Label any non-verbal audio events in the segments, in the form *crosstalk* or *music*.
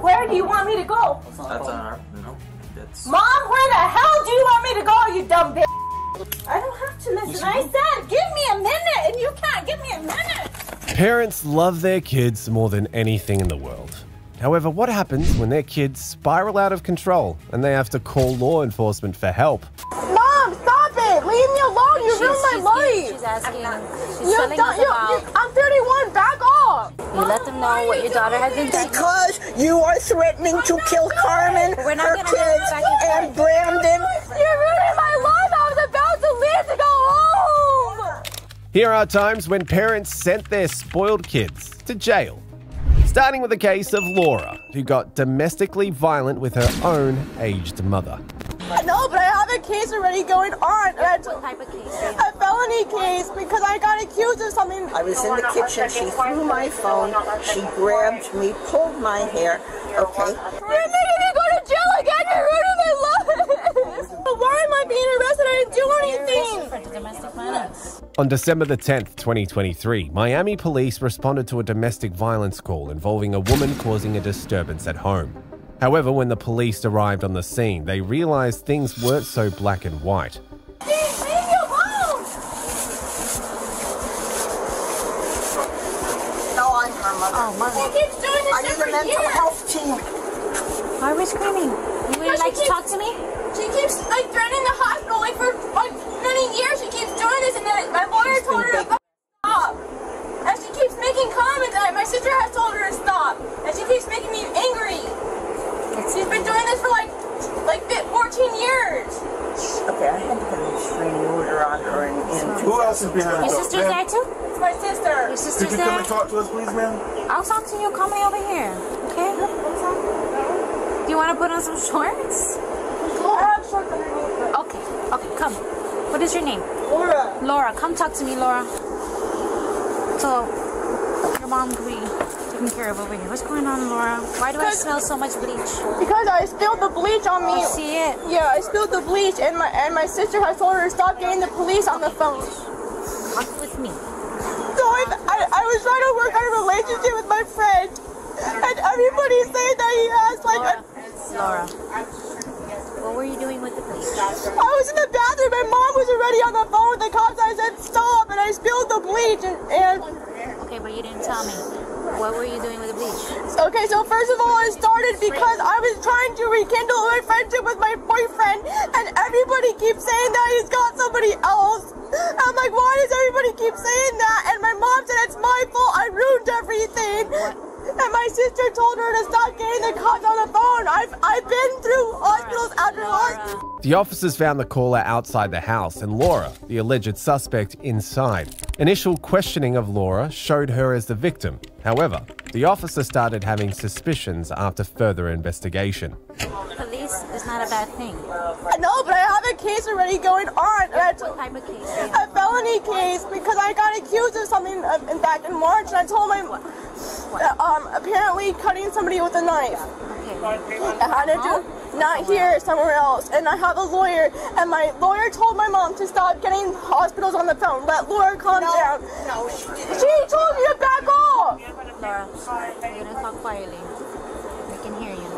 Where do you want me to go? That's on our, no, that's. Mom, where the hell do you want me to go, you dumb bitch? I don't have to listen. I said, give me a minute, and you can't give me a minute. Parents love their kids more than anything in the world. However, what happens when their kids spiral out of control and they have to call law enforcement for help? Mom, stop it! Leave me alone. You ruined my life. She's asking. She's You telling don't- us you- about. you- I'm 31. Back off. You let them know what your daughter has been doing. Because you are threatening to kill Carmen, We're not her gonna kids, back and and Brandon. You're ruining my life. I was about to leave to go home. Here are times when parents sent their spoiled kids to jail. Starting with the case of Laura, who got domestically violent with her own aged mother. No, but I have a case already going on. and What type of case? a felony case because I got accused of something. I was in the kitchen. She threw my phone. She grabbed me, pulled my hair. Okay. You're making me go to jail again. You're ruining my life. *laughs* But why am I being arrested? I didn't do anything. For domestic violence. On December the 10th, 2023, Miami police responded to a domestic violence call involving a woman causing a disturbance at home. However, when the police arrived on the scene, they realized things weren't so black and white. Leave me alone. No, I'm her mother. Oh, He mother. keeps doing this. I this need a every mental year. health team. Why are we screaming? You would like to talk to me? She keeps like threatening the hospital like for like many years. She keeps doing this, and then my lawyer told her to stop. And she keeps making comments, and my sister has told her to stop. And she keeps making me angry. She's been doing this for like like 14 years. Okay, I had to get a restraining order on her and, and Who else is behind Your the door? sister's there too? It's my sister. Your Could sister's you come there? and talk to us, please, ma'am? I'll talk to you. Call me over here. Okay? Do you want to put on some shorts? I have shorts underneath. Okay. Okay, come. What is your name? Laura. Laura. Come talk to me, Laura. So, your mom can care of over here. What's going on, Laura? Why do I smell so much bleach? Because I spilled the bleach on me. You see it? Yeah, I spilled the bleach, and my and my sister has told her to stop getting the police on the phone. Walk with me. So I, I, I was trying to work on a relationship with my friend, and everybody's saying that he has like a, Laura. Laura. What were you doing with the bleach? I was in the bathroom, my mom was already on the phone with the cops. I said stop, and I spilled the bleach, and, and Okay, but you didn't tell me. What were you doing with the bleach? okay. So first of all, it started because I was trying to rekindle my friendship with my boyfriend, and everybody keeps saying that he's got somebody else. I'm like, why does everybody keep saying that? And my mom said it's my fault. I ruined everything. And my sister told her to stop getting the cops on the phone. I've I've been through hospitals after hospitals. Laura. The officers found the caller outside the house and Laura, the alleged suspect, inside. Initial questioning of Laura showed her as the victim. However, the officer started having suspicions after further investigation. Police is not a bad thing. No, but I have a case already going on. And I t- What type of case? a felony case because I got accused of something back in March, and I told my uh, um apparently cutting somebody with a knife. I had to do not here, somewhere else. And I have a lawyer, and my lawyer told my mom to stop getting hospitals on the phone. Let Laura calm down. No, she didn't. She told me to back off. Laura, you're gonna talk quietly. I can hear you.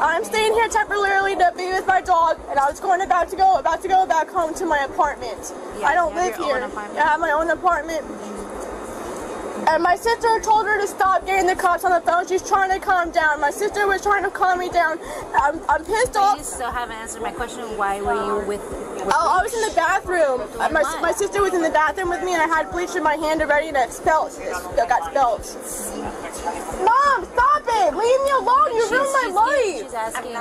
I'm staying here temporarily to be with my dog, and I was going about to go about to go back home to my apartment. Yeah, I don't live here. I have my own apartment. And my sister told her to stop getting the cops on the phone. She's trying to calm down. My sister was trying to calm me down. I'm, I'm pissed off. You still haven't answered my question. Why were you with? with Oh, I was in the bathroom. My, what? my sister was in the bathroom with me, and I had bleach in my hand already, and it spelt. It got spelt. Mom, stop it! Leave me alone! You She's- ruined my she's- life. She's asking.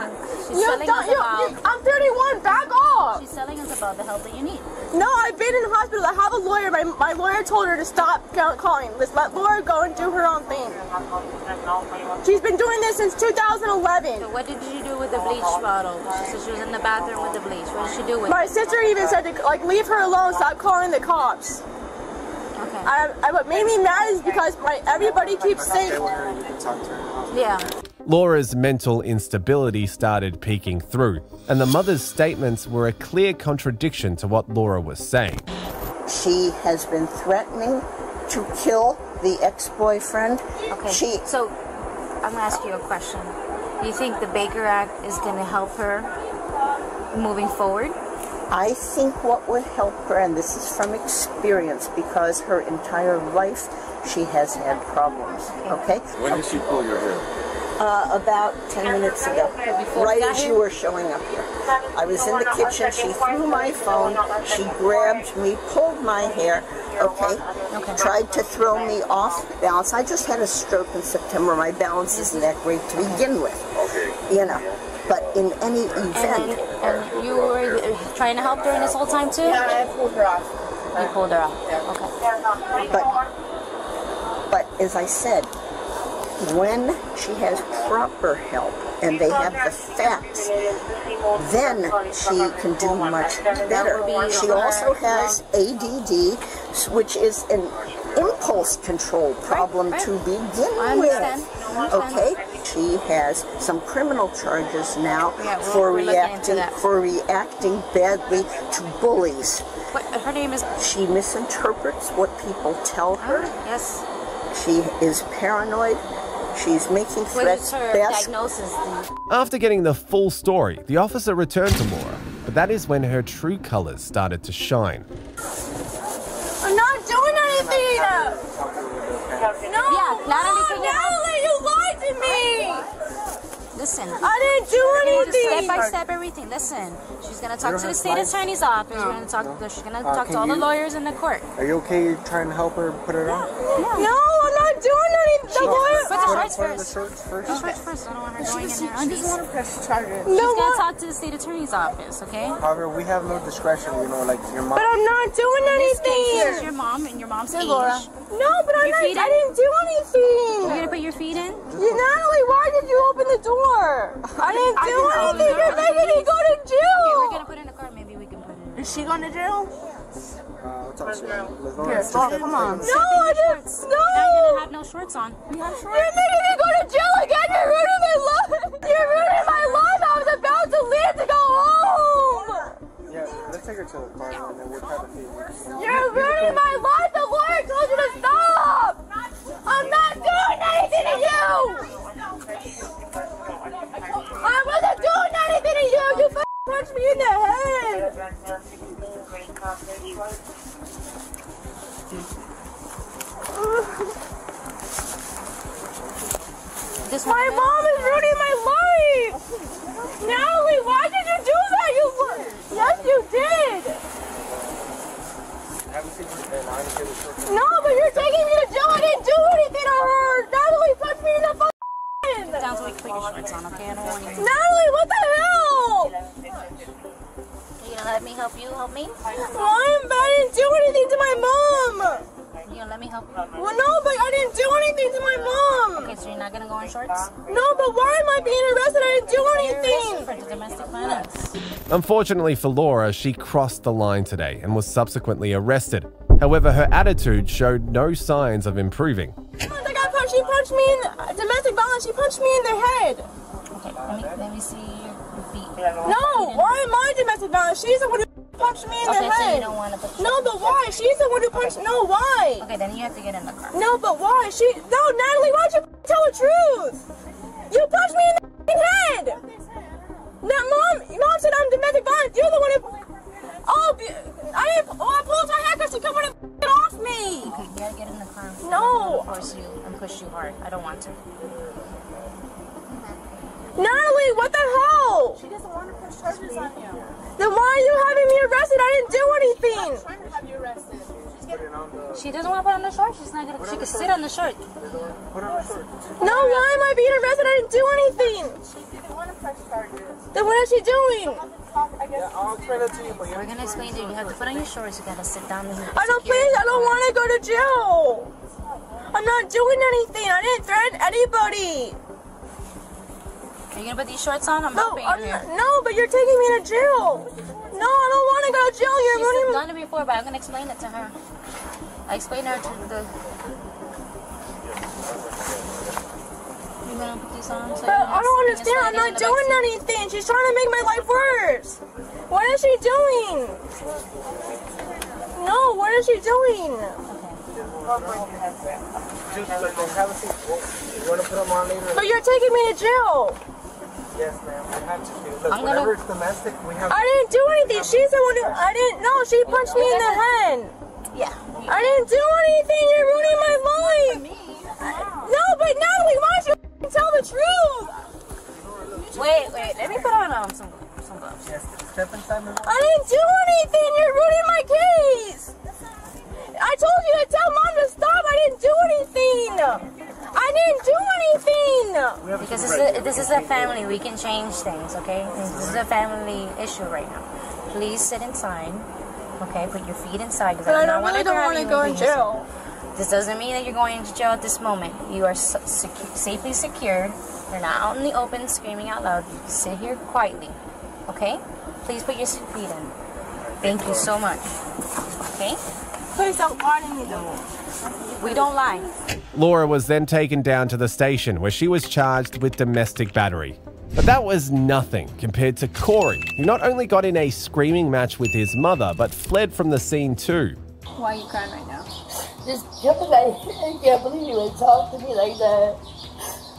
She's You telling don't- us you- about. you- I'm 31. Back off. She's telling us about the help that you need. No, I've been in the hospital. I have a lawyer. My, my lawyer told her to stop calling. Let's let Laura go and do her own thing. She's been doing this since 2011. So what did you do with the bleach bottle? She said she was in the bathroom with the bleach. What did she do with My it? sister even said to like leave her alone. Stop calling the cops. Okay. I, I what made me mad is because my everybody keeps saying. You can talk to her. Yeah. Laura's mental instability started peeking through, and the mother's statements were a clear contradiction to what Laura was saying. She has been threatening to kill the ex-boyfriend. Okay. She So I'm gonna ask you a question. Do you think the Baker Act is gonna help her moving forward? I think what would help her, and this is from experience, because her entire life she has had problems. Okay? When did she pull your hair? Uh, about 10 minutes ago, right as you were showing up here. I was in the kitchen, she threw my phone, she grabbed me, pulled my hair, okay? Okay. Tried to throw me off balance. I just had a stroke in September. My balance isn't that great to begin with, Okay. you know. But in any event, and you were uh, trying to help during this whole time too? Yeah, I pulled her off. You pulled her out. Okay. But, but as I said, when she has proper help and they have the facts, then she can do much better. She also has ADD, which is an impulse control problem right. to begin with. understand. I understand. Okay, she has some criminal charges now Yeah, we're- for we're reacting for reacting badly to bullies. What, her name is. She misinterprets what people tell her. Ah, yes. She is paranoid. She's making threats. is her diagnosis? After getting the full story, the officer returned to Laura, but that is when her true colors started to shine. I'm not doing anything. No. Yeah, Listen. I didn't do We're gonna do anything. step by step everything. Listen, she's gonna talk to the state slides? attorney's office. We're gonna talk. She's gonna Uh, talk to can all the lawyers in the court. Are you okay trying to help her put it on? No, I'm not doing anything. The lawyer. Put the Put, shorts put the first. shorts first. The first. I don't want her going in her She undies. just want to press charges. No, She's gonna talk to the state attorney's office, okay? However, we have no discretion, you know, like your mom. But I'm not doing In this case, it's anything. your mom and your mom's age. Laura. No, but I'm Your not. I didn't do anything. You're gonna put your feet in? Natalie, why did you open the door? I didn't do open the anything. door. You're making me go to jail. Okay, we're gonna put it in the car. Maybe we can put it in. Is she going to jail? Uh, what's up, sir? Let's. Here, Stop. come on. No, I didn't. No! Now you're gonna No. have no shorts on. You're making me go to jail again. You're ruining my life. You're ruining my life. I was about to leave to go home. Yeah, let's take her to the car and then we'll try to feed her. You're ruining my life. The lawyer told you to stop. I'm not doing anything to you. I wasn't doing anything to you. You f- punched me in the head. This My mom is ruining my life. Natalie, why did you do that? Unfortunately for Laura, she crossed the line today and was subsequently arrested. However, her attitude showed no signs of improving. Oh, the guy punched. She punched me in uh, domestic violence. She punched me in the head. Okay, let me let me see your, your feet. No, why am I domestic violence? She's the one who punched me in Okay, the so head. you don't want to put. No, but why? She's the one who punched. No, why? Okay, then you have to get in the car. No, but why? She. No, Natalie, why'd you tell the truth? You punched me in the head. No, mom. Mom said I'm domestic violence. You're the one who. Oh, I didn't. Oh, I pulled her hair because she come and get off me. Okay, you gotta get in the car. No. Force you and push you hard. I don't want to. Natalie, what the hell? She doesn't want to push charges on you. Then why are you having me arrested? I didn't do anything. I'm trying to have you arrested. She's She doesn't want to put on the shorts. She's not gonna. She can sit on the shirt. Put on the shorts. No, why am I being arrested? I didn't do anything. she didn't want to press charges. Then what is she doing? I guess Yeah, I'll explain that to you, but We're gonna explain to you. You have to put on your shorts. You gotta sit down. And I don't please. I don't want to go to jail. I'm not doing anything. I didn't threaten anybody. Are you gonna put these shorts on? I'm No, helping I'm you not, no, but you're taking me to jail. No, I don't want to go to jail. You're She's ruining. done it before, but I'm gonna explain it to her. I explained her to the. You gonna put these on? So But I don't understand. I'm not doing backseat? anything. She's trying to make my life worse. What is she doing? No, what is she doing? yeah, Just like, have a seat. You want to put them on later? But you're taking me to jail. Yes, ma'am. We have to do. Look, I'm whenever gonna- it's domestic, we have. I didn't do anything. She's the one who. I didn't. No, she punched me in the head. Yeah. I didn't do anything. You're ruining my life. No, but Natalie, why don't you f***ing tell the truth? Wait, wait. Let me put on um, some some gloves. Yes, step inside, ma'am. I didn't do anything. You're ruining my case. I told you to tell mom to stop. I didn't do anything. I didn't do anything. Because this is, a, this is a family. We can change things, okay? This is a family issue right now. Please sit inside. Okay, put your feet inside. Because But I do don't really wanna don't want to go in jail. This doesn't mean that you're going into jail at this moment. You are secu- safely secured. You're not out in the open screaming out loud. You can sit here quietly. Okay? Please put your feet in. Thank you so much. Okay? Please stop guarding me though. We don't lie. Laura was then taken down to the station where she was charged with domestic battery. But that was nothing compared to Corey, who not only got in a screaming match with his mother, but fled from the scene too. Why are you crying right now? Just because *laughs* I, I can't believe you would talk to me like that.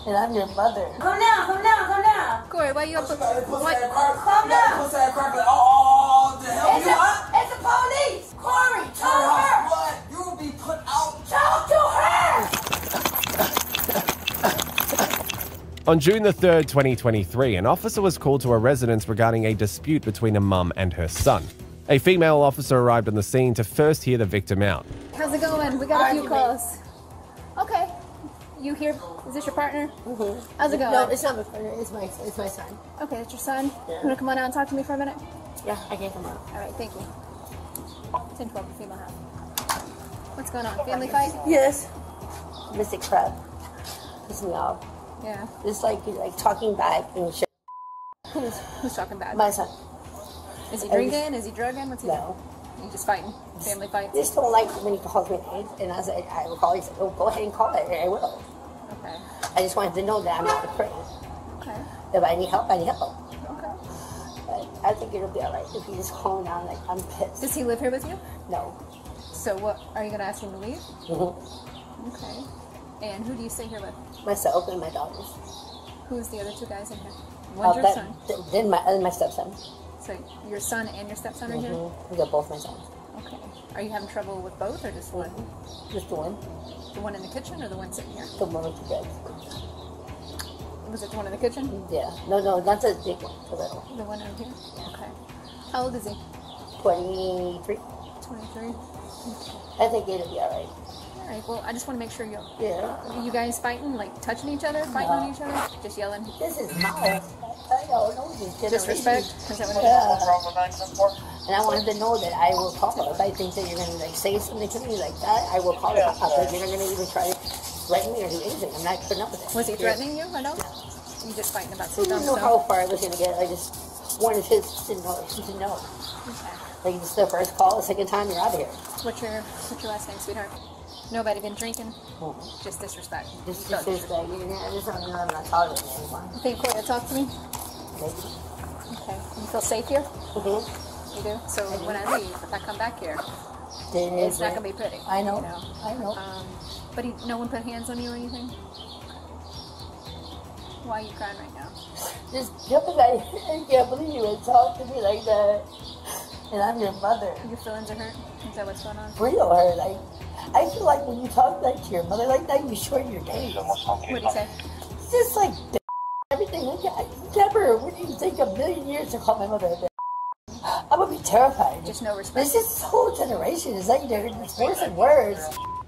And I'm your mother. Come down, come down, come down. Corey, why you up? What? Calm down. Pussy ass cracker. Oh, the hell It's you the, what? it's the police. Corey, talk to her. What? You will be put out. Talk to her. On June the 3rd, 2023, an officer was called to a residence regarding a dispute between a mum and her son. A female officer arrived on the scene to first hear the victim out. How's it going? We got a few calls. Okay. You here? Is this your partner? Mm-hmm. How's it going? No, it's not my partner. It's my, it's my son. Okay, that's your son. You wanna come on out and talk to me for a minute? Yeah, I can't come out. All right, thank you. 10 12 the female half. What's going on? Family fight? Yes. Mystic crap. Piss me off. Yeah. It's like like talking back and shit. Who's who's talking back? My son. Is he drinking? Is he drugging? What's he No. doing? You just fighting? Family fight? Just don't like when he calls me names, and I said I will call. He said, "Oh, go ahead and call it." And I will. Okay. I just wanted to know that I'm not afraid. Okay. If I need help, I need help. Okay. But I think it'll be alright if you just calm down. Like I'm pissed. Does he live here with you? No. So what? Are you gonna ask him to leave? Mm-hmm. Okay. And who do you stay here with? Myself and my daughters. Who's the other two guys in here? Uh, One's your that- son. th- Then my and my stepson. So your son and your stepson are here. Mm-hmm. They're both my sons. Okay. Are you having trouble with both or just one? Just one. The one in the kitchen or the one sitting here? The one with the bed. Was it the one in the kitchen? Yeah. No, no, not the big one. The little one. The one over here? Okay. How old is he? 23. 23. I think it'll be alright. All right. Well, I just want to make sure you Yeah. you guys fighting, like touching each other, fighting No. on each other, just yelling. This is my. I don't know. Disrespect? Is that what it is? Yeah. And I wanted to know that I will call. If I think that you're gonna like say something to me like that, I will call it up. But you're not gonna even try to threaten me or do anything. I'm not putting up with it. Was he threatening you? I know. You just fighting about I some dumb didn't know how far I was gonna get. I just wanted his to know. Him to know. Okay. Like this is the first call. The second time you're out of here. What's your What's your last name, sweetheart? Nobody been drinking? Oh. Just disrespect. Just Drugs. is you know, I just don't know. I'm not tolerating it anymore. You think Corey will talk to me? Maybe. Okay. You feel safe here? Mm-hmm. You do? So when I leave, if I come back here, it's not gonna be pretty. I know. You know? I know. Um, but he, no one put hands on you or anything? Why are you crying right now? Just because I, I can't believe you would talk to me like that. And I'm your mother. Your feelings are hurt? Is that what's going on? Real her. Like, I feel like when you talk like to your mother like that, you shorten your days. What do you say? It's just like *laughs* everything. I never would you think a million years to call my mother a bitch. I would be terrified. Just no respect. This is whole generation. is like they're it's worse and worse.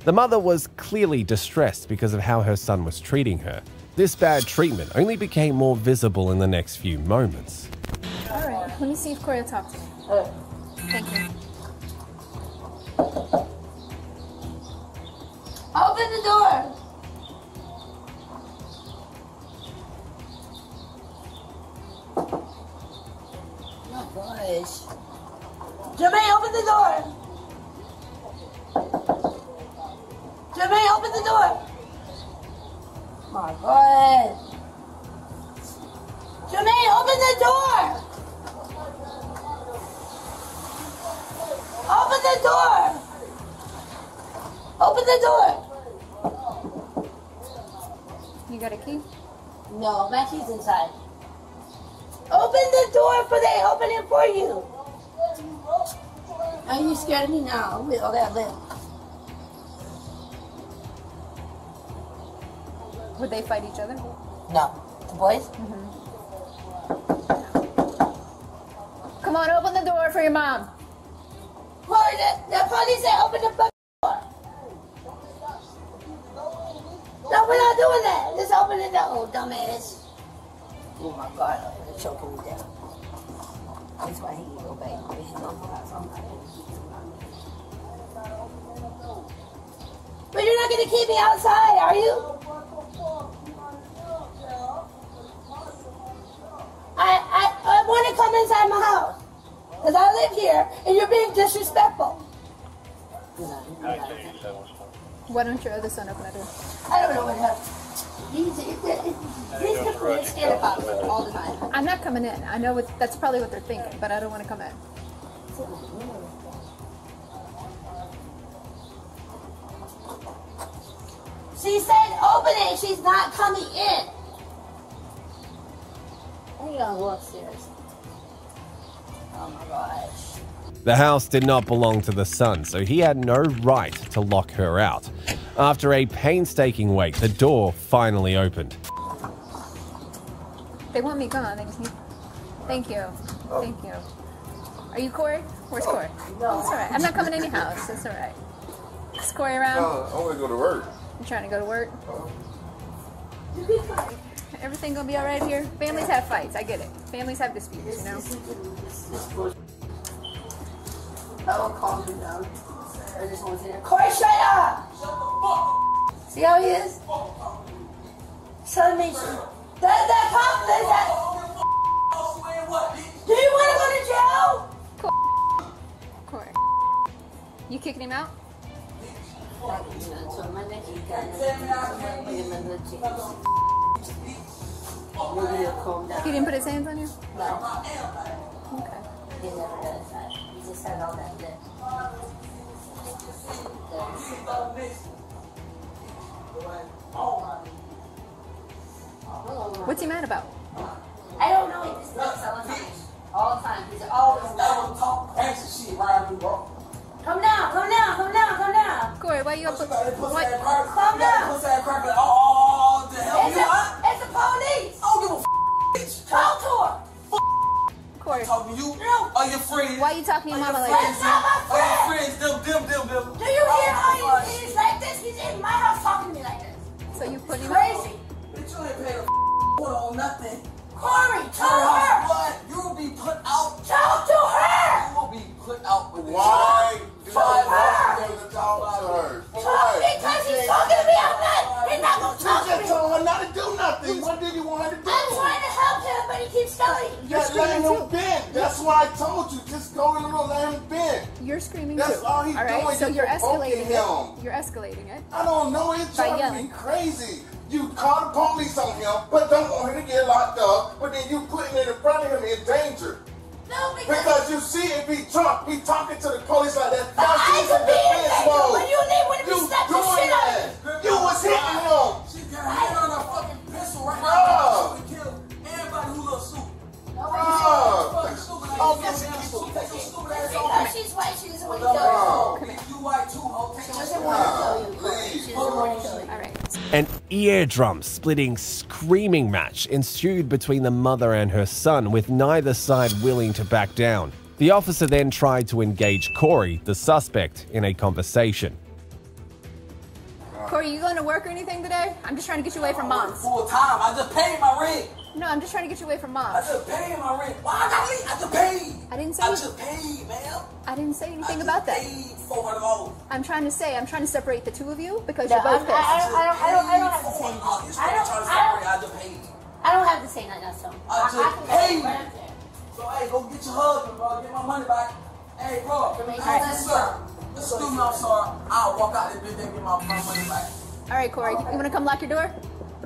The mother was clearly distressed because of how her son was treating her. This bad treatment only became more visible in the next few moments. All right. Let me see if Corey will talk to me. Uh, Thank you. open the door. Oh gosh. Jermaine, open the door. Jermaine, open the door. My God. Jermaine, open the door. Open the door. Open the door. You got a key? No, my key's inside. Open the door for they open it for you. Are you scared of me now with all that lip? Would they fight each other? No. The boys? Mm-hmm. Come on, open the door for your mom. Boy, the, the police said open the door. No, we're not doing that. Just open the door, dumbass. Oh my god, they're choking me down. That's why he go back. He's gonna go out somebody. But you're not gonna keep me outside, are you? I I, I want to come inside my house. Because I live here and you're being disrespectful. Why don't your other son open the door? I don't know what happened. These, these people are scared about all the time. I'm not coming in. I know what, that's probably what they're thinking, but I don't want to come in. She said open it. She's not coming in. I'm gonna go upstairs. Oh my gosh. The house did not belong to the son, so he had no right to lock her out. After a painstaking wait, the door finally opened. They want me gone. They just need. Thank you. Thank you. Are you Corey? Where's Corey? No. It's alright. I'm not coming in your house. It's alright. Is Corey around? I want to go to work. You trying to go to work? Everything gonna be alright here? Families have fights. I get it. Families have disputes, you know? I will calm you down. I just want to say, Corey, shut up! See how he is? Tell me, that that cop, that, that. Do you want to go to jail? Corey. You kicking him out? He didn't put his hands on you? Okay. He never does that. He just said all that lip. What's he mad about? I don't know. He just looks all the time. All the time. He's always Never talk gangster shit around you, bro. Come down, come down, come down, come down. Corey, why you up? Pussy What? cracker. Calm down. Pussy ass cracker. Oh, the hell It's you a, what? it's the police. I don't give a f- bitch. Talk to her. Corey, Talking you No. or your friends. why you talking to your mama like That's this? not my Or your friends, them, them, them, them. Do you hear how he, he's like this? He's in my house talking to me like this. So you put him? Crazy. Bitch, you ain't paid a f- quarter on nothing. Corey, Your tell her. blood, you will be put out. Talk to her. You will be put out with Why do you Five want hours. to talk to her? For because he's talking to me. I'm not. He's not gonna You talk to just me. told her not to do nothing. What did you want her to do? I'm trying to help him, but he keeps telling me. You're Just let screaming him too. bend. That's why I told you. Just go in the room, let him bend. You're screaming That's too. all he's right, doing. so You're you're escalating provoking it. You're escalating it. I don't know. It's By driving me crazy. You call the police on him, but don't want him to get locked up. But then you putting it in front of him in danger. No, because. Because you see, if he drunk, he talking to the police like that. I That's could be in defense danger mode. when you need when You you slap the doing shit out of that. me. You was hitting him. She got a hand on her fucking pistol right Bro. now. She kill everybody who loves soup. An eardrum splitting screaming match ensued between the mother and her son, with neither side willing to back down. The officer then tried to engage Corey, the suspect, in a conversation. Corey, you going to work or anything today? I'm just trying to get you away from mom's. Full time. I just paid my rent. No, I'm just trying to get you away from mom. I just paid my rent. Why I gotta leave? I just paid. I didn't say I just paid, man. I didn't say anything about that. paid four hundred dollars. I'm trying to say, I'm trying to separate the two of you because No, you're both I'm- pissed. I don't, I don't, I don't, I don't have to say you anything. still I don't, trying to I separate? don't, I just paid. I don't have to say nothing else to him. I I, just I can go paid. right up there. So hey, go get your husband, bro. Get my money back. Hey, bro. make Hey, sense. sir. Excuse me, I'm sorry. I'll walk out this bitch and get my, my money back. All right, Corey, you want to come lock your door?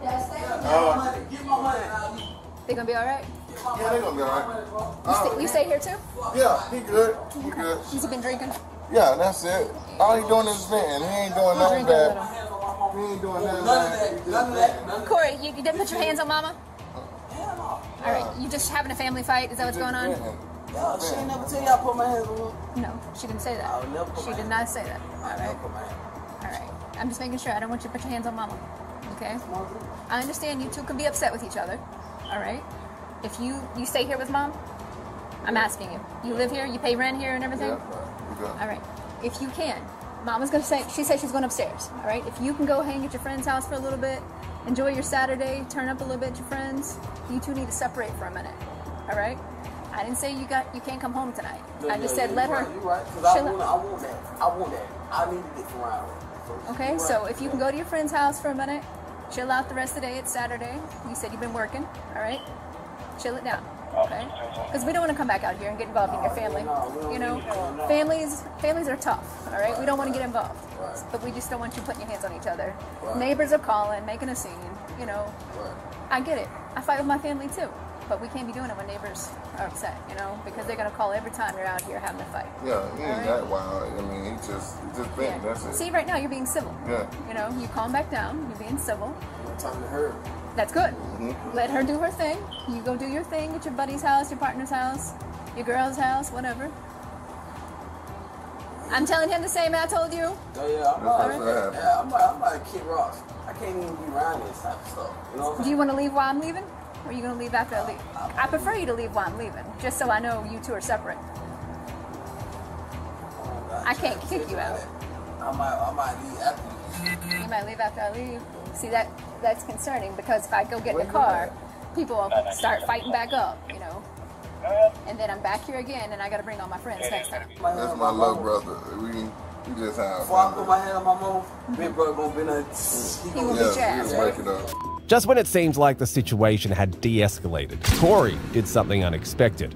Yes, thank you. Get my money. Get my money. and I'll leave. They gonna be all right? Get my Yeah, they gonna be all right. You, stay, you stay here too? Yeah, he good. He good. Has been drinking? Yeah, that's it. All he doing is venting. He ain't doing nothing bad. He ain't doing nothing None of bad. None of that. Corey, you, you didn't put your hands on Mama. All right, you just having a family fight? Is that what's going on? Y'all, she ain't never tell y'all put my hands on her. No, she didn't say that. I would never put She did not say that. All I right, never put my hands. all right. I'm just making sure. I don't want you to put your hands on Mama. Okay? I understand you two can be upset with each other. All right. If you you stay here with Mom, I'm asking you. You live here. You pay rent here and everything. Yeah, All right. If you can, Mama's gonna say she said she's going upstairs. All right. If you can go hang at your friend's house for a little bit, enjoy your Saturday, turn up a little bit at your friends. You two need to separate for a minute. All right. I didn't say you got you can't come home tonight. No, I just yeah, said you let right, her. You right? Because I chill want. I want that. I want that. I need to get from around. So, Okay, so right. if you can go to your friend's house for a minute, chill out the rest of the day. It's Saturday. You said you've been working, all right? Chill it down, okay? Because we don't want to come back out here and get involved in your family. You know, families families are tough, all right? We don't want to get involved, but we just don't want you putting your hands on each other. Neighbors are calling, making a scene. You know, I get it. I fight with my family too, but we can't be doing it when neighbors are upset. You know, because they're gonna call every time you're out here having a fight. Yeah, he ain't Alright. that wild. I mean, he just, he just venting. That's it. See, right now you're being civil. Yeah. You know, you calm back down. You're being civil. Time to her. That's good. Mm-hmm. Let her do her thing. You go do your thing at your buddy's house, your partner's house, your girl's house, whatever. I'm telling him the same I told you. Oh, yeah, I'm That's about, what happened. yeah, I'm about, I'm about Kid Ross. I can't even be around this type of stuff. You know what I'm Do you want to leave while I'm leaving? Or are you going to leave after I leave? I prefer you to leave while I'm leaving, just so I know you two are separate. I can't kick you out. I might, I might leave after you. You might leave after I leave. See, that that's concerning because if I go get in the car, people will start fighting back up, you know. And then I'm back here again, and I got to bring all my friends next time. That's my love, brother. We, we just have Before I put my hand on my mom, big brother gonna be there. He He gonna will Yeah, beat your ass, just right? break it up. Just when it seems like the situation had de escalated, Corey did something unexpected.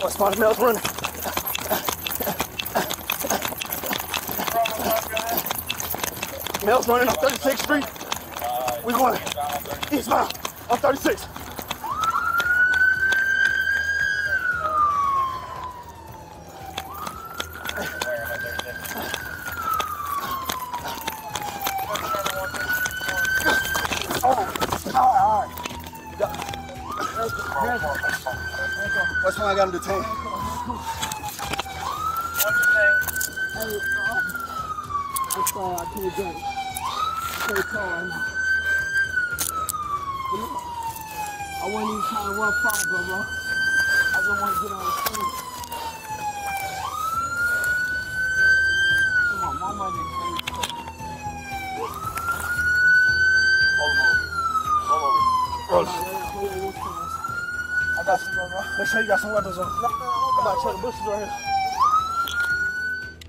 What spot Mel's running? Mel's running on 36th Street. We going eastbound on 36. Oh, all right, all right. That's why I got him detained. I'm sorry, I can't do it. Stay tall right now. I wasn't even trying to run far, bro, bro. I just want to get on the screen. Come on, my money. Roll it. I got some, bro. Make sure you got some weapons on. I'm about to check the bushes right here.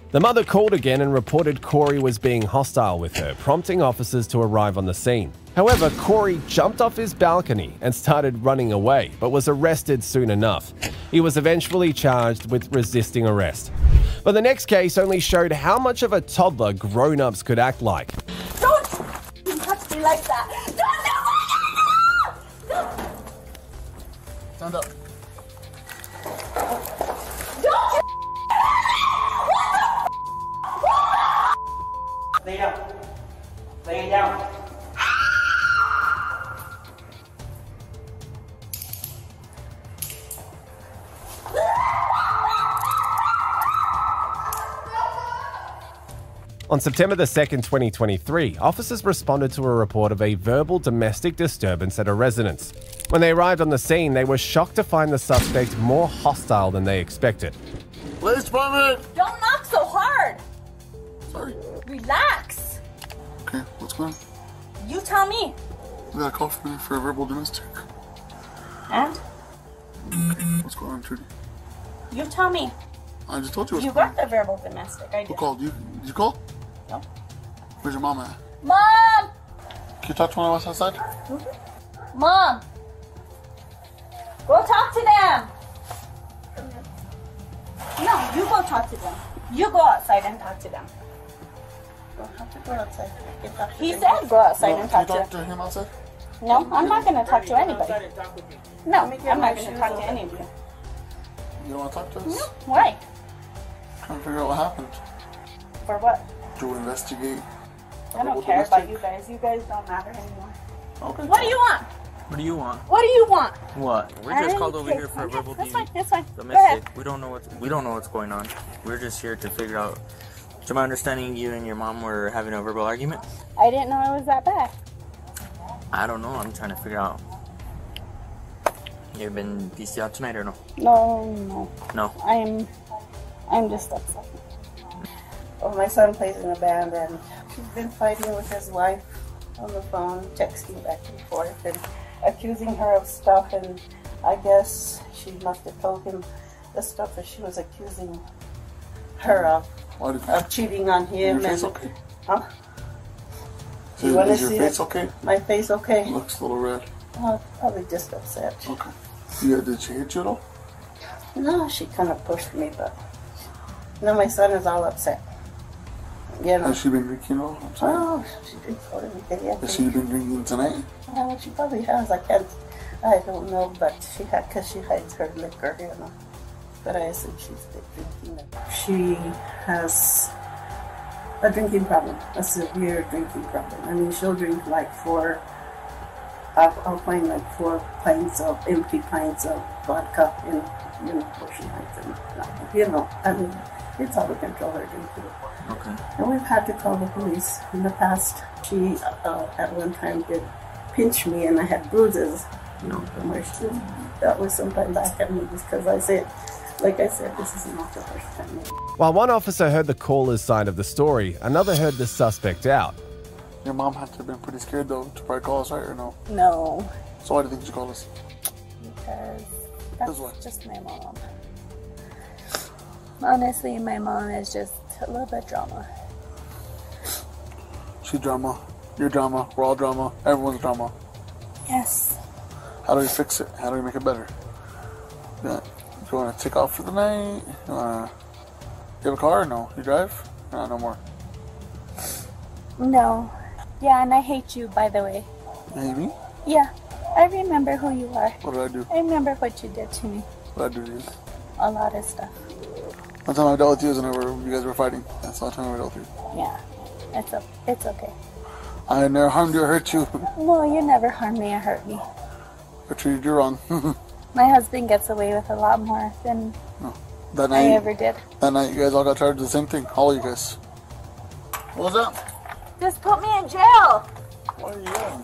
The mother called again and reported Corey was being hostile with her, prompting officers to arrive on the scene. However, Corey jumped off his balcony and started running away, but was arrested soon enough. He was eventually charged with resisting arrest. But the next case only showed how much of a toddler grown ups could act like. Don't touch me like that. Don't do it! Stand up. On September the 2nd, 2023, officers responded to a report of a verbal domestic disturbance at a residence. When they arrived on the scene, they were shocked to find the suspect more hostile than they expected. Police department! Don't knock so hard. Sorry. Relax. Okay, what's going on? You tell me. You got a call from me for a verbal domestic. And What's going on, Trudy? you tell me. I just told you what's You going on. got the verbal domestic. I did. Who called you? Did you call? No. Where's your mom at? Mom! Can you talk to one of us outside? Mm-hmm. Mom! Go talk to them. No, you go talk to them. You go outside and talk to them. Go have to go outside. Talk to He them. said go outside No, and can talk you to talk them. to him outside? No, I'm not gonna talk to anybody. No, I'm not gonna talk to any of you. You don't want to talk to us? Why? Trying to figure out what happened. For what? To investigate. I don't care about you guys. You guys don't matter anymore. Okay. What do you want? What do you want? What do you want? What? We're just called over here for a Okay, verbal That's DV. fine. That's fine. Go ahead. Domestic. We don't know what's we don't know what's going on. We're just here to figure out. To my understanding, you and your mom were having a verbal argument. I didn't know it was that bad. I don't know. I'm trying to figure out. You've been DC out tonight or no? No, no. No. I'm, I'm just upset. Well, my son plays in a band and he's been fighting with his wife on the phone, texting back and forth and accusing her of stuff. And I guess she must have told him the stuff that she was accusing her of, of cheating on him. Your face and, okay? Huh? Is, wanna is your see face it? okay? My face okay? It Looks a little red. Oh, probably just upset. Okay. Yeah, did she hit you at all? No, she kind of pushed me, but no, my son is all upset. You know. Has she been drinking all? I'm sorry. Oh, she drinks all everything. Yeah, Has she been drinking tonight? Well, she probably has. I can't. I don't know, but she had because she hides her liquor, you know. But I assume she's been drinking. it. She has a drinking problem, a severe drinking problem. I mean, she'll drink like four. I'll, I'll find like four pints of empty pints of vodka in, you know, where she hides them. You know, I mean, it's out of control her drinking. Okay. And we've had to call the police in the past. She, uh, at one time, did pinch me, and I had bruises, you know, from where she that was sometime back at me just because I said, like I said, this is not the first time. While one officer heard the caller's side of the story, another heard the suspect out. Your mom had to have been pretty scared though to probably call us, right? Or no? No, So why do you think she called us? because Because what? that's just my mom. Honestly, my mom is just a love that drama. She drama. Your drama. We're all drama. Everyone's drama. Yes. How do we fix it? How do we make it better? Yeah. You want to take off for the night? You, wanna, you have a car? No. You drive? No, no more. No. Yeah, and I hate you, by the way. Me? Yeah, I remember who you are. What did I do? I remember what you did to me. What did I do to you? A lot of stuff. One time I dealt with you is whenever you guys were fighting. That's the last time I dealt with you. Yeah, it's a, it's okay. I never harmed you or hurt you. *laughs* No, you never harmed me or hurt me. I treated you wrong. *laughs* My husband gets away with a lot more than oh, that I ever did. that night, you guys all got charged with the same thing. All you guys. What was that? Just put me in jail. What are you doing?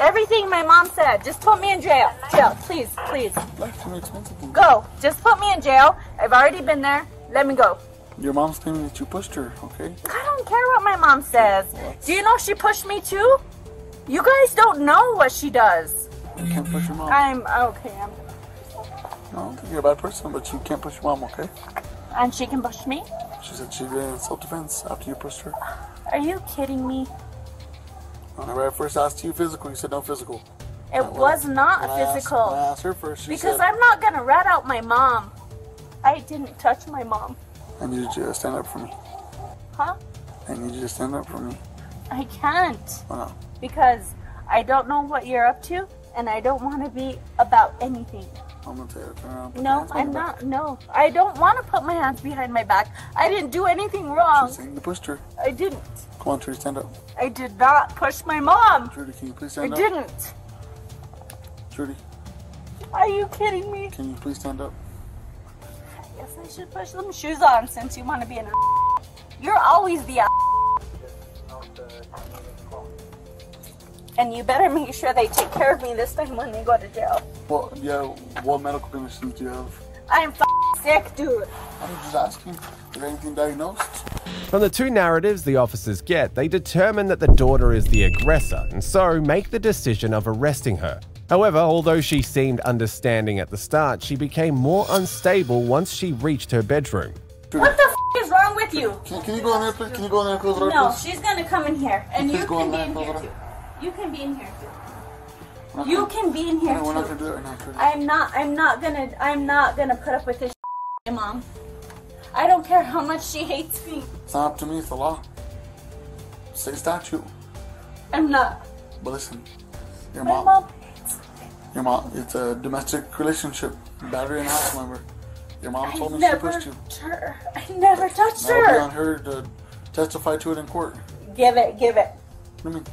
Everything my mom said. Just put me in jail. Jail, please, please. Like too expensive things. Go. Just put me in jail. I've already been there. Let me go. Your mom's claiming that you pushed her, okay? I don't care what my mom says. Do you know she pushed me too? You guys don't know what she does. You can't push your mom. I'm okay. I'm, I don't think you're a bad person, but you can't push your mom, okay? and she can push me? She said she did it in self-defense after you pushed her. Are you kidding me? Whenever I first asked you physical, you said no physical. It was not When I asked- physical. I asked her first, Because said, I'm not gonna rat out my mom. I didn't touch my mom. I need you to stand up for me. Huh? I need you to stand up for me. I can't. Why not? Because I don't know what you're up to and I don't want to be about anything. I'm gonna tell you to turn around. No, I'm your back. not. No, I don't want to put my hands behind my back. I didn't do anything wrong. She's saying you pushed her. I didn't. Come on, Trudy, stand up. I did not push my mom. Trudy, can you please I stand up? I didn't. Trudy, Are you kidding me? can you please stand up? I Guess I should push some shoes on since you want to be an. *laughs* You're always the. And you better make sure they take care of me this time when they go to jail. Well, yeah, what medical conditions do you have? I'm f- sick, dude. I'm just asking. Is there anything diagnosed? From the two narratives the officers get, they determine that the daughter is the aggressor and so make the decision of arresting her. However, although she seemed understanding at the start, she became more unstable once she reached her bedroom. What the f- is wrong with you? Can, can you go in there, please? Can you go in there and close the door, No, she's gonna come in here, and Please you go in can be there, in close here too. You can be in here too. You can be in here No, we're not too. gonna do it right now. I'm not. I'm not gonna. I'm not gonna put up with this, *laughs* mom. I don't care how much she hates me. It's not up to me, it's the law. State statute. I'm not. But listen, Your mom. mom. Your mom. It's a domestic relationship. Battery and house member. Your mom I told me she pushed you. touched her. I never touched That'll be her. on her to testify to it in court. Give it, give it. What do you mean?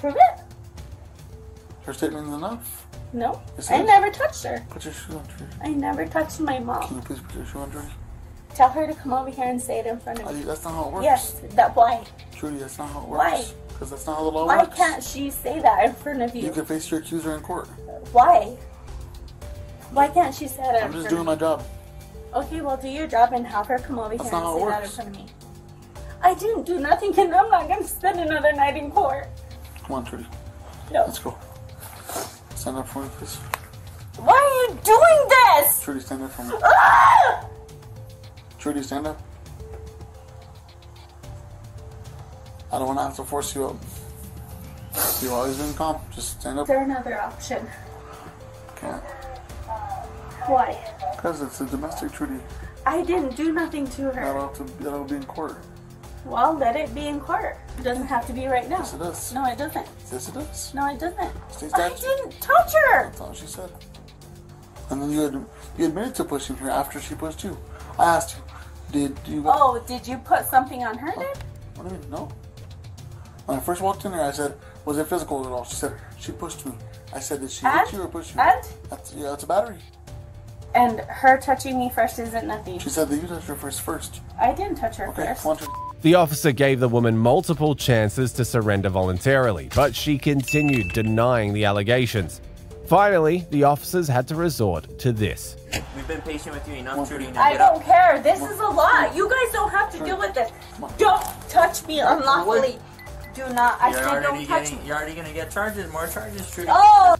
Prove it. Her statement is enough. No, I never touched her. Put your shoe on, Trudy. I never touched my Can mom. you please put your shoe on, Trudy? Tell her to come over here and say it in front of me. That's not how it works. Yes, that why? Trudy, that's not how it Why? works. Because that's not how the law Why works. can't she say that in front of You you? can face your accuser in court. Why? Why can't she say that I'm in just front doing of my job. Okay, well, do your job and have her come over That's here and not say how it that in works. front of me. I didn't do nothing, and I'm not gonna spend another night in court. Come on, Trudy. No. Let's go. Stand up for me, please. Why are you doing this? Trudy, stand up for me. Ah! Trudy, stand up. I don't want to have to force you up. You've always been calm. Just stand up. Is there another option? Can't. Why? Because it's a domestic Trudy. I didn't do nothing to her. That'll, to, that'll be in court. Well, let it be in court. It doesn't have to be right now. Yes, it does. No, it doesn't. Yes, it does. No, it doesn't. I didn't touch her. That's all she said. And then you had, you admitted to pushing her after she pushed you. I asked you, did you? Oh, did you put something on her oh, then? What do you mean? No. When I first walked in there, I said, "Was it physical at all?" She said, "She pushed me." I said, "Did she And? hit you or push you?" And? That's, yeah, it's a battery. And her touching me first isn't nothing. She said that you touched her first. First. I didn't touch her Okay, first. Trudy. The officer gave the woman multiple chances to surrender voluntarily, but she continued denying the allegations. Finally, the officers had to resort to this. We've been patient with you enough, Trudy. Now I get don't care. This is a lot. You guys don't have to deal with this. Don't touch me unlawfully. Do not. I You're said don't touch getting. me. You're already gonna get charges. More charges, Trudy. Oh!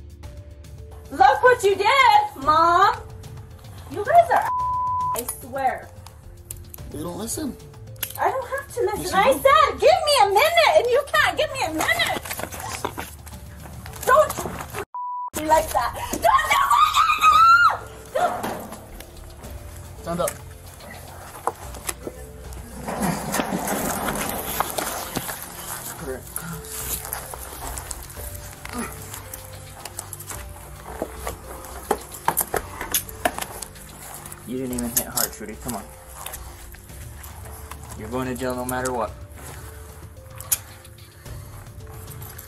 Look what you did, Mom! You guys are I swear. They don't listen. I don't have to listen. I said, give me a minute, and you can't give me a minute. Don't be like that. Don't do it! Don't- Stand up. You didn't even hit hard, Trudy. Come on. You're going to jail no matter what.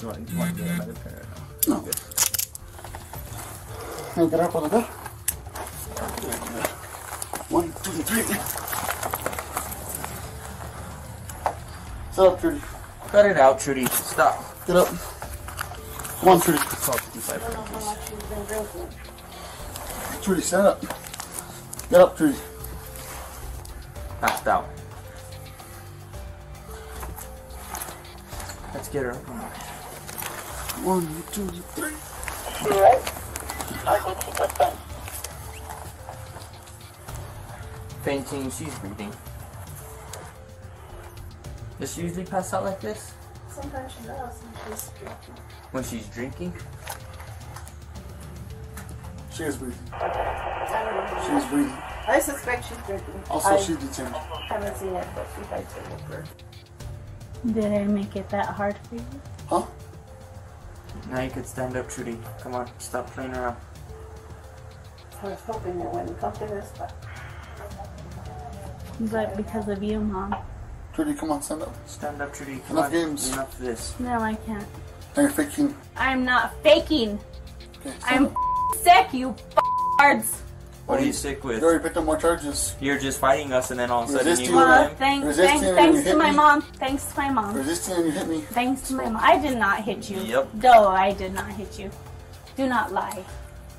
You want, you want to get another pair? No. Good. Hey, get up on the bed. One, two, three. Sit up, Trudy. Cut it out, Trudy. Stop. Get up. Come on, Trudy. Twelve fifty-five. Trudy, stand up. Get up, Trudy. Passed out. Let's get her up. on there. One, two, three. Fainting. She's breathing. Does she usually pass out like this Sometimes she does, and she's drinking. when she's drinking? She is breathing. I don't know. She is breathing. I suspect she's drinking. Also, I she's detained. haven't seen it, but she likes to look for. Did I make it that hard for you? Huh? Now you could stand up, Trudy. Come on. Stop playing around. I was hoping it wouldn't come to this, but But because of you, Mom. Trudy, come on, stand up. Stand up, Trudy. Come Enough on. games. Enough of this. No, I can't. Now you're faking. I'm not faking. Okay, I'm up. sick, you cards. What are you sick with? You already picked up more charges. You're just fighting us, and then all of a sudden you Resisting. go Well, in. thanks, Resisting thanks, and thanks to my me. mom. Thanks to my mom. Resisting and you hit me. Thanks to my mom. I did not hit you. Yep. No, I did not hit you. Do not lie.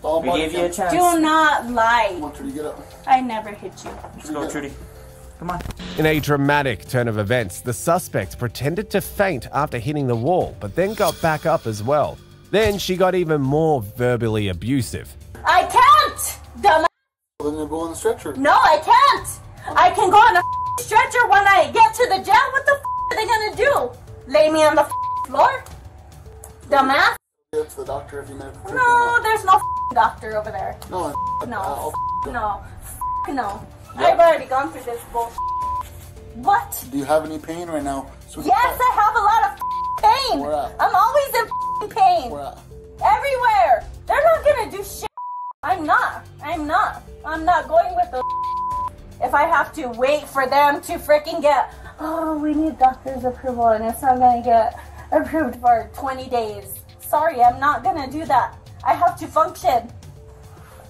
All We body gave you a count. chance. Do not lie. Come on, Trudy, get up. I never hit you. Let's go, Trudy. Come on. In a dramatic turn of events, the suspect pretended to faint after hitting the wall, but then got back up as well. Then she got even more verbally abusive. I can't. Dumb. Well, then you go on the stretcher. No, I can't. I can go on a stretcher when I get to the jail. What the are they gonna do? Lay me on the floor? Dumbass. Get to the doctor if you a No, there's no doctor over there. No, No, no, no. I've already gone through this bullshit. What? Do you have any pain right now? So Yes. I have a lot of pain. Where at? I'm always in pain. Everywhere. They're not gonna do shit. I'm not. I'm not. I'm not going with the. *laughs* If I have to wait for them to freaking get, oh, we need doctor's approval, and it's not gonna get approved for 20 days. Sorry, I'm not gonna do that. I have to function.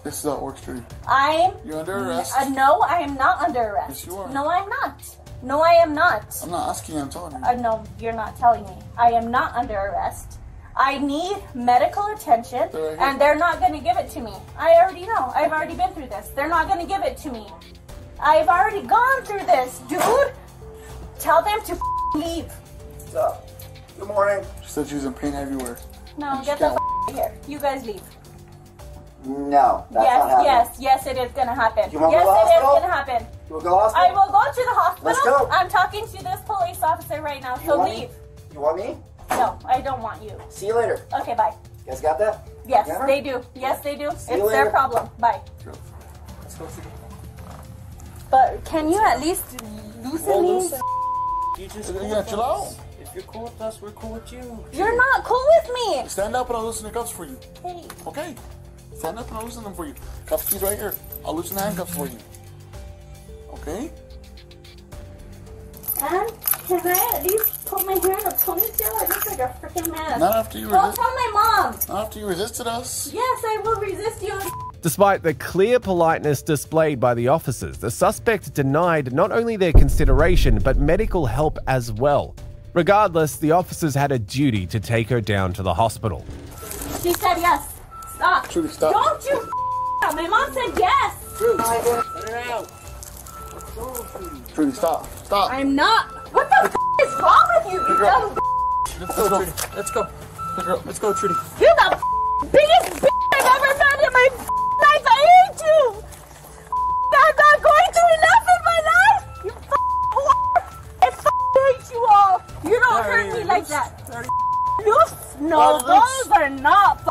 This is how work Trudy. I'm. You're under arrest. Uh, no, I am not under arrest. Yes, you are. No, I'm not. No, I am not. I'm not asking you, I'm telling you. Uh, no, you're not telling me. I am not under arrest. I need medical attention, They're right here. and they're not going to give it to me. I already know. I've already been through this. They're not going to give it to me. I've already gone through this, dude. Tell them to leave. What's up? Good morning. She said she was in pain everywhere. No, get the f- here. You guys leave. No, that's yes, yes, yes, it is going to happen. You wanna yes, go to the it is hospital? going to happen. You wanna go to the hospital? I will go to the hospital. Let's go. I'm talking to this police officer right now, You so want leave. me? You want me? No, I don't want you. See you later. Okay, bye. You guys got that? Yes, Got they do. Yes, they do. See you it's their problem. Bye. Let's go see. But can you at least loosen Well, me? loosen- You just You cool gotta chill us. If you're cool with us, we're cool with you. You're not cool with me. Stand up and I'll loosen the cuffs for you. Hey. Okay. Stand up and I'll loosen them for you. Cuff keys right here. I'll loosen the handcuffs for you. Okay? And can I at least put my hair in a ponytail? I look like a freaking mess. Not after you Go resist. tell my mom. Not after you resisted us. Yes, I will resist you. Despite the clear politeness displayed by the officers, the suspect denied not only their consideration but medical help as well. Regardless, the officers had a duty to take her down to the hospital. She said yes. Stop. Trudy, stop. Don't you f- up. My mom said yes. Let her out. Trudy, stop. Stop. I'm not. What the f- is wrong with you, you Pick her up. dumb Let's go, Trudy. Let's go. Pick her up. Let's go, Trudy. You're the biggest bitch I've ever met in my life. I hate you. I'm not going through enough in my life. You whore. I hate you all. You don't hurt me like that. Loose? No, Oh, those are not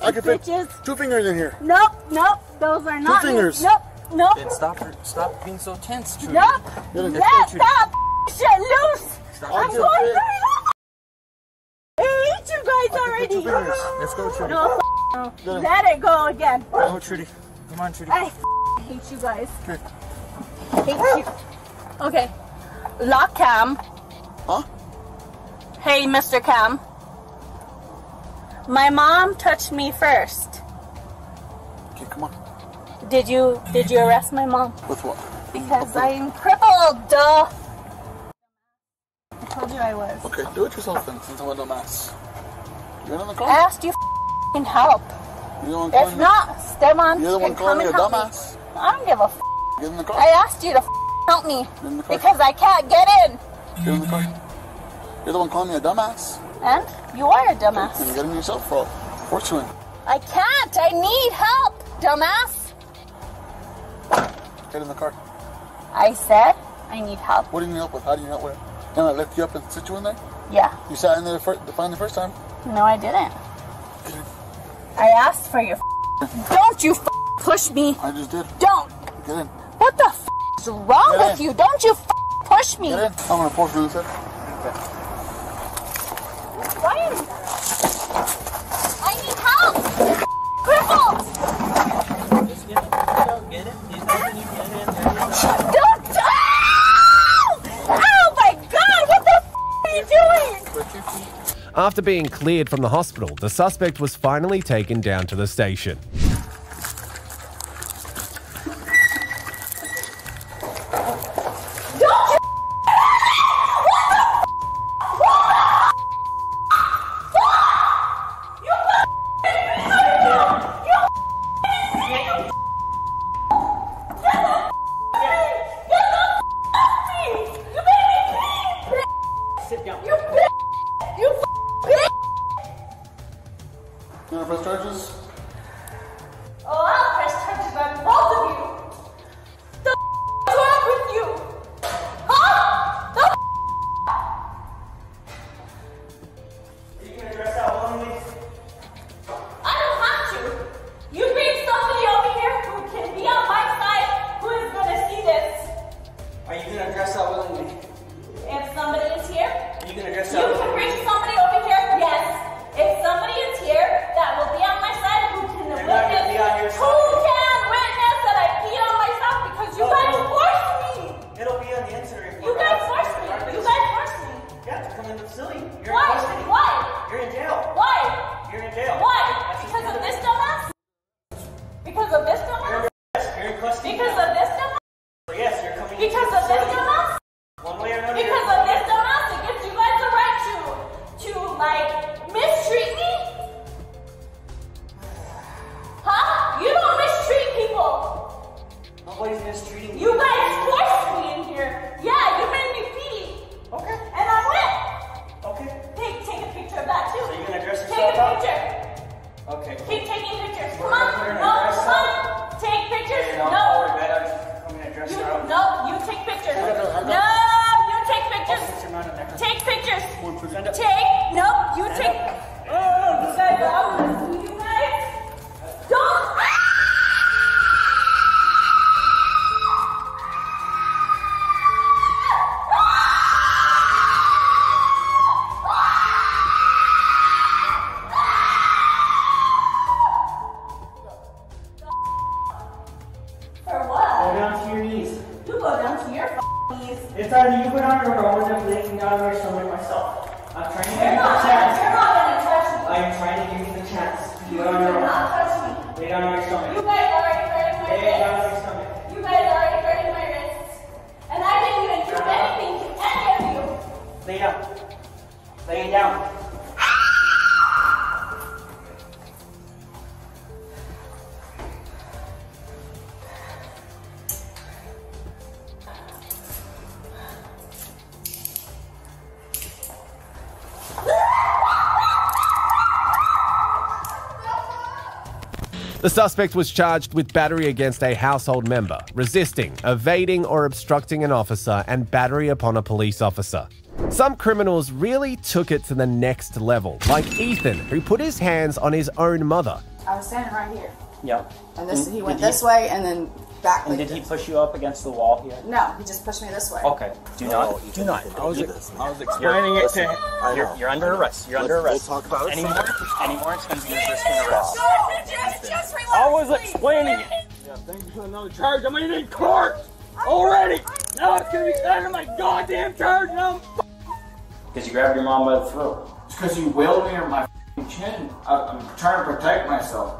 I can fit bitches. two fingers in here. Nope, nope. Those are not. Two fingers. Nope, nope, Then stop. Stop being so tense, Trudy. Let Let it go, that shit loose. Stop I'm going through I hate you guys already. Let's go, Trudy. No, f- no. Let it- Let it go again. Oh, Trudy. Come on, Trudy. I f- hate you guys. Hate you. Okay. Lock cam. Huh? Hey, Mr. Cam. My mom touched me first. Okay, come on. Did you did you arrest my mom? With what? Because I'm crippled, duh. I told you I was. Okay, do it yourself then. Since I'm a dumbass. You're in the car. I asked you f***ing help. You're the one calling If me. not, Steban You're the one calling me a help me. dumbass. I don't give a f- Get in the car. I asked you to f- help me Get in the car. because I can't get in. Get in the car. You're the one calling me a dumbass. And you are a dumbass. you're dumbass. getting yourself for fortunate. I can't. I need help, dumbass. Get in the car. I said I need help. What do you need help with? How do you need help with? Can I lift you up and sit you in there? Yeah. You sat in there the fir- the the first time. No, I didn't. I asked for your. Don't you push me. I just did. Don't. Get in. What the f- is wrong Get with in. you? Don't you push me. Get in. I'm gonna force you. Why am I need help. Crippled. Just get it. Get it. He's helping you get in there. Don't. Ow! Oh my God! What the f- are you doing? After being cleared from the hospital, the suspect was finally taken down to the station. The suspect was charged with battery against a household member, resisting, evading, or obstructing an officer, and battery upon a police officer. Some criminals really took it to the next level, like Ethan, who put his hands on his own mother. I was standing right here, Yep. and this mm. he went did this way and then back. And did he push you up against the wall here? No, he just pushed me this way. Okay. Do not. do not. I was, You- I was You're, explaining it to him. you're, you're under arrest. You're under Let's- arrest. we'll talk about it. Any more? Any more? It's going to be resisting arrest. I was explaining it. Yeah, thank you for another charge. I'm gonna in court already. Now it's gonna be under my goddamn charge. Now I'm Because you grabbed your mom by the throat. It's because you wailed me on my chin. I, I'm trying to protect myself.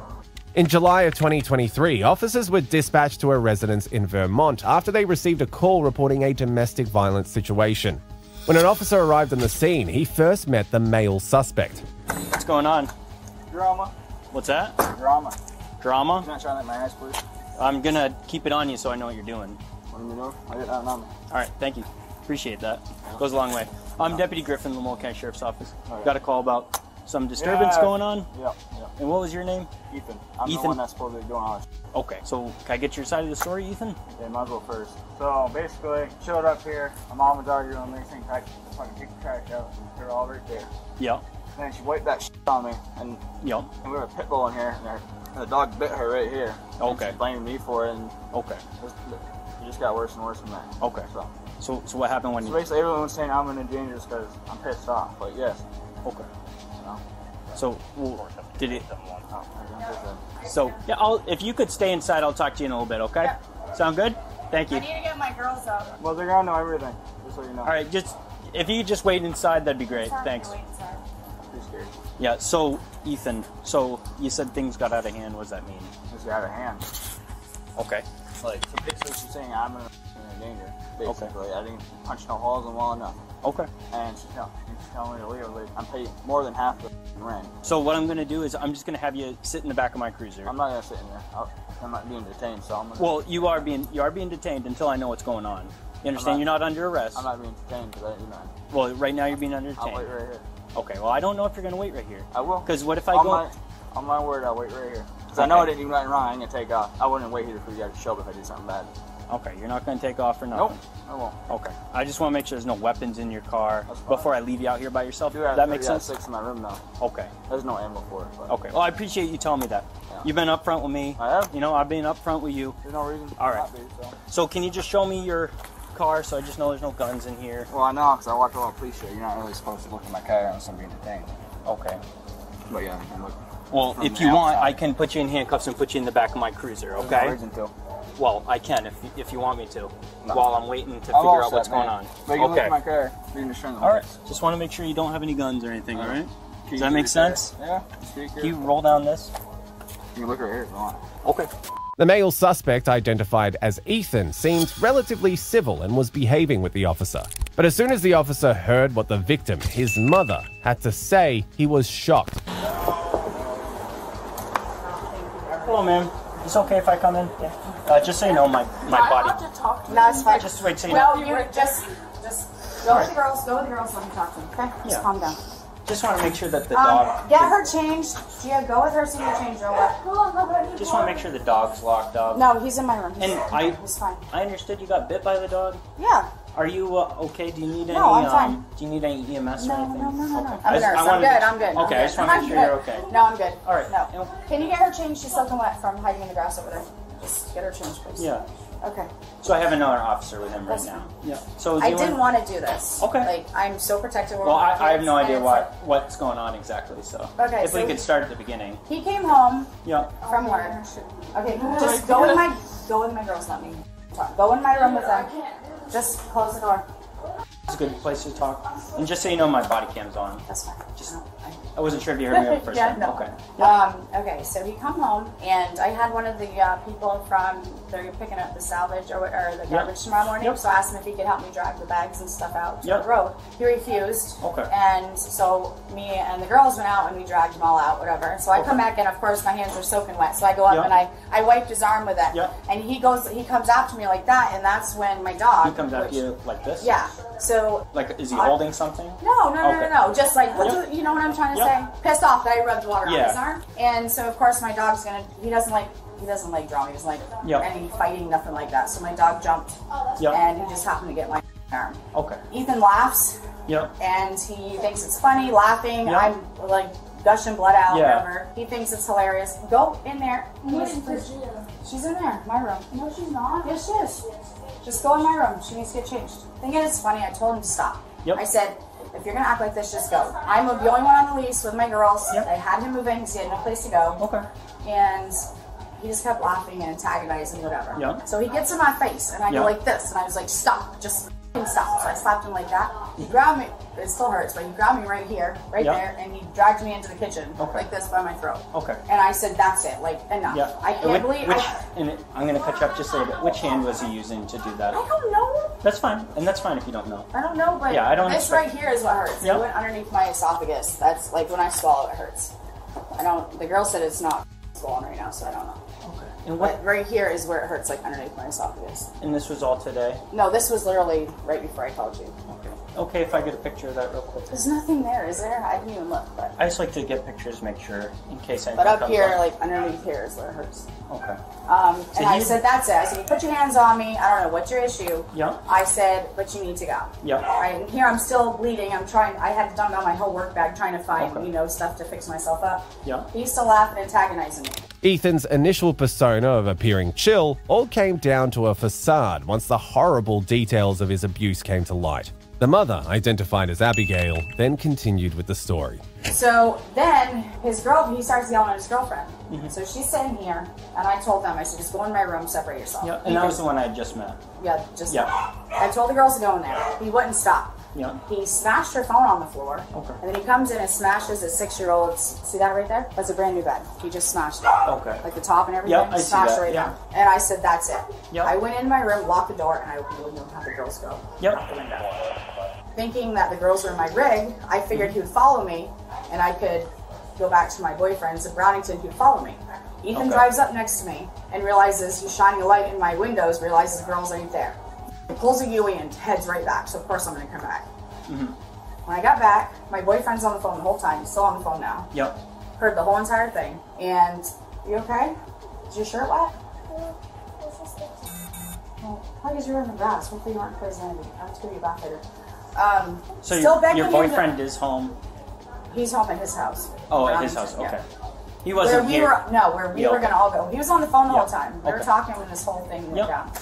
In July of 2023, officers were dispatched to a residence in Vermont after they received a call reporting a domestic violence situation. When an officer arrived on the scene, he first met the male suspect. What's going on? Drama. What's that? Drama. Drama? Can I try that in my ass, please? I'm going to keep it on you so I know what you're doing. What do you know? I get that on me. All right. Thank you. Appreciate that. Goes a long way. I'm Deputy Griffin, Lamoille County Sheriff's Office. Got a call about some disturbance Yeah. going on. Yeah, yep. And what was your name? Ethan. I'm Ethan. the one that's supposed to be all this. Okay. So can I get your side of the story, Ethan? Yeah, might as well first. So basically, showed up here. My mom was arguing with me, saying, "I fucking take the trash out." And they're all right there. Yeah. And then she wiped that shit on me, and Yep. and we were a pit bull in here, and, there- and the dog bit her right here. Okay. And she blamed me for it, and Okay. it, just got worse and worse from there. Okay. So, So so what happened when so you? basically, everyone was saying I'm in danger just because I'm pissed off. But yes. Okay. No. So well, did it? Oh, I'm pissed. So yeah, I'll if you could stay inside, I'll talk to you in a little bit. Okay? Sound good? Thank you. I need to get my girls out. Well, they're gonna know everything. Just so you know. All right, just if you just wait inside, that'd be great. Thanks. Yeah. So Ethan, so you said things got out of hand. What does that mean? Just out of hand. Okay. Like, so basically, she's saying I'm in, danger. Basically, I didn't punch no holes in the wall enough. Okay. And she's, tell, she's telling me to leave. I'm paying more than half the rent. So what I'm gonna do is I'm just gonna have you sit in the back of my cruiser. I'm not gonna sit in there. I'll, I'm not being detained, so I'm gonna. Well, you are being you are being detained until I know what's going on. You understand? not- You're not under arrest. I'm not being detained because I, know. Well, right now you're being under I'll detained. wait right here. Okay. Well, I don't know if you're gonna wait right here. I will. Because what if I on go? My, on my word, I'll wait right here. Because I know I didn't do nothing wrong. I ain't gonna take off. I wouldn't wait here for you guys to show up if I did something bad. Okay, you're not gonna take off or nothing. Nope, I won't. Okay. I just want to make sure there's no weapons in your car before I leave you out here by yourself. Do that makes 30 out of sense. Six in my room now. Okay. There's no ammo for it. But Okay. Well, I appreciate you telling me that. Yeah. You've been upfront with me. I have. You know, I've been upfront with you. There's no reason. All right. To, so. So can you just show me your car so I just know there's no guns in here? Well, I know because I walked around a police show. You're not really supposed to look at my car unless I'm being detained. Okay. But yeah, you can look. Well, if you want. I can put you in handcuffs and put you in the back of my cruiser. Okay. Well, I can if if you want me to. No. While I'm waiting to I'm figure out what's set, going on. But you can look okay. at my car. You can just turn the All right. Just want to make sure you don't have any guns or anything. All right. Keys Does that make sense? Yeah. Can you roll down this? You can look right here if you want. Okay. The male suspect, identified as Ethan, seemed relatively civil and was behaving with the officer. But as soon as the officer heard what the victim, his mother, had to say, he was shocked. Hello, ma'am. It's okay if I come in? Yeah. Uh, just so you know, my, my body. No, it's fine. Just wait till you No, know. you just, just go with the girls. Go with the girls. Let me talk to them. Okay, just Yeah. calm down. Just want to make sure that the Um, dog. get her changed. Gia, go with her so you can change her. What? Just want to make sure the dog's locked up. No, he's in my room. He's, And I, he's fine. I understood you got bit by the dog. Yeah. Are you uh, okay? Do you need any? No, I'm um, fine. Do you need any EMS or anything? no, no, no, no. I I'm a nurse. I I'm good. to- I'm good. Okay, I'm I just want to make sure you're okay. No, I'm good. All right. No. Can you get her changed? She's soaking wet from hiding in the grass over there. Just get her changed, please. Yeah. Okay. So I have another officer with him right That's now. Yeah. So I didn't want to do this. Okay. Like I'm so protective. Well, I, I have no idea it's what what's going on exactly. So Okay, if we could start at the beginning. He came home Yeah. from oh, work. Okay, oh, just go in my go with my girls. Let me talk. Go in my room with them. Just close the door. It's a good place to talk. And just so you know, my body cam's on. That's fine. Just, I wasn't sure if you heard me the first *laughs* yeah, time. no. Okay. Um, okay, so he come home, and I had one of the uh, people from they're picking up the salvage or, or the Yep. garbage tomorrow morning. Yep. So I asked him if he could help me drag the bags and stuff out to Yep. the road. He refused. Okay. And so me and the girls went out and we dragged them all out, whatever. So I come back and of course my hands are soaking wet. So I go up Yep. and I, I wiped his arm with it. Yep. And he goes he comes after me like that, and that's when my dog. He comes at which- you like this. Yeah. So Like, is he I- holding something? no, no, no, Okay. no, no. Just like, what Yep. do, you know what I'm trying to Yep. say? Pissed off that I rubbed water Yeah. on his arm. And so, of course, my dog's gonna, he doesn't like, he doesn't like drama. He doesn't like Yep. any fighting, nothing like that. So my dog jumped Yep. and he just happened to get my arm. Okay. Ethan laughs Yep. and he thinks it's funny, laughing. Yep. I'm like gushing blood out, Yeah. whatever. He thinks it's hilarious. Go in there. Listen, please. She's in there, my room. No, she's not. Yes, she is. Just go in my room. She needs to get changed. Thinking it's funny, I told him to stop. Yep. I said, if you're gonna act like this, just go. I'm the only one on the lease with my girls. Yep. I had him move in because he had no place to go. Okay. And he just kept laughing and antagonizing, whatever. Yep. So he gets in my face, and I Yep. go like this, and I was like, stop, just So I slapped him like that. He grabbed me. It still hurts, but he grabbed me right here, right Yep. there, and he dragged me into the kitchen Okay. like this by my throat. Okay. And I said, "That's it. Like enough. Yeah. I can't which, believe." Which, I, and it, I'm going to cut you up just a little bit. Which hand was he using to do that? I don't know. That's fine. And that's fine if you don't know. I don't know, but Yeah, I don't this expect- right here is what hurts. Yep. It went underneath my esophagus. That's like when I swallow, it hurts. I don't. The girl said it's not swollen right now, so I don't know. And what? But right here is where it hurts, like underneath my esophagus. And this was all today. No, this was literally right before I called you. Okay. Okay, if I get a picture of that real quick. There's nothing there, is there? I didn't even look, but I just like to get pictures, make sure in case anything but up comes here, up. like underneath here, is where it hurts. Okay. Um, So and I said, "That's it." I said, "You put your hands on me. I don't know what's your issue." Yeah. I said, "But you need to go." Yeah. Right, and here I'm still bleeding. I'm trying. I had to dump out my whole work bag trying to find, Okay. you know, stuff to fix myself up. Yeah. He's still laughing, antagonizing me. Ethan's initial persona of appearing chill all came down to a facade once the horrible details of his abuse came to light. The mother, identified as Abigail, then continued with the story. So then his girl, he starts yelling at his girlfriend. Mm-hmm. So she's sitting here, and I told them, I said, just go in my room, separate yourself. Yeah. He And that was the one I had just met. Yeah, just Yeah. I told the girls to go in there. He wouldn't stop. Yeah. He smashed her phone on the floor. Okay. And then he comes in and smashes his six-year-old's. See that right there? That's a brand new bed. He just smashed it. Okay. Like the top and everything. I see smashed that, right yeah. down. And I said, "That's it." I went in my room, locked the door, and I opened the window and had the girls go. Yep. Out the window. Thinking that the girls were in my rig, I figured he would follow me, and I could go back to my boyfriend's in Brownington who'd follow me. Ethan Okay. drives up next to me and realizes he's shining a light in my windows, realizes the girls ain't there. He pulls a Yui and heads right back, so of course I'm gonna come back. Mm-hmm. When I got back, my boyfriend's on the phone the whole time. He's still on the phone now. Yep. Heard the whole entire thing. And you okay? Is your shirt wet? Well, probably because you're in the grass. Hopefully you aren't poisoning me. I'll have to give you a bath later. Um, So still your, your boyfriend is home. He's home at his house. Oh, at his house. yeah. Okay. He wasn't we here. were no, where we Yeah, were okay. gonna all go. He was on the phone the Yeah. whole time. We were talking when this whole thing went Yep. down.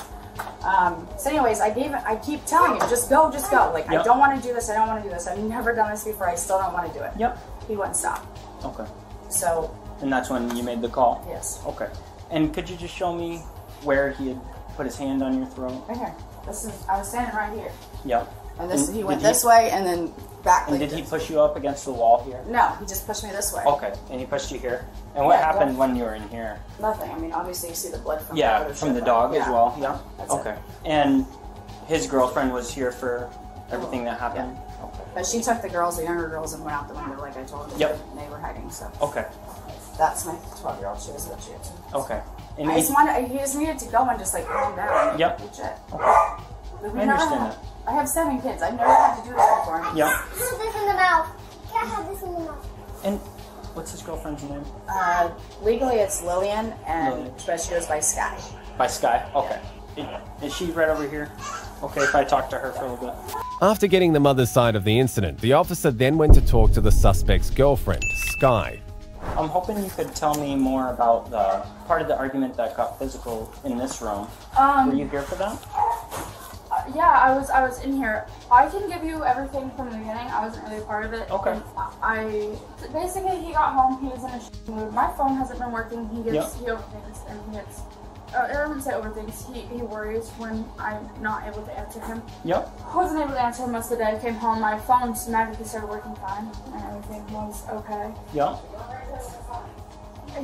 Um, so, anyways, I gave. I keep telling him, just go, just go. Like I don't want to do this. I don't want to do this. I've never done this before. I still don't want to do it. Yep. He wouldn't stop. Okay. So And that's when you made the call. yes, Okay. And could you just show me where he had put his hand on your throat? right here. This is. I was standing right here, Yep. and this. And he went did he- this way, and then back And like did he push you up against the wall here? No, he just pushed me this way. Okay, and he pushed you here. And what Yeah, happened yeah. when you were in here? Nothing. I mean, obviously you see the blood from the Yeah, other from the dog but as well. Yeah. That's it. Okay. And his girlfriend was here for everything that happened. Okay. But she took the girls, the younger girls, and went out the window like I told her. Yep. And they were hiding. So Okay. that's my 12 year old. She was legit. Okay. And I he- just wanted. He just needed to go and just like calm down. Yep. Okay. Like, we I understand had- that. I have seven kids. I've never had to do that before. Yep. Have this in the mouth. Can't have this in the mouth. And what's his girlfriend's name? Uh, legally, it's Lillian, and Lillian. but she goes by Sky. By Sky. Okay. Is- Is she right over here? Okay, if I talk to her for a little bit. After getting the mother's side of the incident, the officer then went to talk to the suspect's girlfriend, Sky. I'm hoping you could tell me more about the part of the argument that got physical in this room. Um, Were you here for that? Yeah, I was I was in here. I can give you everything from the beginning. I wasn't really a part of it. Okay. I basically he got home. He was in a sh- mood. My phone hasn't been working. He gets Yep. he overthinks and he gets. Uh, I wouldn't say overthinks. He he worries when I'm not able to answer him. Yep. I wasn't able to answer him most of the day. I came home. My phone magically started working fine, and everything was okay. Yep.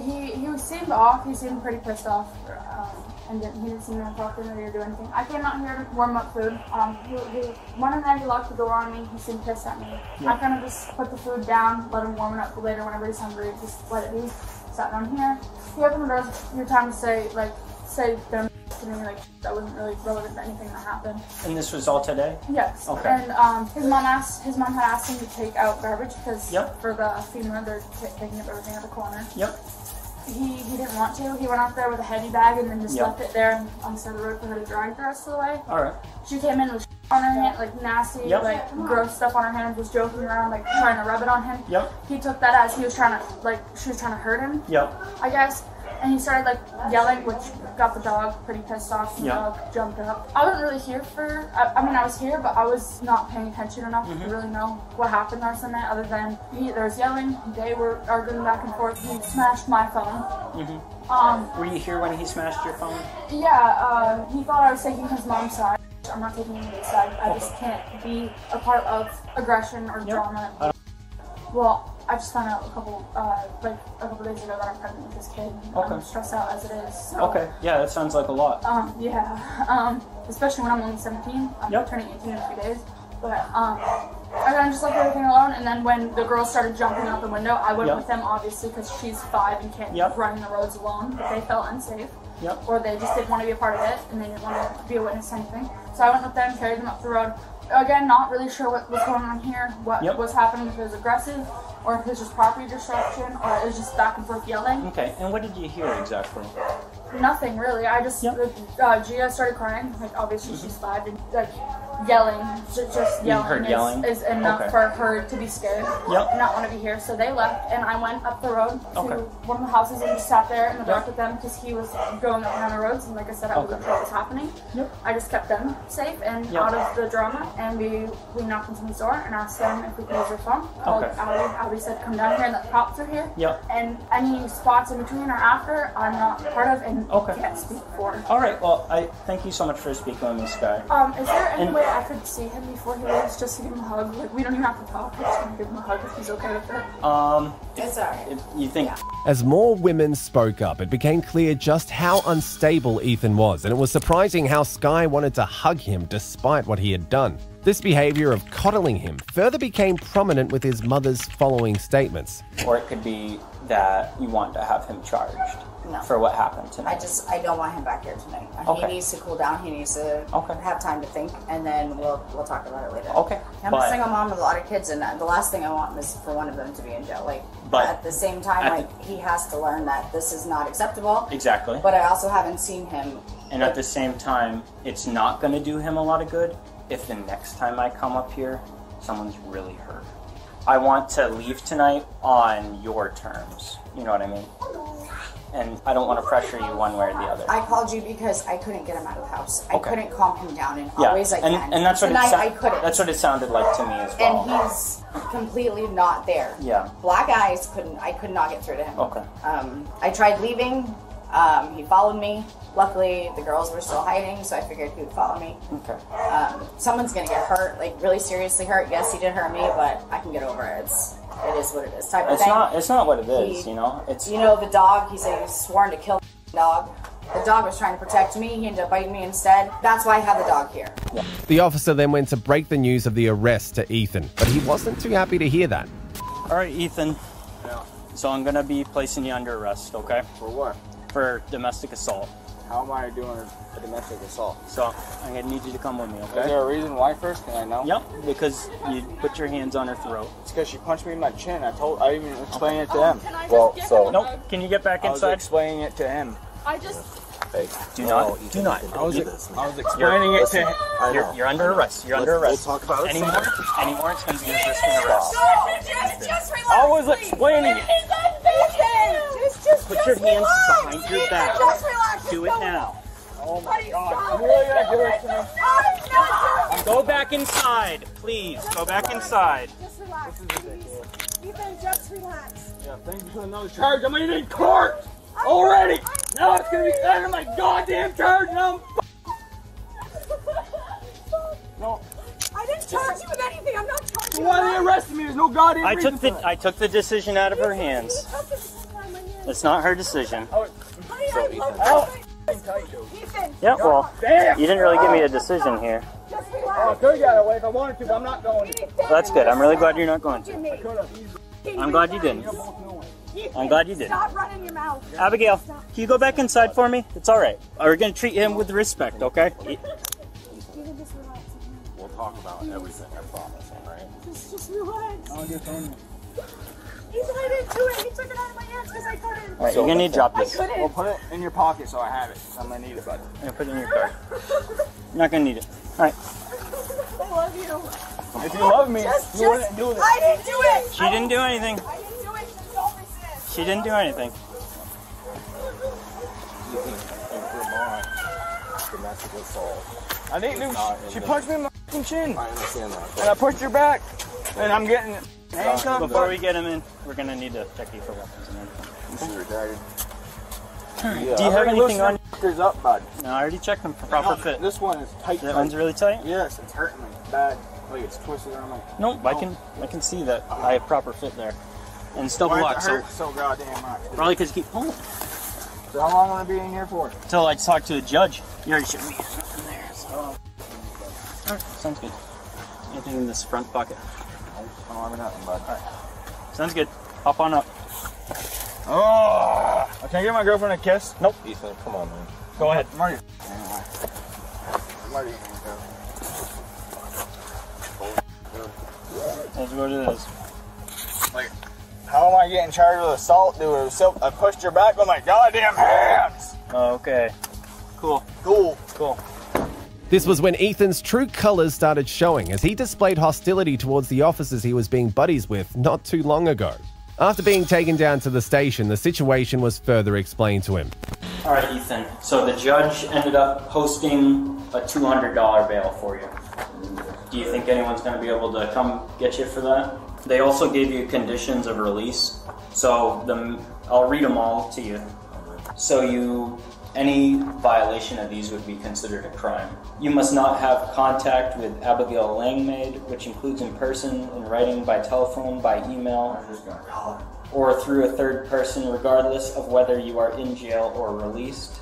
He he seemed off. He seemed pretty pissed off, um, and didn't, he didn't seem to talk to me or do anything. I came out here to warm up food. Um, he, he went in there. He locked the door on me. He seemed pissed at me. Yeah. I kind of just put the food down, let him warm it up for later whenever he's hungry. Just let it be. Sat down here. He opened the door. Your time to say like say them to me like that wasn't really relevant to anything that happened. And this was all today? Yes. Okay. And um, his mom asked. His mom had asked him to take out garbage because Yep. for the FEMA they're taking up everything at the corner. Yep. He he didn't want to. He went out there with a heavy bag and then just Yep. left it there on the side of the road for her to drive the rest of the way. All right. She came in with on her hand, like nasty, Yep. like gross stuff on her hand, was joking around, like trying to rub it on him. Yep. He took that as he was trying to, like, she was trying to hurt him. Yep. I guess. And he started like yelling, which got the dog pretty pissed off. The Yeah. dog jumped up. I wasn't really here for. I, I mean, I was here, but I was not paying attention enough Mhm. to really know what happened last night. Other than he, there was yelling, they were arguing back and forth. He smashed my phone. hmm Um, Were you here when he smashed your phone? yeah, uh, he thought I was taking his mom's side. I'm not taking his side. I just can't be a part of aggression or drama. I Well, I just found out a couple, uh, like a couple days ago that I'm pregnant with this kid. Okay. I'm stressed out as it is. So, Okay. Yeah, that sounds like a lot. Um, yeah. *laughs* Um, especially when I'm only 17. I'm Yep. turning 18 in a few days. But um, I kind of just left everything alone. And then when the girls started jumping out the window, I went Yep. with them obviously because she's five and can't Yep. run the roads alone. But they felt unsafe. Yep. Or they just didn't want to be a part of it and they didn't want to be a witness to anything. So I went with them, carried them up the road. Again, not really sure what was going on here, what Yep. was happening, if it was aggressive, or if it was just property disruption, or it was just back and forth yelling. Okay. And what did you hear exactly? Nothing really. I just uh, Gia started crying. Like obviously she's five and like yelling, just yelling, heard is, yelling? is enough Okay. for her to be scared. Yep. And not want to be here. So they left, and I went up the road to Okay. one of the houses and just sat there in the dark Yep. with them because he was going up and down the roads. And like I said, I wasn't Okay. sure what was happening. Yep. I just kept them safe and Yep. out of the drama. And we we knocked on someone's door and asked them if we could use their phone. Called Okay. Abby. Abby said, "Come down here, and the cops are here." Yep. And any spots in between or after, I'm not part of and Okay. can't speak for. All right. Well, I thank you so much for speaking with me, Sky. Um, is there any way I could see him before he leaves just to give him a hug? Like, we don't even have to talk. I just want to give him a hug if he's okay with it. Um, It's alright. you think As more women spoke up, it became clear just how unstable Ethan was, and it was surprising how Sky wanted to hug him despite what he had done. This behavior of coddling him further became prominent with his mother's following statements. or it could be that you want to have him charged No. for what happened tonight. I just I don't want him back here tonight. Okay. He needs to cool down. He needs to have time to think, and then we'll we'll talk about it later. Okay. I'm But- a single mom with a lot of kids, and the last thing I want is for one of them to be in jail. Like, But at the same time, at like he has to learn that this is not acceptable. Exactly. But I also haven't seen him. And at the same time, it's not going to do him a lot of good if the next time I come up here, someone's really hurt. I want to leave tonight on your terms. You know what I mean? And I don't want to pressure you one way or the other. I called you because I couldn't get him out of the house. I Okay. couldn't calm him down, and yeah, always I and, can. and that's what Tonight it I couldn't. That's what it sounded like to me as well. and he's completely not there. Yeah. Black eyes couldn't. I could not get through to him. Okay. Um, I tried leaving Um, he followed me. Luckily, the girls were still hiding, so I figured he would follow me. Okay. Um, someone's gonna get hurt, like really seriously hurt. Yes, he did hurt me, but I can get over it. It's it is what it is. Type of It's thing. not. It's not what it is. He- You know. It's. You know, the dog. He said he sworn to kill the dog. The dog was trying to protect me. He ended up biting me instead. That's why I have the dog here. The officer then went to break the news of the arrest to Ethan, but he wasn't too happy to hear that. All right, Ethan. Yeah. So I'm gonna be placing you under arrest. Okay. For what? For domestic assault. How am I doing a domestic assault? So I'm need you to come with me. Okay. Is there a reason why first? Can I know? Yep. Because you put your hands on her throat. It's because she punched me in my chin. I told. I even explained it to him. Oh, can I just Well, get so him? Nope. Can you get back inside? I was inside? explaining it to him. I just. Hey, Do not. Do not. I was, You- I was explaining it to him. You're, you're under arrest. You're under arrest. we'll talk about it any some more. more. Any more? It's gonna be resisting arrest. Just, just relax. I was explaining it. Just, just, Put your hands behind your back. Do it now. Oh my god. Really gonna do it to him. I'm not doing Go back inside, please. Go back inside. Just relax. Ethan, just relax. Yeah, thank you for another charge. I'm in court already. Now it's gonna be the end of my goddamn charge. and I'm no. I didn't charge you with anything. I'm not charging Why they arrested me? There's no goddamn I reason took for the that. I took the decision out of her hands. It's not her decision. Oh, Ethan, Yeah, well, Damn. you didn't really give me a decision here. just oh, I relax. could have got away if I wanted to, but I'm not going to. Well, that's good. I'm really glad you're not going to. I'm glad you didn't. I'm glad you didn't. Stop running your mouth. Abigail, can you go back inside for me? It's all right. We're gonna treat him with respect, okay? Just relax. We'll talk about everything, I promise, alright? Just, just relax. I'll get on. Ethan, I didn't do it. He took it out of my hands because I couldn't. All right, you're gonna need to drop I this. couldn't. Well, put it in your pocket so I have it. I'm gonna need it, bud. I'm gonna put it in your car. You're not gonna need it. All right. I love you. If you love me, Just, you just, wouldn't do this. I didn't do it. She didn't do anything. I didn't do it. Just don't resist. She didn't do anything. You can improve on domestic assault. I didn't do. She punched me in the fucking chin, I understand that. and I pushed her back, and I'm getting handcuffed. Before we get him in, we're gonna need to check you for weapons and everything. You. Do you have anything on? There's up, bud. No, I already checked them for proper fit. This one is tight. That one's really tight. Yes, it's hurting me bad. Look, it's twisted around my. Nope, I can I can see that I have proper fit there, and it's double Why lock. So hurt so goddamn much? probably because you keep pulling So how long am I be in here for? until I talk to a judge. You already showed me something there. So. All right, sounds good. Anything in this front pocket? I don't have nothing, bud. All right. Sounds good. Hop on up. Oh, can I give my girlfriend a kiss? Nope. Ethan, come on, man. Go ahead. I'm already. I'm. Let's go to this. Like, how am I getting charged with assault, dude? So I pushed her back with my goddamn hands. Okay. Cool. Cool. Cool. This was when Ethan's true colors started showing as he displayed hostility towards the officers he was being buddies with not too long ago. After being taken down to the station, the situation was further explained to him. All right, Ethan. So the judge ended up posting a $200 bail for you. Do you think anyone's going to be able to come get you for that? They also gave you conditions of release. So the I'll read them all to you. So you any violation of these would be considered a crime. You must not have contact with Abigail Langmaid, which includes in person, in writing, by telephone, by email, or through a third person, regardless of whether you are in jail or released.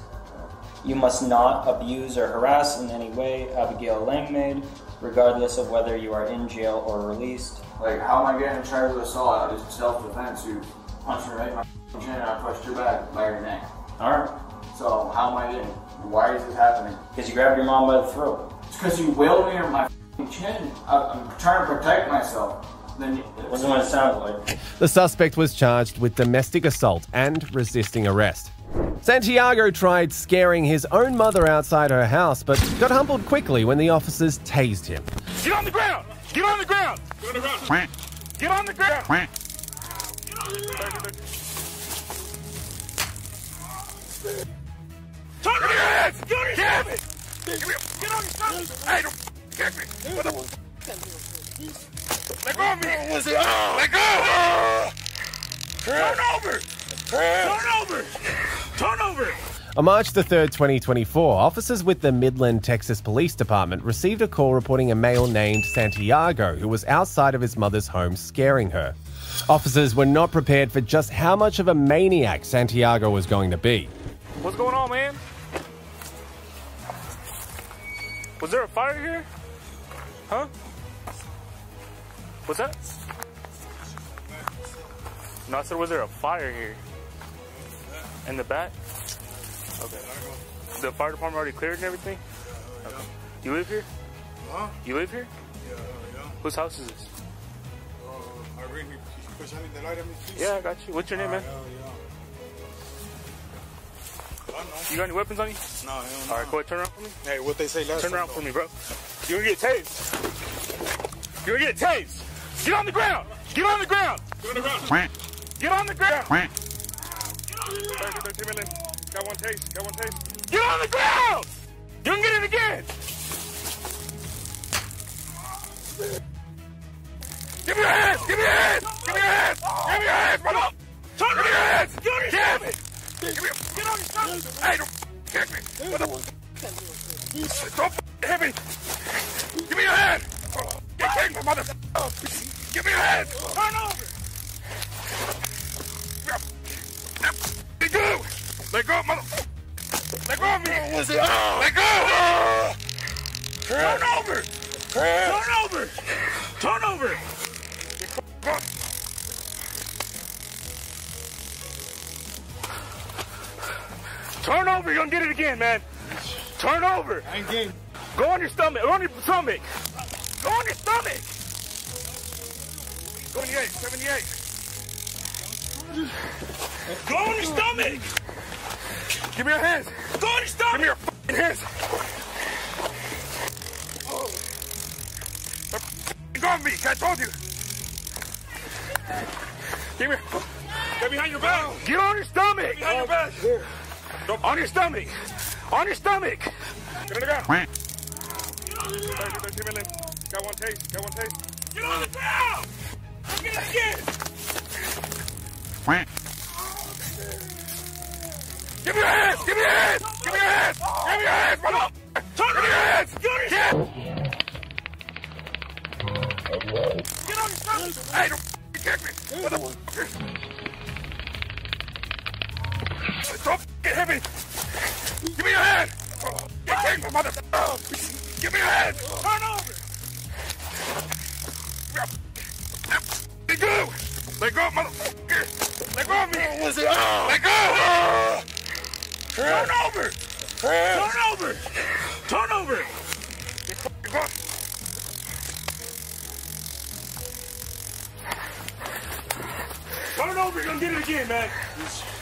You must not abuse or harass in any way Abigail Langmaid, regardless of whether you are in jail or released. Like, how am I getting charged with assault? Just self-defense. You punched me right in my chin and I pushed her back by your neck. Alright. So how am I getting? Why is this happening? Because you grabbed your mom by the throat. It's because you wailed me in my chin. I, I'm trying to protect myself. Then you, Wasn't what it sounded like. The suspect was charged with domestic assault and resisting arrest. Santiago tried scaring his own mother outside her house, but got humbled quickly when the officers tased him. Get on the ground! Get on the ground! Get on the ground! Get on the ground! Talk to your hands! Get on your hands! Get on your stomach! Hey, don't kick me! What the- Let go of me! Let go! Turn over! Turn over! Turn over! On March the 3rd, 2024, officers with the Midland, Texas Police Department received a call reporting a male named Santiago who was outside of his mother's home scaring her. Officers were not prepared for just how much of a maniac Santiago was going to be. What's going on, man? Was there a fire here? Huh? What's that? No, I said, was there a fire here? In the back? Okay. The fire department already cleared and everything? Okay. You live here? Huh? You live here? Yeah, yeah. Whose house is this? Uh, Irene, you push any the light at me, please? Yeah, I got you. What's your name, man? Yeah, yeah. You got any weapons on you? No, hell no. All right, go ahead, turn around for me. Hey, what they say last Turn around though. for me, bro. You're gonna get tased. You're gonna get tased. Get on the ground. Get on the ground. Get on the ground. Get on the ground. 30, 13 million. Got one taste. Got one taste. Get on the ground. You can get it again. Give me your hands. Give me your hands. Give me your hands. Give me your hands, brother. Turn Give me your hands. Get on your it. Give me your, get on your stomach. Hey, don't kick me. What the? Don't hit me. Give me your hand. Get kicked, my mother. Give me your hand. Turn over. Let go. Let go, mother. Let go of me. Ah! Let go. Turn ah! over. Turn over. Turn over. Turn over. You're gonna get it again, man. Turn over. I ain't. Go on your stomach. Go on your stomach. Go on your stomach. 78, 78. Go on your stomach. Give me your hands. Go on your stomach. Give me your fucking hands. They're on me. I told you. Give me. Get behind your back. Get on your stomach. Get Behind your back. On your stomach. On your stomach. Get on the ground. 30, 13 million. Got one taste. Got one taste. Get on the ground. Get it again. Give me your hands! Give me your hands! Give me your hands! Give me your hands, brother! Turn Give me your hands! Get on your Get on your stomach! Hey, don't f***ing kick me! Motherfucker! Don't hit me! Give me your hand! You kicked me, motherfucker! Give me your hand! Turn over! Let go! Let go, motherfucker! Let go of me! Let go! Turn over! Turn over! Turn over! Turn over, you're gonna get it again, man.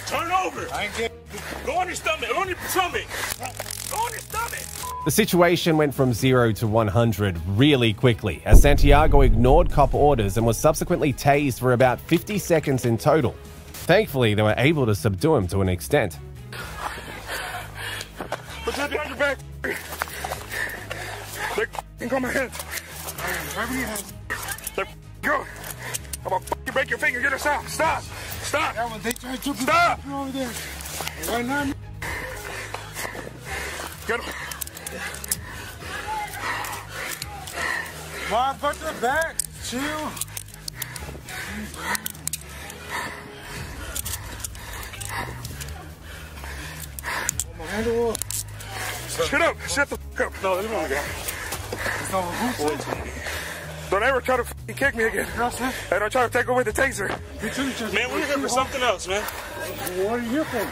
Turn over. I ain't getting Go on your stomach. Go on your stomach. Go on your stomach. The situation went from 0 to 100 really quickly as Santiago ignored cop orders and was subsequently tased for about 50 seconds in total. Thankfully, they were able to subdue him to an extent. Let go my hands. Let go. I'm gonna fucking break your finger. Get us out. Stop. Stop. That one, they tried to Stop. you over there. Right now, Get him. Mom, put the back. Chill. My handle up. Shut up. Shut the fuck up. No, let me go. It's over. Who's? Don't ever try to fucking kick me again. And don't try to take away the taser. Man, we're here for something else, man. What are you here for?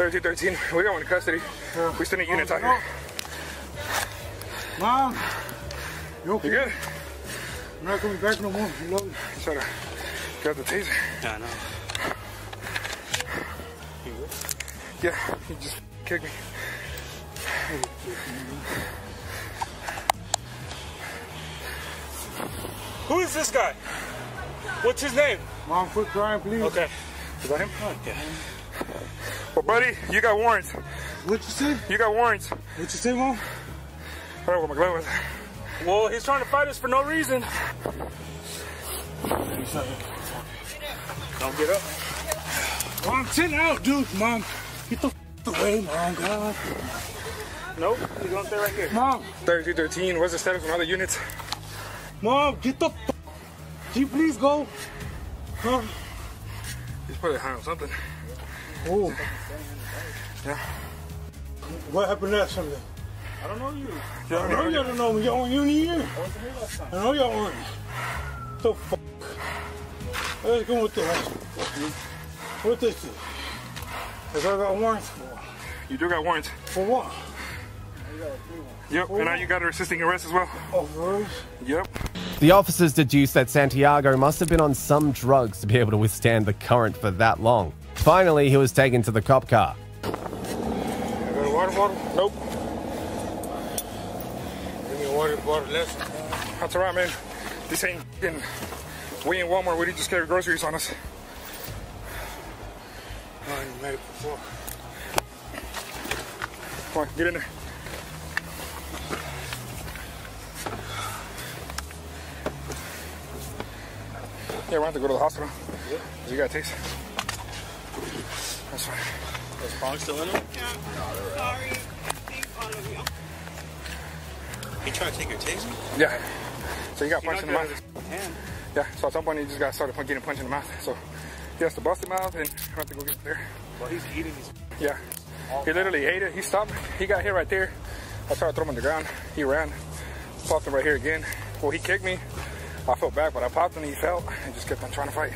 1313. We got one in custody. We still need units out oh, here. Mom, you okay? You good? I'm not coming back no more. You love it. Try to grab the taser. Yeah, I know. Yeah, he just kicked me. Who is this guy? What's his name? Mom, quit crying, please. Okay. Is that him? Yeah. Well, buddy, you got warrants. What you say? You got warrants. What you say, Mom? All right, where my glove was. Well, he's trying to fight us for no reason. Don't get up. Mom, chill out, dude. Mom, get the f- away, Mom. God. Nope, you're going to stay right here. Mom. 3213, what's the status on other units? Mom, get the f- Can you please go? Huh? He's probably high on something. Oh. Yeah. What happened last Sunday? I don't know you. I know y'all don't know me. Y'all weren't even here. I know y'all weren't. The fuck? Let's go with the hospital. What this is? Cause I got warrants for. You do got warrants. For what? Yep, and now you got a resisting arrest as well. Oh, really? Yep. The officers deduced that Santiago must have been on some drugs to be able to withstand the current for that long. Finally, he was taken to the cop car. I got a water bottle? Nope. Give me a water bottle less. That's alright, man. This ain't fucking. We in Walmart, we didn't just carry groceries on us. I made it before. Come on, get in there. Yeah, we're have to go to the hospital. Yeah. You got a taste. That's fine. Is prong still in him? Sorry. Thank all of you. He tried to take your taser? Yeah. So you got He punched in the mouth. out hand. Yeah. So at some point he just got started getting punched in the mouth. So he has to bust him out and we have to go get there. Well, he's eating these. Yeah. He literally ate it. He stopped. He got hit right there. I tried to throw him on the ground. He ran. Popped him right here again. Well, he kicked me. I felt bad, but I popped him and he fell and just kept on trying to fight.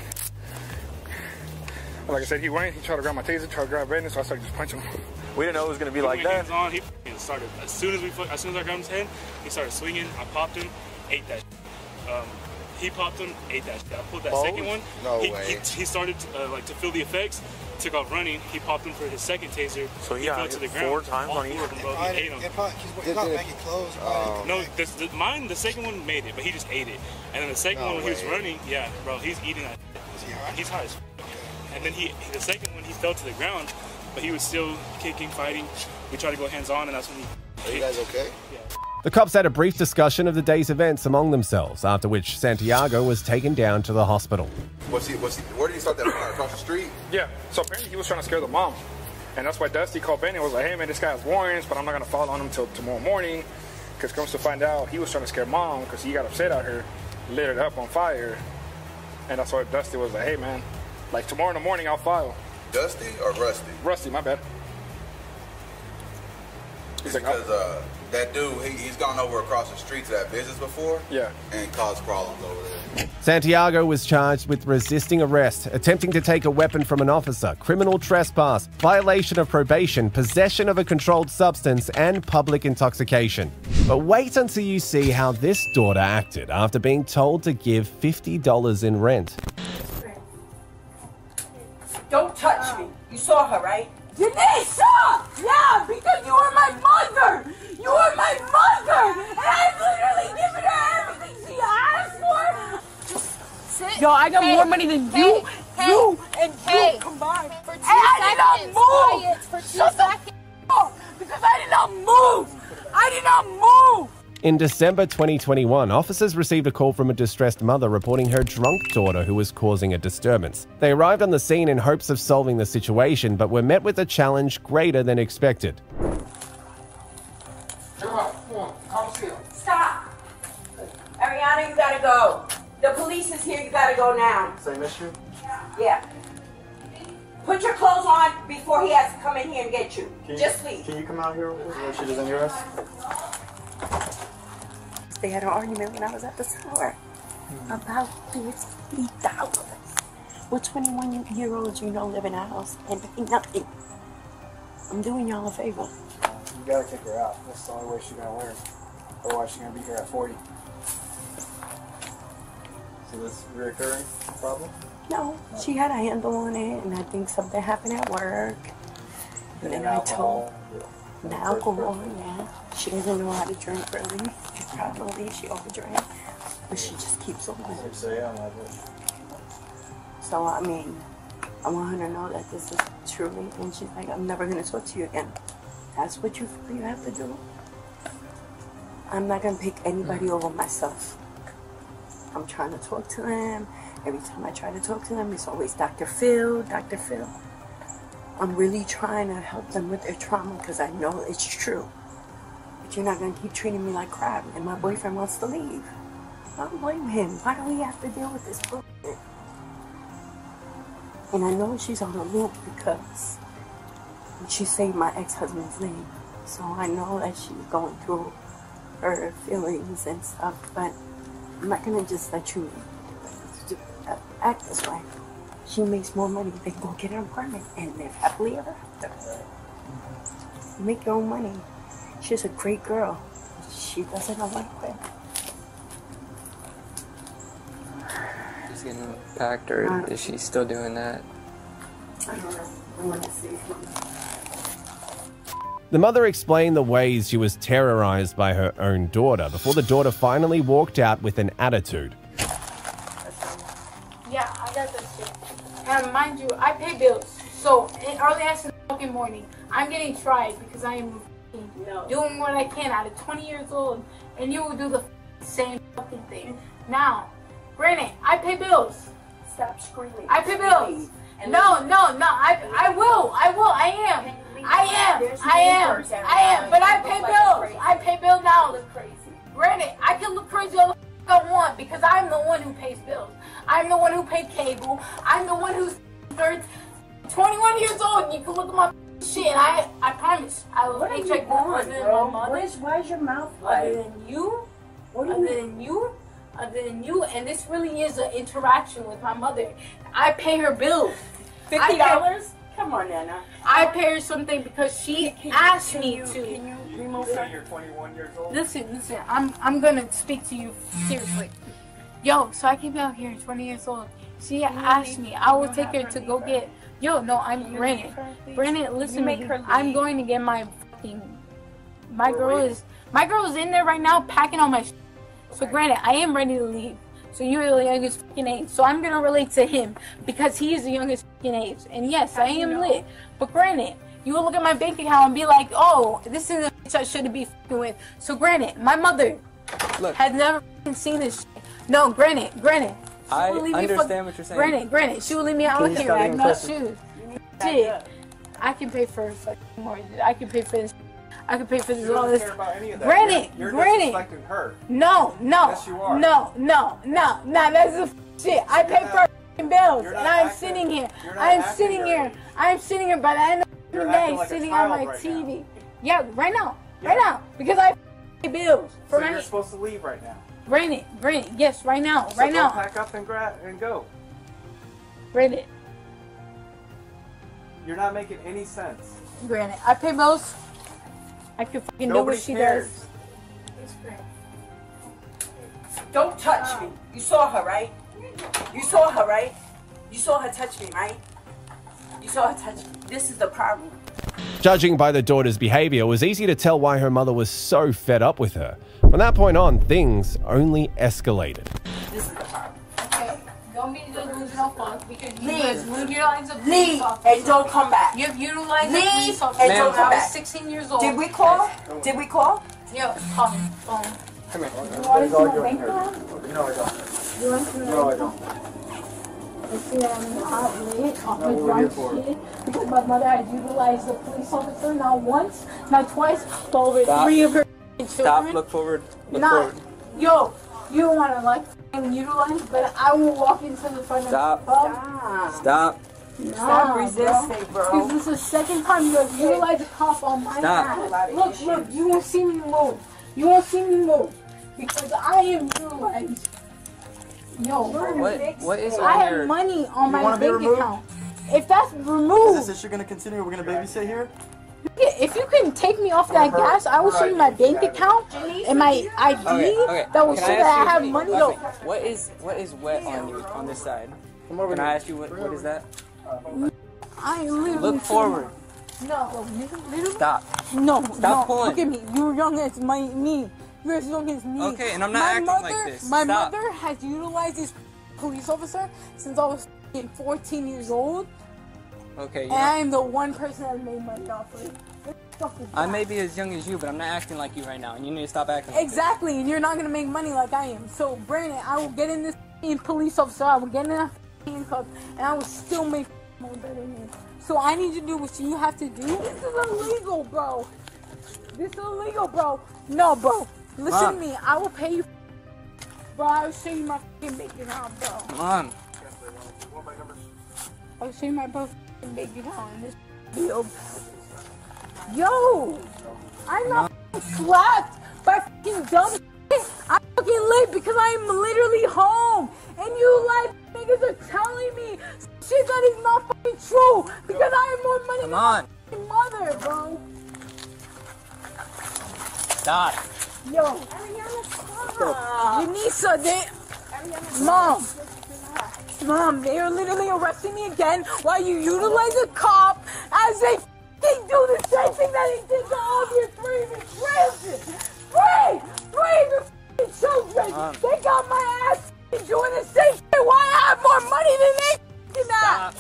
And like I said, he went. He tried to grab my taser, tried to grab Brandon, so I started just punching him. We didn't know it was gonna be He like that. hands on, he started as soon as we fu- as soon as I grabbed his hand, he started swinging. I popped him, ate that. Um, he popped him, ate that. shit. I pulled that Both? second one. No he, way. He, he started to, uh, like to feel the effects. Took off running. He popped him for his second taser. So he he fell to the hit ground. four times All on four each- of them, bro. It He ate them. it probably- he's- he's not making clothes. Oh. No, this, the, mine, the second one made it, but he just ate it. And then the second No one, when he was running, yeah, bro, he's eating that. He's high as f- And then he, the second one, he fell to the ground, but he was still kicking, fighting. We tried to go hands on, and that's when he. Are you guys okay? The cops had a brief discussion of the day's events among themselves, after which Santiago was taken down to the hospital. What's he? What's he? Where did he start that fire? Across the street? Yeah. So apparently he was trying to scare the mom. And that's why Dusty called Benny and was like, hey man, this guy has warrants, but I'm not going to follow on him till tomorrow morning. Because comes to find out, he was trying to scare mom because he got upset out here, lit it up on fire. And that's why Dusty was like, hey man, like tomorrow in the morning I'll file. Dusty or Rusty? Rusty, my bad. It's because uh, that dude, he, he's gone over across the street to that business before. Yeah. And caused problems over there. Santiago was charged with resisting arrest, attempting to take a weapon from an officer, criminal trespass, violation of probation, possession of a controlled substance, and public intoxication. But wait until you see how this daughter acted after being told to give $50 in rent. Don't touch me. You saw her, right? Denisha! Yeah, because you are my mother! You are my mother! And I've literally given her everything she asked for! Sit. Yo, I got Hey, more money than hey, you, hey, you, and hey, you combined. For two and I did not seconds, move! quiet, for two Shut the f- up, because I did not move! I did not move! In December 2021, officers received a call from a distressed mother reporting her drunk daughter who was causing a disturbance. They arrived on the scene in hopes of solving the situation, but were met with a challenge greater than expected. Stop! Ariana, you gotta go. The police is here, you gotta go now. Same issue? Yeah. Put your clothes on before he has to come in here and get you. Just leave. Can you come out here where she doesn't hear us? They had an argument when I was at the store about fifty dollars. What twenty-one year olds you know live in a house and pay nothing? I'm doing y'all a favor. You gotta kick her out. That's the only way she's gonna learn. Otherwise, she's gonna be here at 40. So this reoccurring problem? No, she had a handle on it, and I think something happened at work. And then I told the alcohol, yeah. She doesn't know how to drink really. Probably she overdrank, but she just keeps on. So I mean, I want her to know that this is truly, and she's like, I'm never gonna talk to you again. That's what you you have to do. I'm not gonna pick anybody over myself. I'm trying to talk to them. Every time I try to talk to them, it's always Dr. Phil, Dr. Phil. I'm really trying to help them with their trauma because I know it's true. But you're not going to keep treating me like crap, and my boyfriend wants to leave. I don't blame him. Why do we have to deal with this bullshit? And I know she's on the loop because she saved my ex-husband's name. So I know that she's going through her feelings and stuff, but I'm not gonna just let you act this way. She makes more money, they go get an apartment and live happily ever after. You make your own money. She's a great girl. She doesn't know what to quit. She's getting packed, or uh, is she still doing that? I don't know. I'm gonna see. The mother explained the ways she was terrorized by her own daughter before the daughter finally walked out with an attitude. Yeah, I got that shit. And mind you, I pay bills. So eh, early ass in the fucking morning, I'm getting tried because I am fucking doing what I can at 20 years old, and you will do the same fucking thing. Now, granted, I pay bills. Stop screaming. I pay bills. And No, no, no. I, I will. I will. I am. I am. I am. I am. But I pay bills. I pay bills now. Granted, I can look crazy all I want because I'm the one who pays bills. I'm the one who paid cable. I'm the one who's 30, 21 years old. You can look at my shit. And I, I promise, I will What are you paycheck than my mother. Where's- why's your mouth Other than you. What do other you- than you. Other than you. And this really is an interaction with my mother. I pay her bills. $50? Come on, Nana. I pay her something because she asked me to. Can you remove Listen, her? you're 21 years old. Listen, listen. I'm I'm gonna speak to you seriously. Yo, so I came out here 20 years old. She asked me. I will take her to go get. Yo, no, I'm Brandon. Brandon, listen to me. I'm going to get my fucking. My girl is my girl is in there right now packing all my. Sh- so granted, I am ready to leave. So you're the youngest fucking age. So I'm gonna relate to him because he is the youngest fucking age. And yes, I am lit. But granted, you will look at my bank account and be like, oh, this is a bitch I shouldn't be fucking with. So granted, my mother has never seen this shit. No, granted, granted. she I will leave me understand fuck- what you're saying. Granted, granted, she will leave me out here stop with no shoes. Shit. I can pay for fucking mortgage. I can pay for this. I can pay for this all don't this. care about any of that. Granted, You're, you're granted. her. No, no, Yes, you are. no, no, no, no. That's the f- shit. I pay for f***ing bills, and I'm acting- sitting here. I'm sitting here. I'm sitting here by the end of the day, like sitting on my right TV. Yeah, right now, right now, because I pay bills for So my you're supposed to leave right now. Granted, granted, yes, right now, So right now, pack up and grab and go. granted, You're not making any sense. granted. I pay bills. I can fucking do what she cares. does. Don't touch me. You saw her, right? You saw her, right? You saw her touch me, right? You saw her touch me. This is the problem. Judging by the daughter's behavior, it was easy to tell why her mother was so fed up with her. From that point on, things only escalated. This is the problem. Okay, don't be delusional fuck because you Leave. guys utilize a police Leave officer. and don't come back. You've utilized Leave police officer. and don't come I was back. 16 years old. Did we call? Did we call? Yo, call me. Phone. Come here. You want to see my bank account? No, I don't. You want to see my No, I don't. account? You see I'm not lit off Not my drunk shit because my mother has utilized the police officer not once, not twice, but over Stop. three of her children. Stop, look forward, look Not, forward. yo, you don't want to like f***ing utilize, but I will walk into the front Stop. of the phone. Stop. Stop Stop resisting, bro. Because this is the second time you have utilized a cop on my Stop. ass. Look, look, you won't see me move. You won't see me move. Because I am utilized. Yo, What- what is I have your- money on You my wanna be bank account. If that's removed. Is removed, this you're gonna continue? We're gonna babysit here? If you can take me off that uh-huh. gas, I will show you my bank account and my ID Okay, okay. that will Can show that I have money. okay, Yo, What is what is wet on you on this side? Come over Can here. I ask you what, what is that? I literally Look forward. No, literally. Stop. No, Stop no. pulling. Look at me. You're young as my me. You're as young as me. Okay, and I'm not my acting mother, like this. My Stop. mother has utilized this police officer since I was f***ing 14 years old, Okay, you and I am the one person that made money off of it. What the fuck is I may be as young as you, but I'm not acting like you right now, and you need to stop acting. Like Exactly, and you're not gonna make money like I am. So, Brandon, I will get in this police officer. I will get in that handcuff, and I will still make more better than you. So I need you to do what you have to do. This is illegal, bro. This is illegal, bro. No, bro. Listen Mom. to me. I will pay you. Bro, I will show you my fucking bank account, bro. Come on. I'll show you my fucking bank account and this deal. Yo! I'm not slapped by fucking dumb shit. I'm fucking late because I'm literally home. And you like niggas are telling me shit that is not fucking true because I have more money Come than on. my mother, bro. Stop. Yo. Janisa, they. Mom. Mom, they are literally arresting me again while you utilize a cop as they f***ing do the same thing that he did to all of your three children. Three! Three of your f***ing children! Mom. They got my ass f***ing doing the same shit while I have more money than they f***ing have!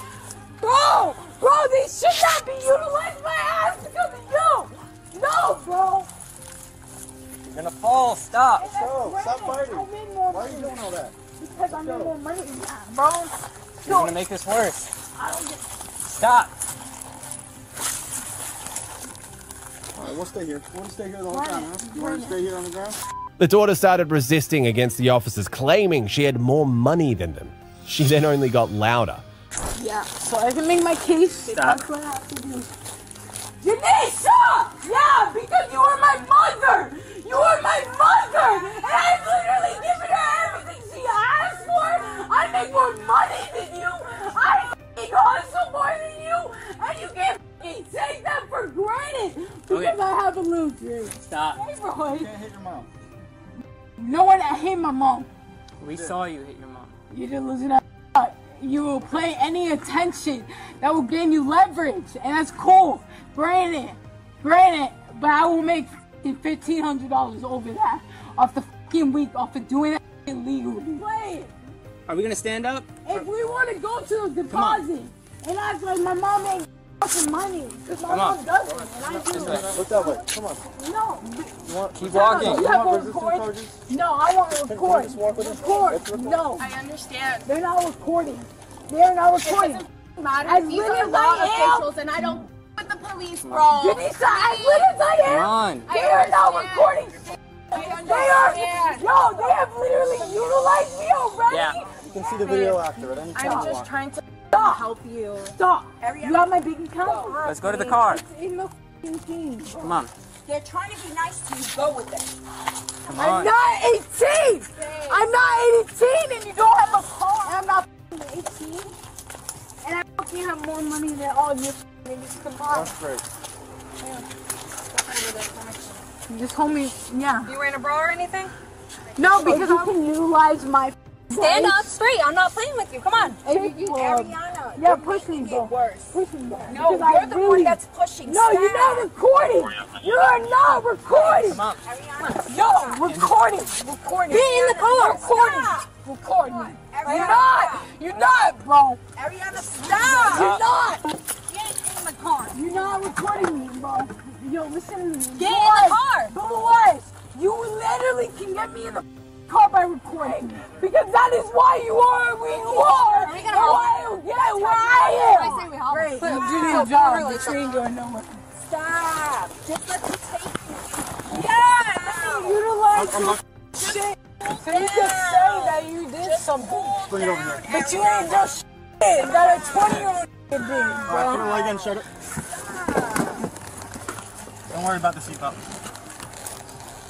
Bro! Bro, they should not be utilizing my ass because of you! No, bro! You're gonna fall. Stop. Bro, stop fighting. I made more Why are you doing all that? Because I made more money than that, bro. You're gonna make this worse. I don't get. Stop. All right, we'll stay here. We'll stay here the whole time, huh? You want to stay here on the ground? The daughter started resisting against the officers, claiming she had more money than them. She then only got louder. Yeah, so I can make my case. Stop. That's what I have to do. Janisha! Yeah, because you are my mother! You are my mother! And I've literally given her everything she asked for! I make more money than you! I f***ing hustle more than you! And you can't f***ing take that for granted! Because Okay. I have a little dream. Stop. Hey, bro. You can't hit your mom. No one that hit my mom. We saw you hit your mom. You didn't listen to you will play any attention that will gain you leverage, and that's cool. Granted, granted, but I will make fifteen hundred dollars over that off the fucking week off of doing that illegally. Play it. Are we gonna stand up? If we want to go to the deposit and act like my mom ain't fucking money, because my Come on. mom doesn't, and I do. This way. Look that way. Come on. No, You want, Keep walking. You You have want to resistance record. charges? No, I want to Can- can we record. walk with? Record. Record. No, I understand. they're not recording. They're not recording. Matter. As These little are as law I am- officials, and I don't with the police, bro. Janisa, as little as I am, they are not recording. I They are, yo, they have literally utilized me already. Yeah. You can see the video after it. any time. I'm just trying to Stop. help you. Stop. You have my big account. Let's go to the car. It's in the fucking thing. Come on. They're trying to be nice to you. Go with it. Come on. I'm not 18. I'm not 18, and you don't have a car. And I'm not fucking 18. And I fucking have more money than all of you niggas combined. That's great. Just hold me, yeah. You wearing a bra or anything? No, because you can utilize my. Stand up straight. I'm not playing with you. Come on. If you, Ariana. yeah, push me, bro. Worse. Push me, bro. No, Because you're the really- one that's pushing. No, you're not recording. You are not recording. Come on. No, recording. Recording. Be in the car. Recording. Recording. You're not. You're not, bro. Ariana, stop. You're not. Get in the car. You're not recording me, bro. Yo, listen to me. Get in the car. Boys, you literally can get me in the car by recording. Because that is why you are where you are. Are we gonna help? why, yeah, where I am. I say we help. Great. But You do your job. real, The train going nowhere. Stop. Just let me take you. Yeah. Utilize I'm not- shit. So you can say that you did something. Bring it over here. But you ain't do shit that a 20 year old did, All right, put her bro. leg in, shut it. Don't worry about the seatbelt.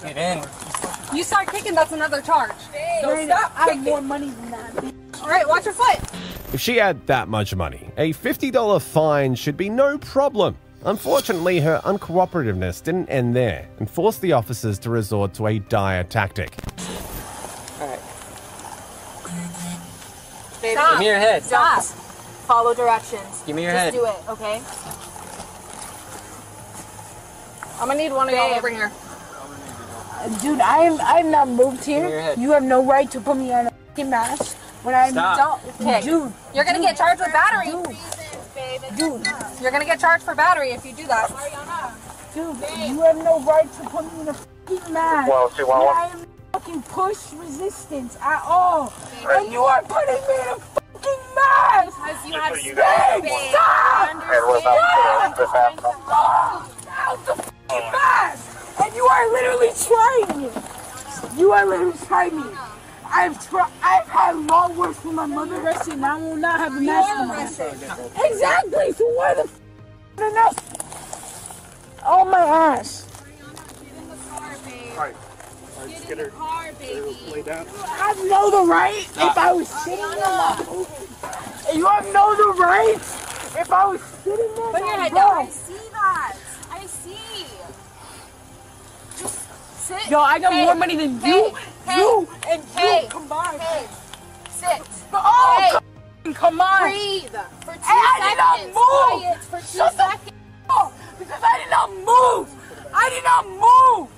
Get in. You start kicking, that's another charge. So Great. stop I have more money than that. All right, watch your foot. If she had that much money, a $50 fine should be no problem. Unfortunately, her uncooperativeness didn't end there and forced the officers to resort to a dire tactic. Alright. Baby. Give me your head. Stop. Follow directions. Give me your Just head. do it, okay? I'm gonna need one of y'all over here. Dude, I am I am not moved Give me your here. You have no right to put me on a fucking mask when I'm Stop. Okay. Dude, You're gonna get charged with battery. dude, You're gonna get charged for battery if you do that. dude, you have no right to put me in a fucking mask. Well, see, well, when I am fucking push resistance at all. And you are putting me in a fucking mask! Because you have so you stop! guys- Stop! And we're about to the bathroom. Out the f***ing mask! And you are literally trying me! You are literally trying me! I've tried. I've had long words from my mother. Arrested, and I will not have a mask. Exactly. So why the f- the nurse? Oh my ass! Alright. Alright, just get her. Lay down. I have no the right if I was sitting there. not moving. You have no the right if I was sitting there. Put your not head down. I see that. I see. Just sit. Yo, I got Hey, more money than hey, you, hey, you, and you combined. Sit. Oh, come, on. Breathe for two Hey, I did not move. Quiet for two Shut seconds. up, because I did not move. I did not move.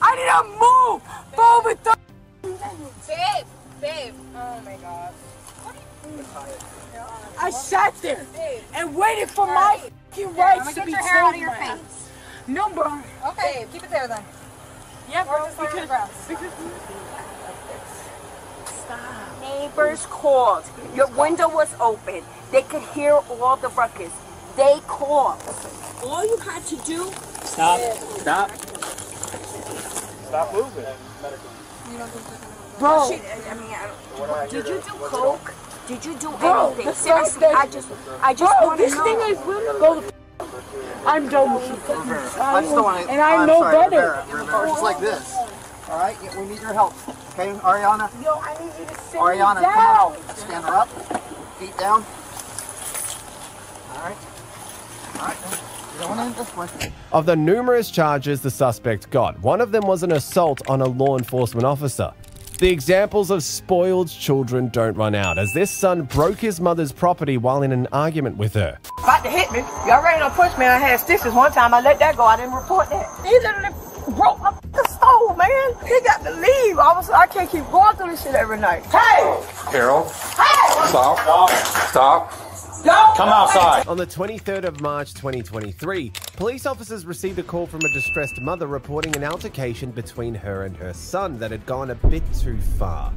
I did not move for over 30 minutes. Babe, babe. Oh my god. What are you talking? I sat there and waited for my Alright. fucking rights to be your hair out of told your my- face. No, bro. Okay, keep it there then. Yeah, bro. Or just on the Because, grass. because Neighbors called. Your window was open. They could hear all the ruckus. They called. All you had to do. Stop. Stop. Stop moving. Bro. She- I mean, I did you do coke? Did you do Bro, anything? this Seriously, thing- I just, I just bro, want to this thing is really go. I'm done with you. I just don't want to. And I I'm know sorry, better. Rivera, Rivera, just like this. All right, yeah, we need your help. Okay, Ariana. Yo, I need you to sit Ariana, me come down. on. Stand her up. Feet down. All right. All right. You're going in this way. Of the numerous charges the suspect got, one of them was an assault on a law enforcement officer. The examples of spoiled children don't run out, as this son broke his mother's property while in an argument with her. About to hit me. Y'all ready to push me? I had stitches one time. I let that go. I didn't report that. He literally broke my f***ing stove, man. He got to leave. I was, I can't keep going through this shit every night. Hey! Carol, Hey! stop. Stop. Don't Come outside. On the 23rd of March 2023, police officers received a call from a distressed mother reporting an altercation between her and her son that had gone a bit too far.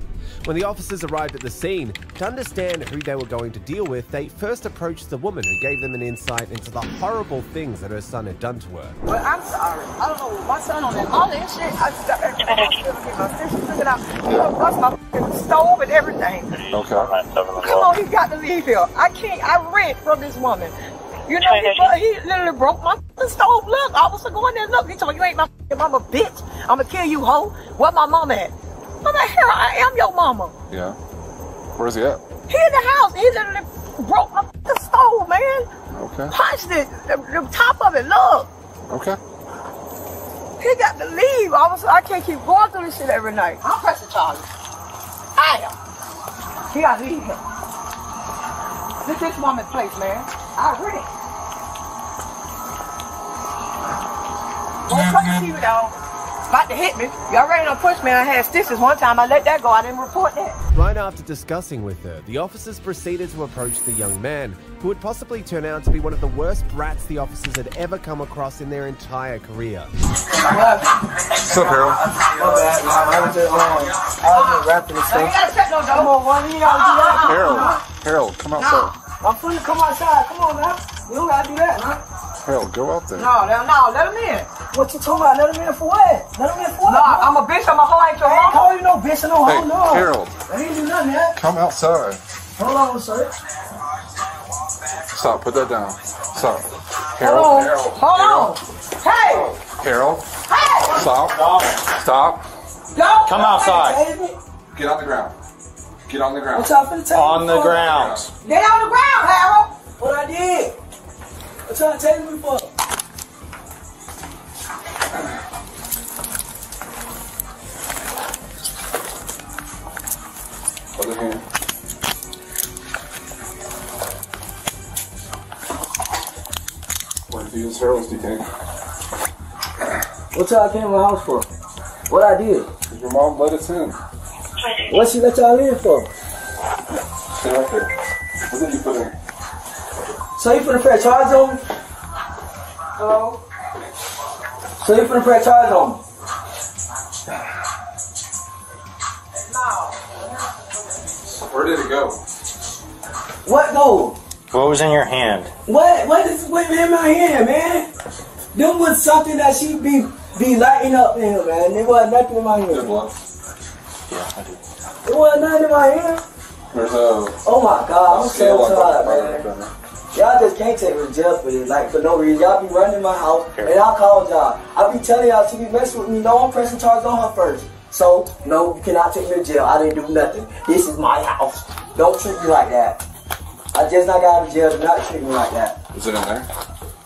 When the officers arrived at the scene, to understand who they were going to deal with, they first approached the woman who gave them an insight into the horrible things that her son had done to her. But I'm sorry. I don't know. My son on that all that shit. I just got that my stitches took it out. You bust my *laughs* stove and everything. Okay. Come on, he got to leave here. I can't. I rent from this woman. You know, he, he literally broke my f***ing stove. Look, I was going there. Look, he told me, you ain't my f***ing mama, bitch. I'ma kill you, hoe. What my mama at? I'm like, hell, I am your mama. Yeah. Where's he at? He in the house. He literally broke my f***ing stove, man. Okay. Punched it. The, the top of it, look. Okay. He got to leave. I was, I can't keep going through this shit every night. I'm press the charges. I am. He got to leave here. This is woman's place, man. I rent. Don't fucking see me, dog. About to hit me. Y'all ready to push me? I had stitches one time. I let that go. I didn't report that. Right after discussing with her, the officers proceeded to approach the young man, who would possibly turn out to be one of the worst brats the officers had ever come across in their entire career. What's up, Harold? I was just, I was just wrapping this Now, you stuff. gotta check no Come on, one. You gotta do that. Harold. Harold, come outside. I'm free to come outside. Come on now. You don't gotta do that, huh? Harold, go out there. No, no, no, let him in. What you talking about? Let him in for what? Let him in for what? No, I'm a bitch. I'm a hoe. I ain't your mama. Call you no bitch and no Hey, hoe, no. Harold, I ain't do nothing yet. come outside. Hold on, sir. Stop. Put that down. Stop. Hold Harold. on. Harold. Hold on. Hey! Harold. Hey! Stop. Stop. Don't Come outside. Baby. Get on the ground. Get on the ground. What y'all finna tell On the ground. Get on the ground, Harold. What I did? What y'all telling me for? Other hand. What if you use Harold's, do you think? What y'all came to my house for? What I did? Your mom let us in. What she let y'all in for? Stay right there. What did you put in? So you finna press charge on me? Hello? So you finna press charge on me? Where did it go? What gold? What was in your hand? What what is what in my hand, man? Them was something that she be be lighting up in here, man. There was nothing in my hand. Yeah, I did. There was nothing in my hand. There's a. Oh my god, I'm so tired, top of man. The Y'all just can't take me to jail for this, like for no reason. Y'all be running my house, and I call y'all. I be telling y'all she be messing with me. No, I'm pressing charges on her first. So no, you cannot take me to jail. I didn't do nothing. This is my house. Don't treat me like that. I just not got out of jail. Do not treat me like that. Is it in there?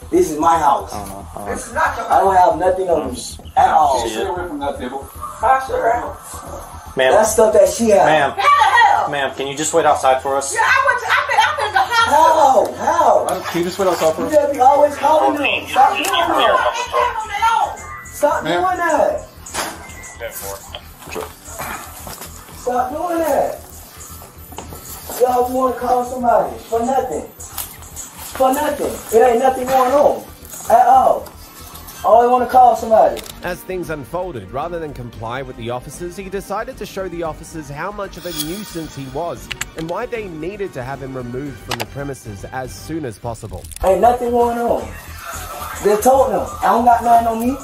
This is my house. This is not your I don't have nothing on me at all. Stay away from that table. Ma'am. That's stuff that she has. Ma'am. How hell? Ma'am, can you just wait outside for us? Yeah, I went to, I've been, I've been in the hospital. How? How? Can you just wait outside for us? just be always calling them. Stop doing that. Stop doing that. Stop doing that. Y'all want to call somebody for nothing. For nothing. It ain't nothing going on at all. All want to call somebody. As things unfolded, rather than comply with the officers, he decided to show the officers how much of a nuisance he was and why they needed to have him removed from the premises as soon as possible. Ain't nothing going on. They told them, I don't got nothing on me.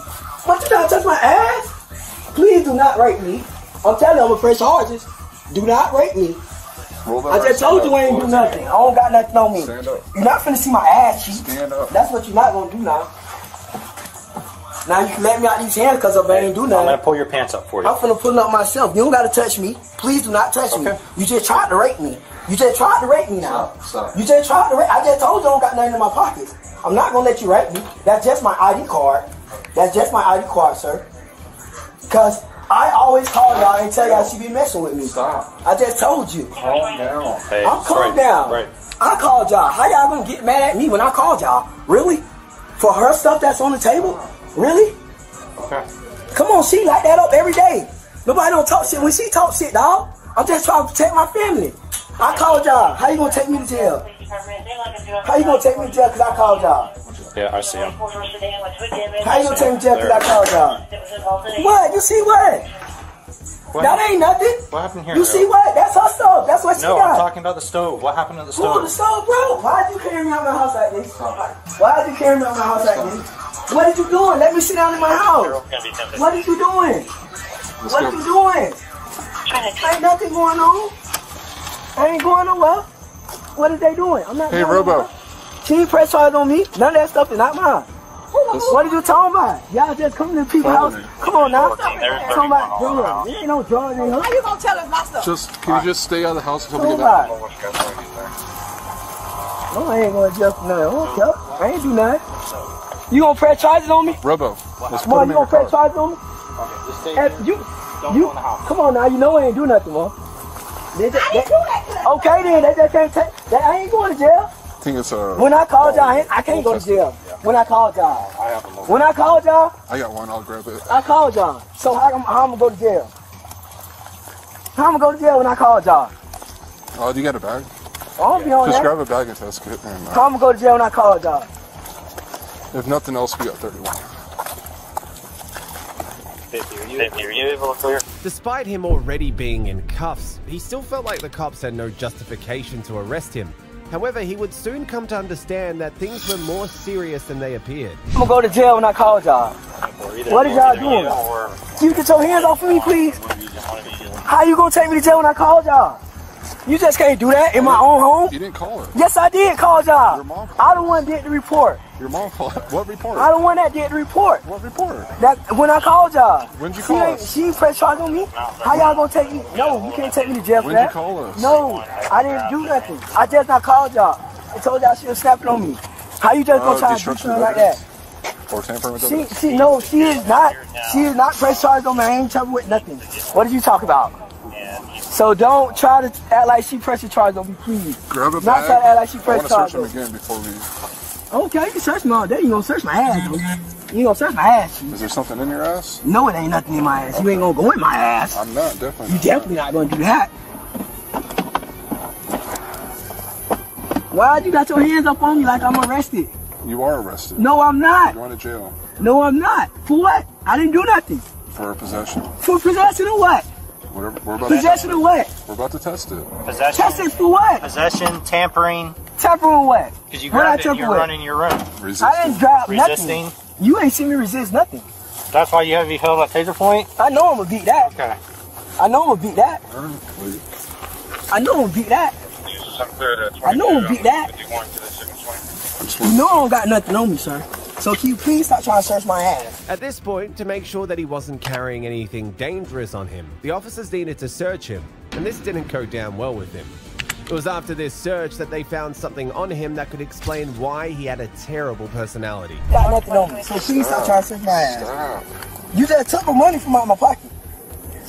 But you trying to touch my ass? Please do not rape me. I'm telling you, I'm a fresh charges. Do not rape me. Roll I just told you I ain't do nothing. I don't got nothing on me. Stand up. You're not finna see my ass cheeks. Stand up. That's what you're not gonna do now. Now you can let me out these hands because I ain't do nothing. I'm gonna pull your pants up for you. I'm finna pull up myself. You don't gotta touch me. Please do not touch me. You just tried to rape me. You just tried to rape me now. Stop. You just tried to rape. I just told you I don't got nothing in my pockets. I'm not gonna let you rape me. That's just my ID card. That's just my ID card, sir. Cause I always call y'all and tell y'all she be messing with me. Stop. I just told you. Calm down. Hey, I'm calm right, down. Right. I called y'all. How y'all gonna get mad at me when I called y'all? Really? For her stuff that's on the table? Really? Okay. Come on, she light that up every day. Nobody don't talk shit when she talk shit, dog. I'm just trying to protect my family. I called y'all. How you gonna take me to jail? How you gonna take me to jail because I called y'all? Yeah, I see him. How you gonna take me to jail because I called y'all? What? You see what? What that ain't nothing. What happened here? You bro? see what? That's her stuff. That's what she No, got. I'm talking about the stove. What happened to the stove? the stove, bro? Why'd you carry me out of my house like this? Why'd you carry me out of my house like this? What are you doing? Let me sit down in my house. What are you doing? What are you doing? Ain't nothing going on. I ain't going nowhere. What are they doing? I'm not Hey, Robo. nowhere. She ain't press charge on me. None of that stuff is not mine. What are you talking about? Y'all just come to people's house. Come on now. Talking about drugs. There ain't no drugs in here. How you gonna tell us my stuff? Just can you just stay out of the house until we Come get back? on. No, I ain't going to jail for nothing. I don't care. I ain't do nothing. You gonna press charges on me? Robo, let's put Mom, him you in gonna your press car. charges on me? If you, you, come on now. You know I ain't do nothing, mom. They just, they, okay then, they just can't take. They, I ain't going to jail. I think it's uh. When I called y'all, I, I can't go to jail. When I called y'all, I have a local. when I called y'all, I got one. I'll grab it. I called y'all. So how, am- how I'm gonna go to jail? How I'm gonna go to jail when I called y'all? Oh, do you got a bag? I don't be on Just that. grab a bag and test it. And, How uh, I'm gonna go to jail when I called y'all? If nothing else, we got 31. Are you able to clear? Despite him already being in cuffs, he still felt like the cops had no justification to arrest him. However, he would soon come to understand that things were more serious than they appeared. I'm gonna go to jail when I call y'all. What is y'all doing? Can you get your hands off of me, please? How you gonna take me to jail when I called y'all? You just can't do that in my own home. You didn't call her. Yes, I did call y'all. Your mom. I the one did the report. Your mom called. *laughs* What report? I the one that did the report. What report? That when I called y'all. When'd you she call us? She ain't press charge on me. How y'all gonna take me? No, you can't take me to jail for that. When'd you call us? No, I didn't do nothing. I just not called y'all. I told y'all she was snapping on me. How you just Uh, gonna try to do something like that? Or tampering with She, she, no, she is not. She is not press charge on me. I ain't trouble with nothing. What did you talk about? So don't try to act like she pressure charged on me, please. Grab a Not bag. try to act like she I pressed want to search him on me. again before we. Okay, you can search all day. You gonna search my ass, mm-hmm. though. You gonna search my ass. Is there something in your ass? No, it ain't nothing in my ass. You ain't gonna go in my ass. I'm not definitely. You definitely not gonna do that. Why'd you got your hands up on me like I'm arrested? You are arrested. No, I'm not. You're going to jail No, I'm not. For what? I didn't do nothing. for possession. For possession of what? Whatever. We're about Possession of what? We're about to test it. Possession. Test it for what? Possession, tampering. Tampering what? Because you grabbed it and you're with? running your room. I didn't grab Resisting. nothing. You ain't seen me resist nothing. That's why you have you held that taser point? I know I'm gonna beat that. Okay. I know I'm gonna beat that. I know I'm gonna beat that. I know I'm gonna beat that. You know I don't got nothing on me, sir. So can you please stop trying to search my ass? At this point, to make sure that he wasn't carrying anything dangerous on him, the officers needed to search him, and this didn't go down well with him. It was after this search that they found something on him that could explain why he had a terrible personality. Got nothing on me. So please stop trying to search my ass. You just took my money from out my pocket.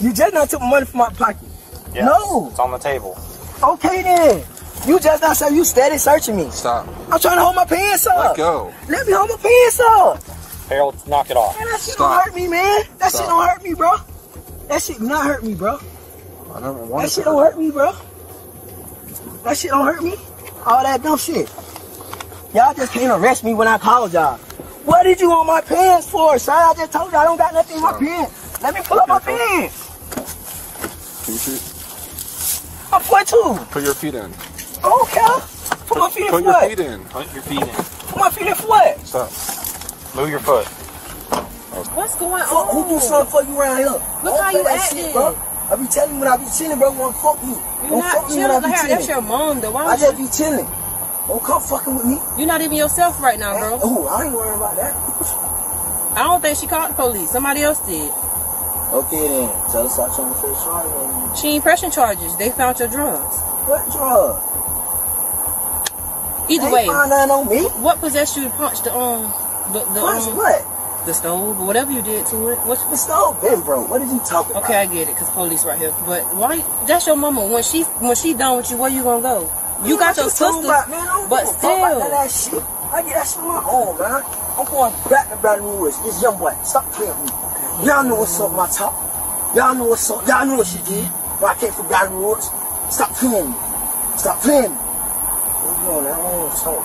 You just not took my money from my pocket. Yes. No. It's on the table. Okay then. You just not say you steady searching me. Stop. I'm trying to hold my pants up. Let go. Let me hold my pants up. Harold, knock it off. Man, that shit Stop. don't hurt me, man. That shit don't hurt me, bro. That shit do not hurt me, bro. I never That wanted shit to. don't hurt me, bro. That shit don't hurt me. All that dumb shit. Y'all just can't arrest me when I called y'all. What did you want my pants for, sir? I just told you I don't got nothing in my pants. Let me pull up my pants. Put your feet, I'm 42. put your feet in. Okay. Put my feet in Put for your what? feet in. Put your feet in. Put my feet in for what? Stop. Move your foot. What's going Fuck, who do something for you around here? Look Don't how play you that acting. shit, bro. I be telling you when I be chilling, bro, don't fuck me. You're don't not fuck me when I chilling. be chilling. That's your mom, though. Why I would just you? be chilling. Don't come fucking with me. You're not even yourself right now, bro. Oh, I ain't worrying about that. I don't think she called the police. Somebody else did. Okay then, tell us stop trying to face charge on me. She ain't pressing charges. They found your drugs. What drug? Either way, on me. what possessed you to punch the um the the Punch um, what? the stove or whatever you did to it? What The stove been broke. What is you talking about? Okay, I get it, cause police right here. But why? That's your mama. When she when she done with you, where you gonna go? You got your sister, about, man? But fuck about still. that shit. I get that shit on my own, man. I'm going back to Baton Rouge. This young boy, stop playing with me. Y'all know what's up, my top. Y'all know what's up. Y'all know what she did. When I came from Baton Rouge. Stop playing me. Stop playing with me. What you doing? I don't want to talk.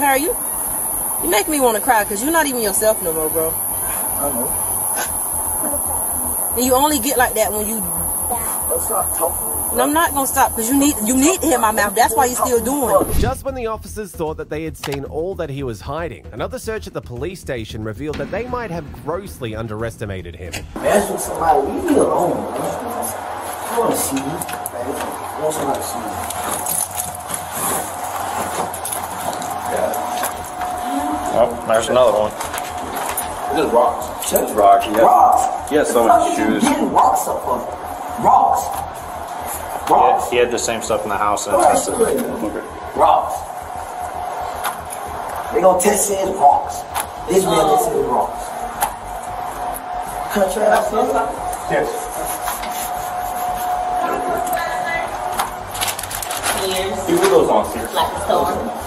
Harry, you you make me want to cry because you're not even yourself no more, bro. I know. And you only get like that when you. Let's stop talking. And I'm not gonna stop because you need you need to hear my mouth. That's why you're still doing it. Just when the officers thought that they had seen all that he was hiding, another search at the police station revealed that they might have grossly underestimated him. That's what somebody leave me alone, man. I want to see you. I want somebody to see you. Oh, there's another one. Just rocks. Just rocks. He has, Rocks. He has so What many shoes. getting rocks up for? Rocks. Yeah, he had the same stuff in the house and What tested else it. Rocks. They gonna test it as rocks. This man test it rocks. Country ass nigga. Yes. He put those on here. Like a storm.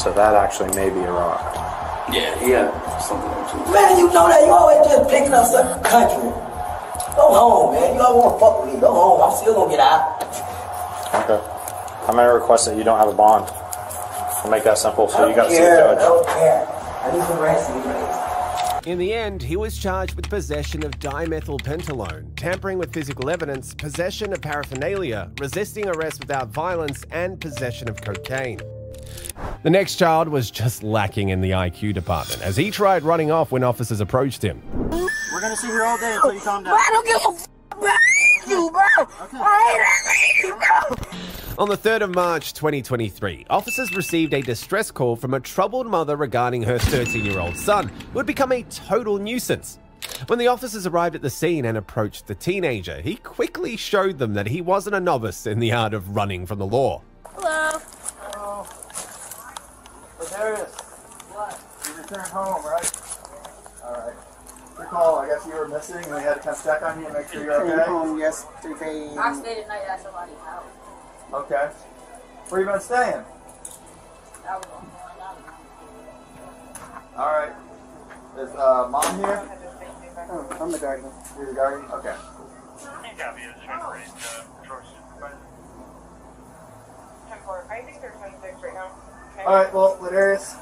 So that actually may be a rock. Yeah, he had something on too. Man, you know that you always just picking up stuff country. Go home, man. You always wanna fuck with me. Go home. I'm still gonna get out. Okay. I'm gonna request that you don't have a bond. I'll make that simple. So you got to see care. the I don't care. I need some rest anyways. In the end, he was charged with possession of dimethylpentylone, tampering with physical evidence, possession of paraphernalia, resisting arrest without violence, and possession of cocaine. The next child was just lacking in the IQ department, as he tried running off when officers approached him. We're gonna sit here all day until you calm down. I don't give a f- about you, bro. I hate you, bro. On the 3rd of March 2023, officers received a distress call from a troubled mother regarding her 13 year old son, who had become a total nuisance. When the officers arrived at the scene and approached the teenager, he quickly showed them that he wasn't a novice in the art of running from the law. Hello. But there it is. You returned home, right? Alright. Good call. I guess you were missing and we had to come check on you and make sure you're okay. Came okay. home yesterday. I stayed at night at somebody's house. Okay. Where you been staying? I was Alright. Is uh, mom here? Oh, I'm the guardian. You're the guardian? Okay. Alright, well, Ladarius,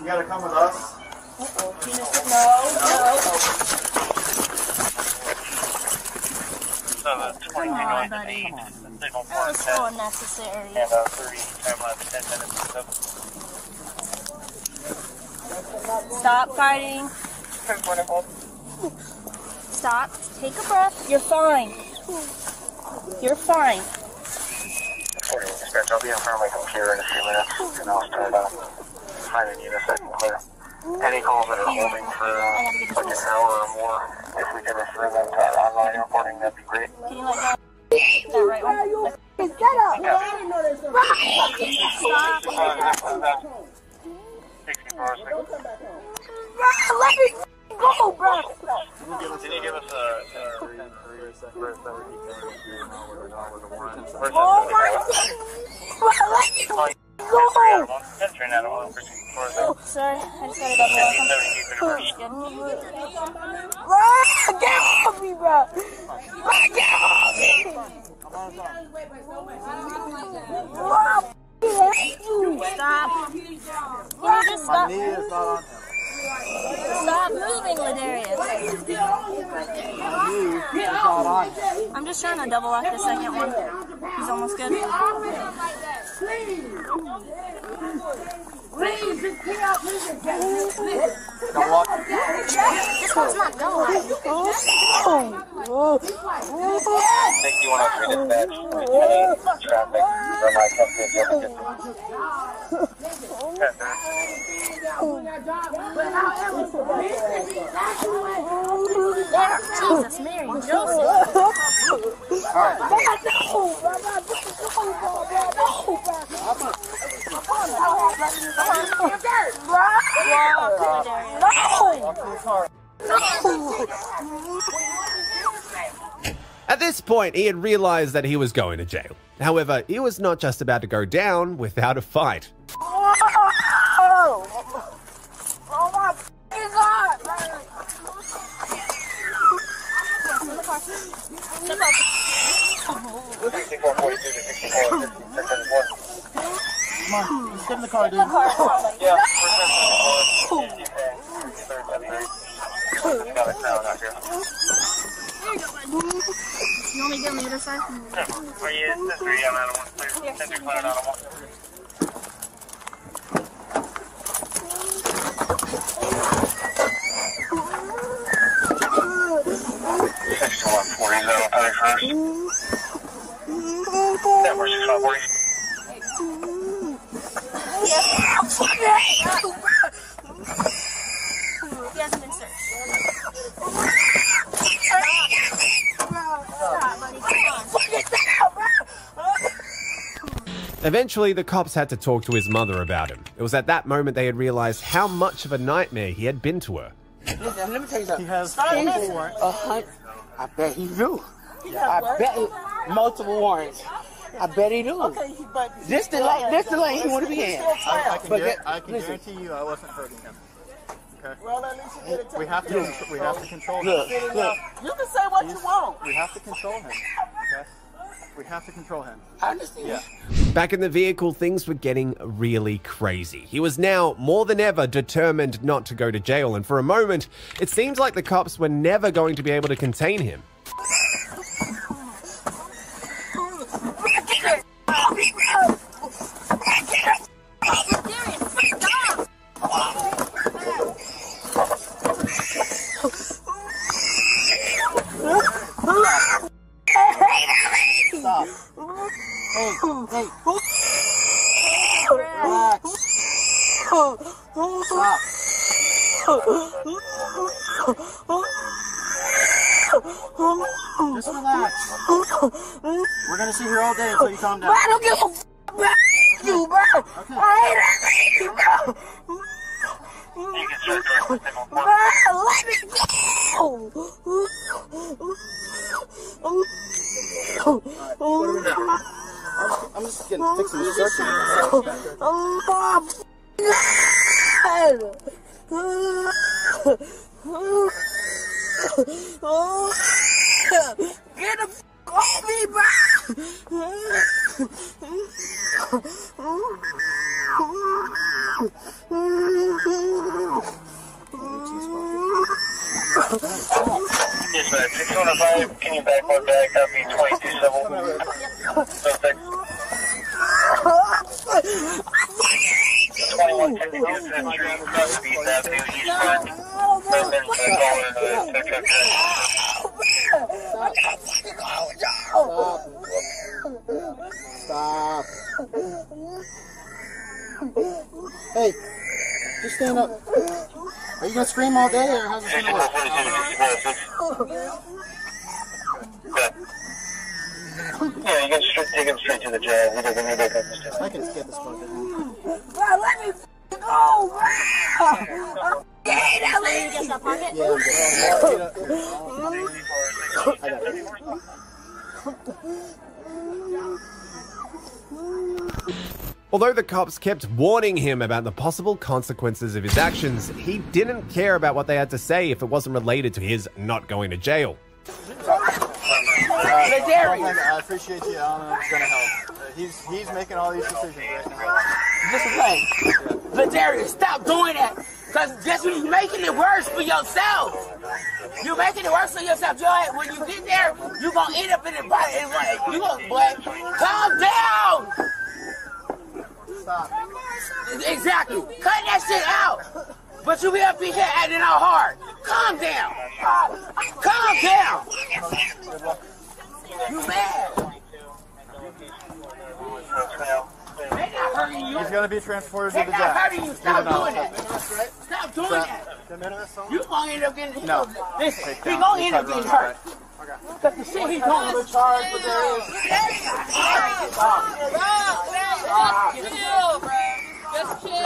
you gotta come with us. Uh-oh, Tina said no, Come on, buddy. That was so unnecessary. And uh, 30 time lapse, 10 minutes. Stop fighting. Stop. Take a breath. You're fine. You're fine. Okay, dispatch, I'll be in front of my computer in a few minutes, and I'll start uh, finding you in a second clear. Any calls that are holding for uh, like an hour or more, if we can refer them to our online reporting, that'd be great. Can you let go? Right one. Get up! Let me go, bro! Can you give us a... Oh my God! Oh, sorry. I just got a double Bro, get off me, bro! Bro, get off me! Bro, Stop. Can you just stop? Stop moving, Ladarius. I'm just trying to double lock the second one. He's almost good. Please, just get out, please. Don't walk. This one's not going. I think you want us to dispatch any traffic from my company if you ever get Jesus, Mary, Joseph. *laughs* At this point, he had realized that he was going to jail. However, he was not just about to go down without a fight. *laughs* Come on, let's get in the car, dude. yeah. You want me to get on the other side? Are you sister? I'm out of one. Sister Cloud out of one. Network 640. He hasn't been searched. Eventually, the cops had to talk to his mother about him. It was at that moment they had realized how much of a nightmare he had been to her. Listen, let me tell you something. He has Stop multiple warrants. I bet he do. has I bet he, multiple warrants. I bet he do. Okay, but This the lane. This the lane he want to be in. I, I can, But that- I can listen. guarantee you, I wasn't hurting him. Okay. Well, at least you did it We have to. We have to control Look, him. look. You can say what you want. We have to control him. Okay. We have to control him. I understand. Yeah. Back in the vehicle, things were getting really crazy. He was now more than ever determined not to go to jail, and for a moment, it seemed like the cops were never going to be able to contain him. Stop. Just relax. We're gonna sit here all day until you calm down. I don't give a f- about you, bro. I hate you, bro. Bro, let me go. I'm just getting fixing the circuit. Oh, Get the off me, man. 605, can you back one back? Copy 22 civil. Suspect. 2152 Century, South East Avenue, East Park. Suspect, caller, search Stop. Hey, just stand up. Are you gonna scream all day, or how's this gonna work? Yeah, you can straight, take him straight to the jail. We don't need to I can get this fucker. God, let me f- go! I'm scared, Ellie! Yeah, I'm good. *laughs* I. Although the cops kept warning him about the possible consequences of his actions, he didn't care about what they had to say if it wasn't related to his not going to jail. Uh, Darius. I appreciate you. I don't know if it's gonna help. Uh, he's he's making all these decisions right now. Listen, hey, Ladarius, stop doing that. Cause guess what? You're making it worse for yourself. You're making it worse for yourself, Joy. When you get there, you're gonna end up in the body. You gonna, boy, calm down. Stop. Exactly. Cut that shit out. But you be up in here acting all hard. Calm down. Calm down. You mad. They not hurting you. He's gonna be transported to the not jail. hurting you. Stop doing that. Stop doing Stop. that. The minute this You gonna end up getting No. Listen, Take he down. gonna You end up getting hurt. Cause the shit he doing. the charge for Darius.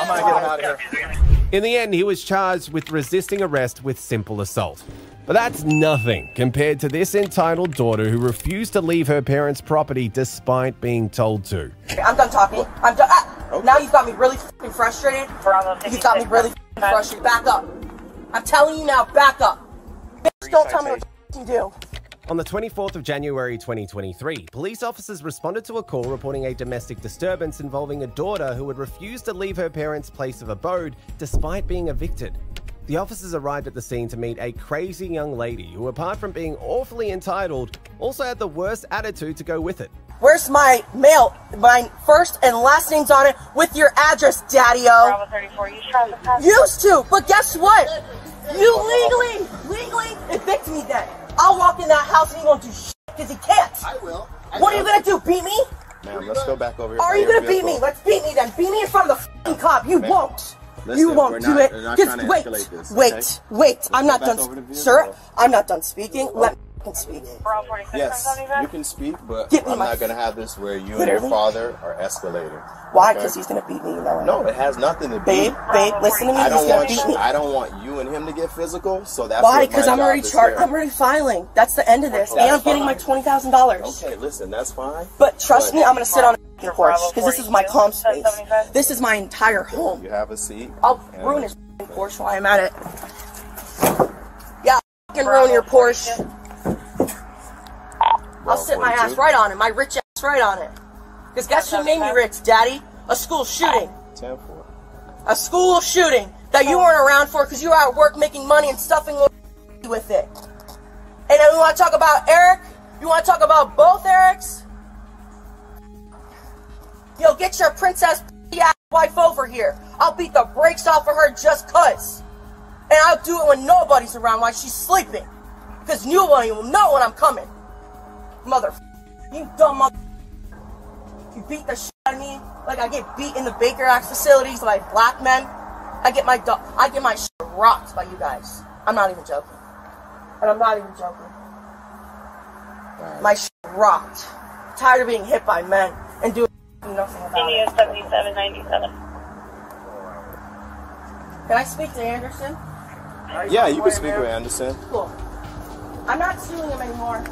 I'm gonna get him out of here. In the end, he was charged with resisting arrest with simple assault. But that's nothing compared to this entitled daughter who refused to leave her parents' property despite being told to. I'm done talking. I'm done. Ah, Now you've got me really f***ing frustrated. You've got me really f***ing frustrated. Back up. I'm telling you now, back up. Bitch, don't tell me what to f***ing do. On the 24th of January 2023, police officers responded to a call reporting a domestic disturbance involving a daughter who had refused to leave her parents' place of abode despite being evicted. The officers arrived at the scene to meet a crazy young lady who, apart from being awfully entitled, also had the worst attitude to go with it. Where's my mail? My first and last name's on it with your address, Daddy-O. 34, you trying? Used to, but guess what? You legally, legally evict me then. I'll walk in that house and he won't do shit because he can't. I will. What are you gonna do? Beat me? Ma'am, let's go back over here. Are you gonna beat me? Let's beat me then. Beat me in front of the f***ing cop. You Ma'am, won't. listen, you won't do not- it. Just wait. this, wait. okay? Wait. I'm not done. over to the Sir. I'm not done speaking. Let me f***ing speak. Yes, you can speak, but Give I'm not going to have this where you and your father are escalating. Why? okay? Because he's gonna beat me. You know. No, it has nothing to do. Babe, babe, listen to me. I don't want beat you, me. I don't want you and him to get physical. So that's Why? what Because I'm already is charged. I'm already filing. That's the end of this, That's and I'm getting my twenty thousand dollars. Okay, listen, that's fine. But trust But me, I'm gonna sit on a porch because this is my calm space. This is my entire home. You have a seat. I'll ruin his porch while I'm at it. Yeah, I'll ruin your Porsche. I'll sit my ass right on it, my rich ass right on it. Because guess who made me rich, Daddy? A school shooting. 10 4. A school shooting that you weren't around for because you were at work making money and stuffing *laughs* with it. And then we want to talk about Eric? You want to talk about both Erics? Yo, get your princess *laughs* ass wife over here. I'll beat the brakes off of her just cuz. And I'll do it when nobody's around while she's sleeping. Because nobody will know when I'm coming. Mother, you dumb mother. You beat the shit out of me like I get beat in the Baker Act facilities by black men. I get my do- I get my shit rocked by you guys. I'm not even joking. And I'm not even joking. My shit rocked. Tired of being hit by men and doing nothing about it. 7797. Can I speak to Anderson? Yeah, you can speak with Anderson. Cool. I'm not suing him anymore.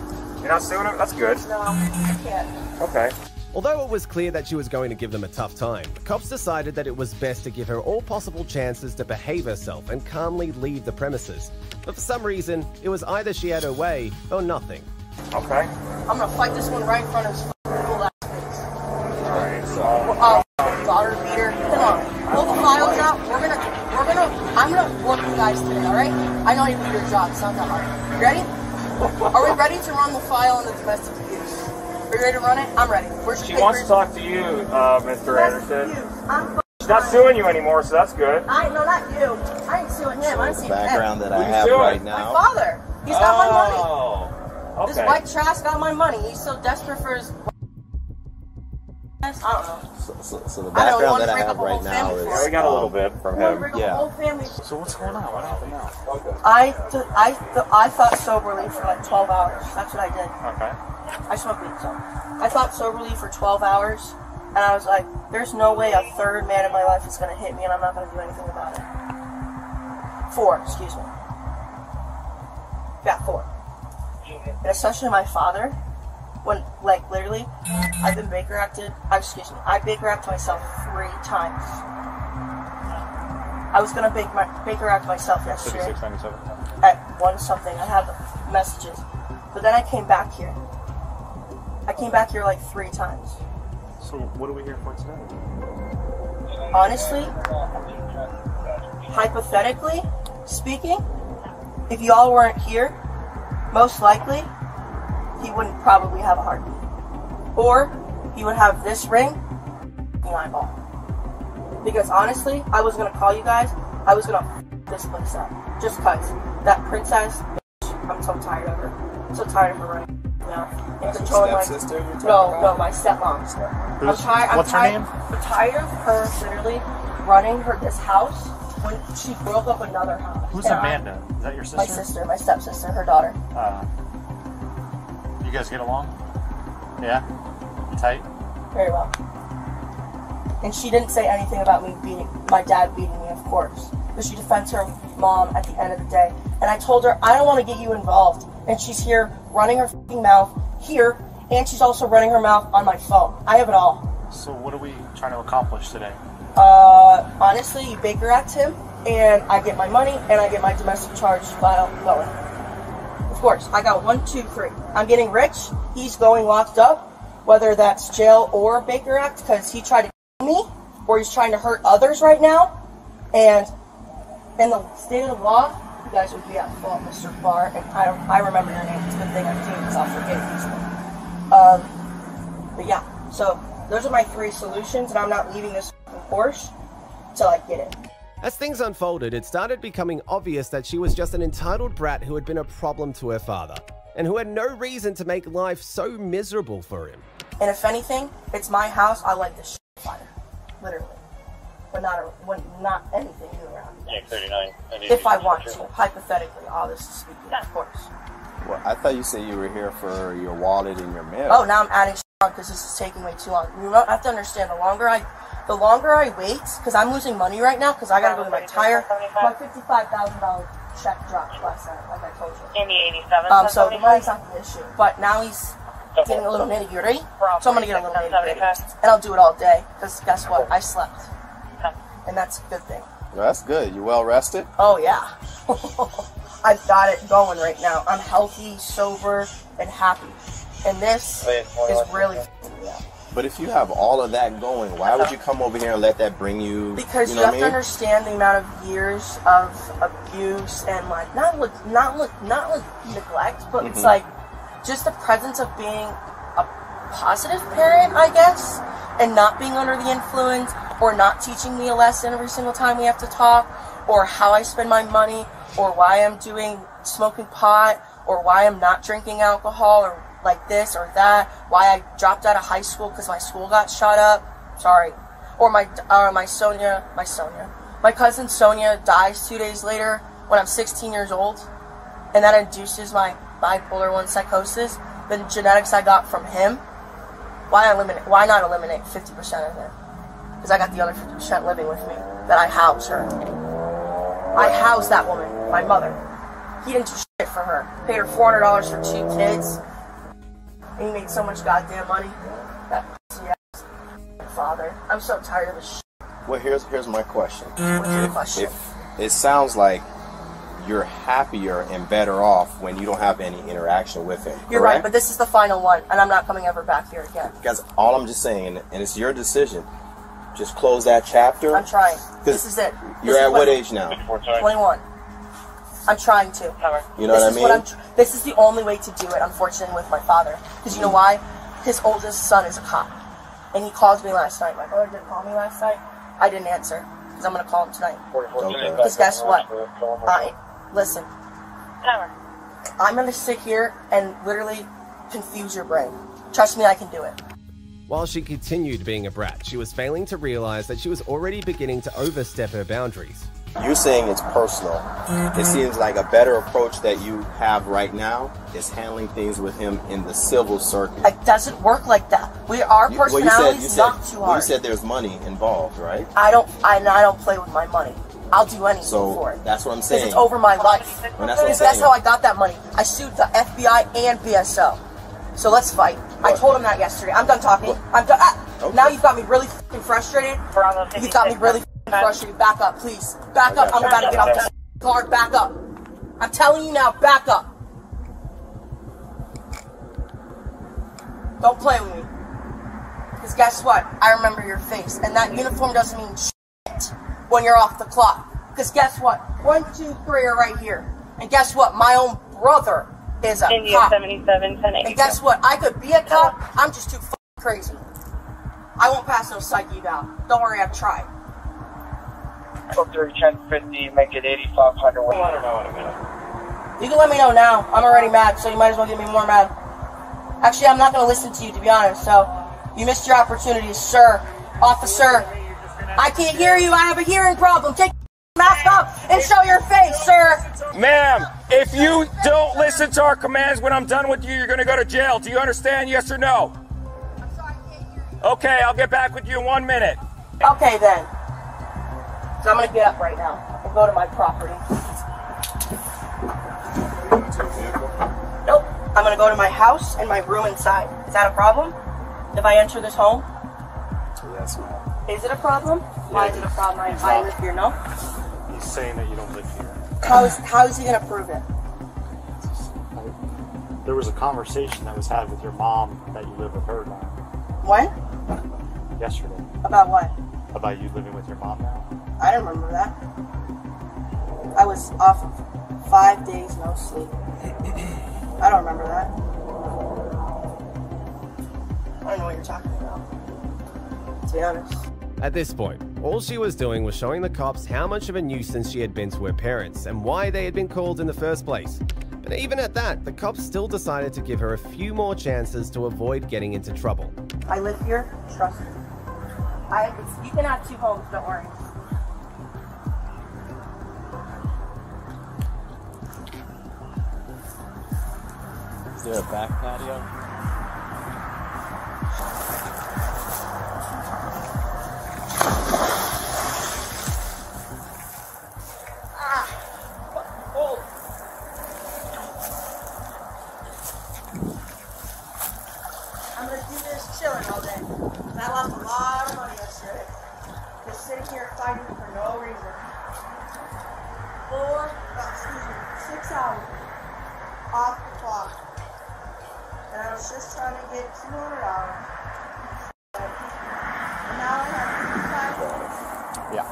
You're not suing him? That's good. No, I can't. Okay. Although it was clear that she was going to give them a tough time, the cops decided that it was best to give her all possible chances to behave herself and calmly leave the premises. But for some reason, it was either she had her way or nothing. Okay. I'm gonna fight this one right in front of his fucking cool ass face. Alright, so. Oh, daughter beater. Come on. Pull the files out. We're gonna, we're gonna, I'm gonna work you guys today, alright? I know you do your job, it's not that ready? Are we ready to run the file on the domestic abuse? Are you ready to run it? I'm ready. Where's your She papers? wants to talk to you, uh, Mr. Anderson. I'm She's not suing you anymore, so that's good. I no, not you. I ain't suing him. I'm suing background him. that I have right now. My father. He's got my money. Oh, This white trash got my money. He's so desperate for his. I don't know. So, so, so the background wanna that I have right now is for it. We got a little um, bit from I him. bring up a Yeah. So what's going on? What happened now? I th- I th- I thought soberly for like 12 hours. That's what I did. Okay. I smoked weed, so I thought soberly for 12 hours, and I was like, "There's no way a third man in my life is gonna hit me, and I'm not gonna do anything about it." Four, excuse me. Yeah, four. And especially my father, when like literally, I've been Baker acted. uh, Excuse me, I Baker acted myself three times. I was gonna bake my Baker act myself yesterday 5697. at one something. I have messages, but then I came back here. I came back here like three times. So what are we here for today? Honestly, hypothetically speaking, if y'all weren't here, most likely he wouldn't probably have a heartbeat, or he would have this ring, in eyeball. Because honestly, I was gonna call you guys. I was gonna f- this place up, just cause that princess. bitch, I'm so tired of her. I'm so tired of her running. Yeah, and controlling my. you're No, about? no, my stepmom. I'm Who's- tired. I'm what's her tired, name? I'm tired of her literally running her this house when she broke up another house. Who's And I- Amanda? Is that your sister? my sister, my stepsister, her daughter. Uh, you guys get along? Yeah? Tight? Very well. And she didn't say anything about me beating my dad beating me, of course. But she defends her mom at the end of the day. And I told her I don't want to get you involved. And she's here running her fing mouth here, and she's also running her mouth on my phone. I have it all. So what are we trying to accomplish today? Uh, honestly, you Baker Act him, and I get my money, and I get my domestic charge file going. Of course, I got one, two, three. I'm getting rich. He's going locked up, whether that's jail or Baker Act, because he tried to kill me, or he's trying to hurt others right now. And in the state of the law, you guys would be at fault, Mr. Barr. And I, I remember your name. It's a good thing I do, because I'll forget easily. Um, but yeah, so those are my three solutions, and I'm not leaving this Porsche till I get it. As things unfolded, it started becoming obvious that she was just an entitled brat who had been a problem to her father, and who had no reason to make life so miserable for him. And if anything, it's my house. I like this shit fire, literally, but not a, when not anything new around. me. Yeah, 39. If I want to, hypothetically, all this is speaking, of course. Well, I thought you said you were here for your wallet and your mail. Oh, now I'm adding shit on because this is taking way too long. You know, I have to understand. The longer I, the longer I wait, because I'm losing money right now, because I gotta go to my tire. My fifty-five thousand dollar check dropped last night, like I told you. Indy 87. Um, so the money's not the issue, but now he's getting a little nitty gritty. So I'm gonna get a little nitty gritty, and I'll do it all day. Because guess what? I slept, and that's a good thing. That's good. You well rested? Oh yeah, *laughs* I've got it going right now. I'm healthy, sober, and happy, and this is really f***ing me up. But if you have all of that going, why would you come over here and let that bring you? Because you you, have to I mean? understand the amount of years of abuse and like not look not look not like neglect, but it's Mhm. like just the presence of being a positive parent, I guess, and not being under the influence or not teaching me a lesson every single time we have to talk, or how I spend my money, or why I'm doing smoking pot, or why I'm not drinking alcohol, or like this or that, why I dropped out of high school because my school got shot up. Sorry, or my uh, my Sonia, my Sonia, my cousin Sonia dies two days later when I'm 16 years old, and that induces my bipolar one psychosis. The genetics I got from him. Why eliminate? Why not eliminate 50% of it? Because I got the other 50% living with me. That I house her. I house that woman, my mother. He didn't do shit for her. Paid her $400 for two kids. And he made so much goddamn money. That pussy ass father. I'm so tired of this shit. Well, here's here's my question. What's your mm-hmm. question? If it sounds like you're happier and better off when you don't have any interaction with him. You're right, but this is the final one, and I'm not coming ever back here again. Guys, all I'm just saying, and- and it's your decision. Just close that chapter. I'm trying. This is it. You're is at what age now? 21. I'm trying to. You know this what I is mean? What I'm, tr- this is the only way to do it, unfortunately, with my father. Because you know why? His oldest son is a cop. And he called me last night. My oh, brother didn't call me last night. I didn't answer. Because I'm going to call him tonight. Because guess what? I, listen. I'm going to sit here and literally confuse your brain. Trust me, I can do it. While she continued being a brat, she was failing to realize that she was already beginning to overstep her boundaries. You're saying it's personal. It seems like a better approach that you have right now is handling things with him in the civil circuit. It doesn't work like that. We are You- well, you said, personalities you said, not too well, you said there's money involved, right? I don't. I, I don't play with my money. I'll do anything So for it. that's what I'm Because saying. it's over my life. And that's what I'm that's how I got that money. I sued the FBI and BSO. So let's fight. I told him that yesterday. I'm done talking. I'm done. Ah, Now you've got me really frustrated. You've got me really fing frustrated. Back up, please. Back up. I'm about to get off this car. Back up. I'm telling you now. Back up. Don't play with me. Because guess what? I remember your face. And that uniform doesn't mean shit when you're off the clock. Because guess what? One, two, three are right here. And guess what? My own brother is a India cop. 77, 10 And guess what? I could be a cop. I'm just too f- crazy. I won't pass no psyche eval. Don't worry, I've tried. Code 3, 1050, make it 8500. I don't know in a minute. You can let me know now. I'm already mad, so you might as well get me more mad. Actually, I'm not going to listen to you, to be honest. So, you missed your opportunity, sir. Officer. I can't hear you. I have a hearing problem. Take your mask off and show your face, sir. Ma'am, if you don't listen to our commands when I'm done with you, you're going to go to jail. Do you understand? Yes or no? Okay, I'll get back with you in one minute. Okay, then. So I'm going to get up right now and go to my property. Nope. I'm going to go to my house and my room inside. Is that a problem? If I enter this home? Yes, ma'am. Is it a problem? Why is it a problem? I, I live here, no? He's saying that you don't live here. How is, how is he going to prove it? There was a conversation that was had with your mom that you live with her now. When? Yesterday. About what? About you living with your mom now. I don't remember that. I was off of five days, no sleep. *clears throat* I don't remember that. I don't know what you're talking about. To be honest. At this point, all she was doing was showing the cops how much of a nuisance she had been to her parents and why they had been called in the first place. But even at that, the cops still decided to give her a few more chances to avoid getting into trouble. I live here. Trust me. I, you can have two homes. Don't worry. There a back patio? Just trying to get two hundred dollars. And now I have five dollars. Yeah.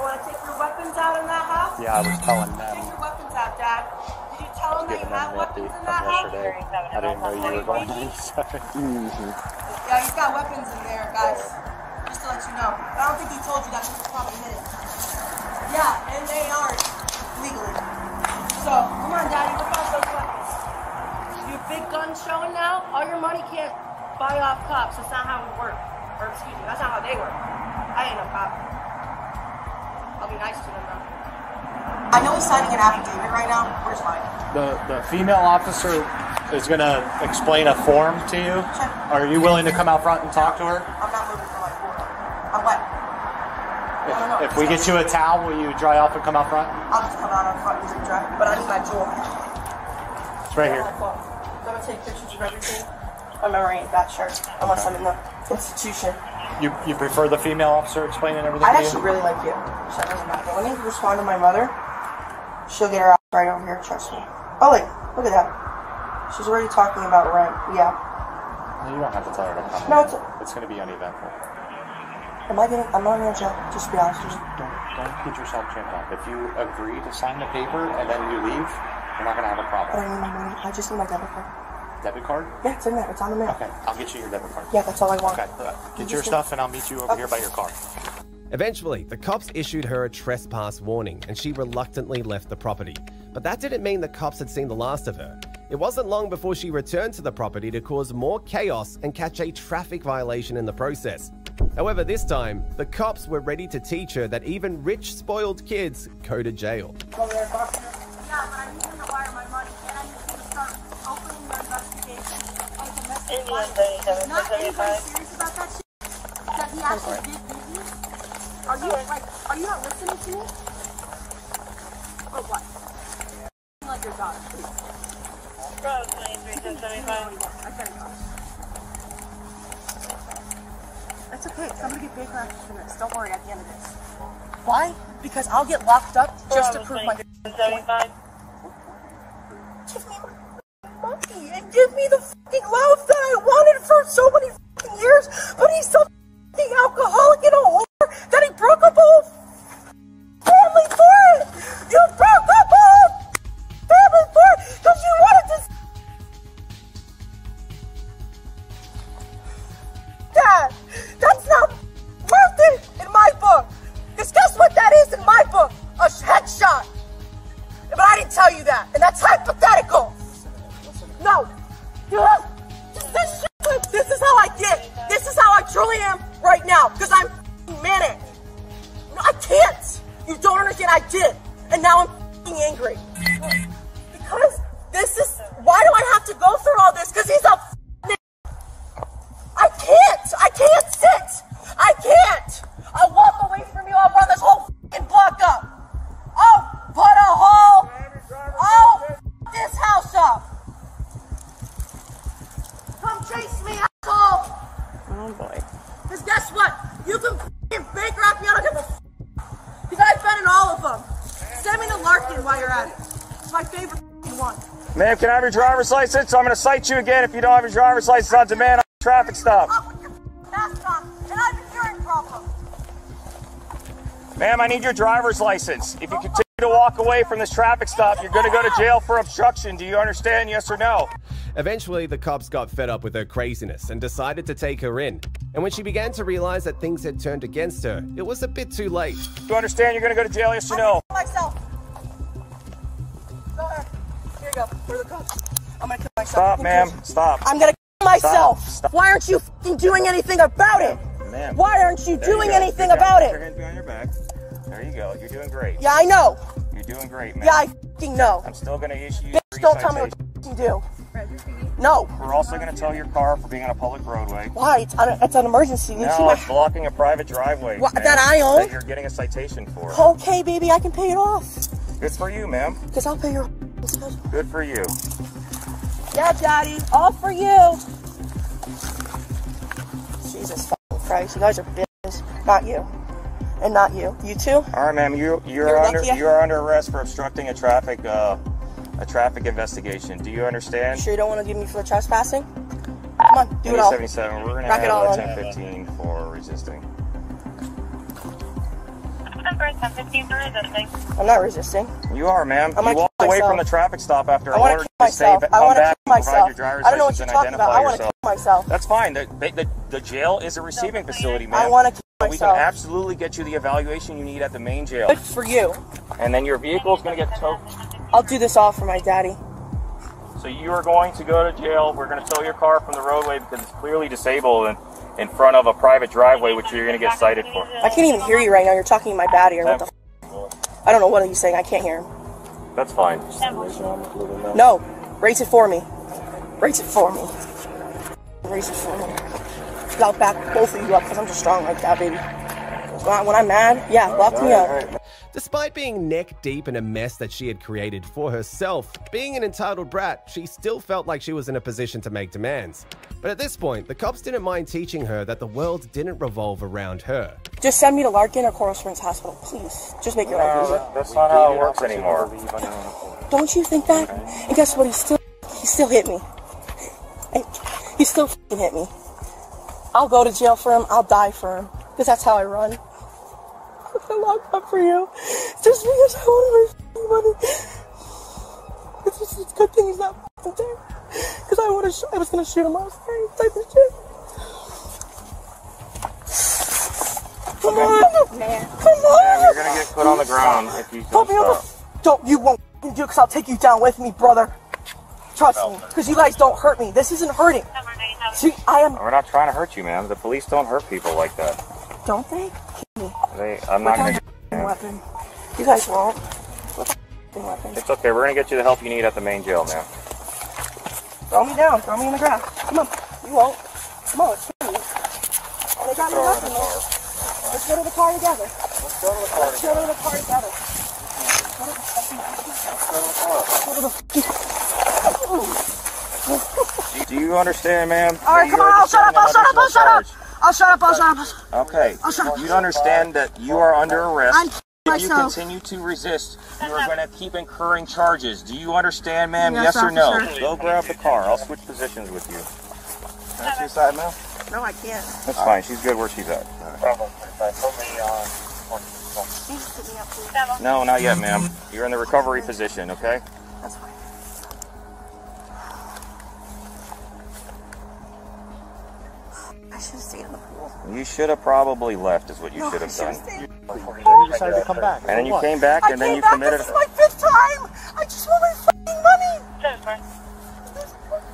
Want to take your weapons out in that house? Yeah, I was telling them. Take your weapons out, Dad. Did you tell them that you Giving have weapons in that house? yesterday. I didn't know you were going to *laughs* Mm-hmm. Yeah, he's got weapons in there, guys. Just to let you know. I don't think he told you that he was probably hidden. Yeah, and they aren't legally. So, come on, Daddy, big gun showing now? All your money can't buy off cops. That's not how it works. Or, excuse me, that's not how they work. I ain't no cop. I'll be nice to them, though. I know he's signing an affidavit right now. Where's mine? The the female officer is going to explain a form to you. Are you willing to come out front and talk to her? I'm not moving from my floor. I'm wet. If, if we get you a towel, will you dry off and come out front? I'll just come out on front and dry. But I need my jewel. It's right here. Take pictures of everything. My memory ain't that sharp unless I'm in the institution. You you prefer the female officer explaining everything I to actually really like you. So that doesn't matter. When you respond to my mother, she'll get her ass right over here. Trust me. Oh wait, look at that. She's already talking about rent. Yeah. No, you don't have to tell her to come. No, it's- it's going to be uneventful. Am I getting? I'm not going to jail. Just be honest. Just, Don't, don't get yourself jammed up. If you agree to sign the paper and then you leave, you're not going to have a problem. I don't need my money. I just need my debit card. Debit card? Yeah, it's in there. It's on the mail. Okay, I'll get you your debit card. Yeah, that's all I want. Okay, uh, get your stuff and I'll meet you over here by your car. Eventually, the cops issued her a trespass warning and she reluctantly left the property. But that didn't mean the cops had seen the last of her. It wasn't long before she returned to the property to cause more chaos and catch a traffic violation in the process. However, this time, the cops were ready to teach her that even rich, spoiled kids go to jail. Yeah, but I need him to wire my money, and I need him to start opening your investigation on domestic violence. Is not anybody serious about that shit? That he actually did business? Are you, like, are you not listening to me? Or what? Like your daughter, please. Bro, 23, 75. I gotta go. That's okay. Somebody get Baker after this. Don't worry at the end of this. Why? Because I'll get locked up just to prove my point. Give me my money and give me the fucking love that I wanted for so many fucking years. But he's so fucking alcoholic and a whore that he broke up a whole family for it. You broke driver's license? I'm going to cite you again if you don't have your driver's license on demand on traffic stop. Oh, Mask on. And I have a hearing problem. Ma'am, I need your driver's license. If you continue to walk away from this traffic stop, you're going to go to jail for obstruction. Do you understand? Yes or no? Eventually, the cops got fed up with her craziness and decided to take her in. And when she began to realize that things had turned against her, it was a bit too late. Do you understand? You're going to go to jail. Yes or no? Myself. Go ahead. Here you go. Where are the cops? I'm gonna kill myself. Stop, ma'am. Stop. I'm gonna kill myself. Stop. Stop. Why aren't you f***ing doing anything about it? Ma'am. Why aren't you There doing go. anything Sit about Put it? Your hands behind your back. There you go. You're doing great. Yeah, I know. You're doing great, man. Yeah, I f***ing know. I'm still going to issue you Bitch, three don't tell me what you f***ing do. No. We're also going to tow your car for being on a public roadway. Why? It's, an, it's an emergency. You see No, my- it's blocking a private driveway. What, that I own? That you're getting a citation for. Okay, baby, I can pay it off. Good for you, ma'am. Because I'll pay your Good for you. Yeah, Daddy, all for you. Jesus fucking Christ, you guys are bitches. Not you. And not you. You too? All right, ma'am. You, you're, you're under you're under arrest for obstructing a traffic uh, a traffic investigation. Do you understand? Sure you don't want to give me for trespassing? Come on, do it all. 77. We're gonna Rack have it all 1015 for resisting resisting. I'm not resisting. You are, ma'am. You walked away from the traffic stop after I ordered to myself. stay, but I come back and myself. provide your driver's I don't know what you're talking about. I want to kill myself. That's fine. The, the, the jail is a receiving no, facility, ma'am. I want to kill myself. We can absolutely get you the evaluation you need at the main jail. Good for you. And then your vehicle is going to get towed. I'll do this all for my daddy. So you are going to go to jail. We're going to tow your car from the roadway because it's clearly disabled. And in front of a private driveway, which you're going to get cited for. I can't even hear you right now. You're talking in my bad ear. What the f- I don't know what he's saying. I can't hear him. That's fine. No. Race it for me. Race it for me. Race it for me. I'll back both of you up because I'm just strong like that, baby. 'Cause When, I, when I'm mad, yeah, lock me up. Despite being neck deep in a mess that she had created for herself, being an entitled brat, she still felt like she was in a position to make demands. But at this point, the cops didn't mind teaching her that the world didn't revolve around her. Just send me to Larkin or Coral Springs Hospital, please. Just make it right. No, that's not how it works anymore. Don't you think that? And guess what? He still, he still hit me. He still hit me. I'll go to jail for him. I'll die for him. Because that's how I run. I locked up for you. Just because I wanted my money. It's just it's a good thing he's not f***ing there. Because I would have, I was gonna shoot him. I was afraid type of shit. Come on, Man. come on. You're gonna get put on the ground if you Put don't me on stop. the. Don't you won't f***ing do because I'll take you down with me, brother. Trust me, oh. because you guys don't hurt me. This isn't hurting. See, I am. We're not trying to hurt you, man. The police don't hurt people like that. Don't they? They, I'm not gonna gonna. get a weapon. You guys won't. With a f***ing weapon. It's okay. We're gonna get you the help you need at the main jail, man. Throw me down. Throw me in the ground. Come on. You won't. Come on. Let's kill you. Oh, they got me nothing, man. Let's go to the car together. Let's go to the car Let's go to the car together. Go to Go to the fucking- Do you understand, ma'am? All right, come on. shut up. I'll shut up. I'll shut up. Charge? I'll shut up. I'll shut up. I'll shut up. Okay. I'll shut up. You understand that you are under arrest. I'm if you continue to resist, you are going to keep incurring charges. Do you understand, ma'am? Yes, Yes, or no? officer. Go grab the car. I'll switch positions with you. That's your side, ma'am? No, I can't. That's fine. She's good where she's at. You just me up. No, not yet, ma'am. You're in the recovery position, okay? I should have stayed in the pool. You should have probably left, is what you No, should have done. have stayed. You decided to come back. And then you came back, I and then you back. committed. This is my fifth time. I just want my fucking money.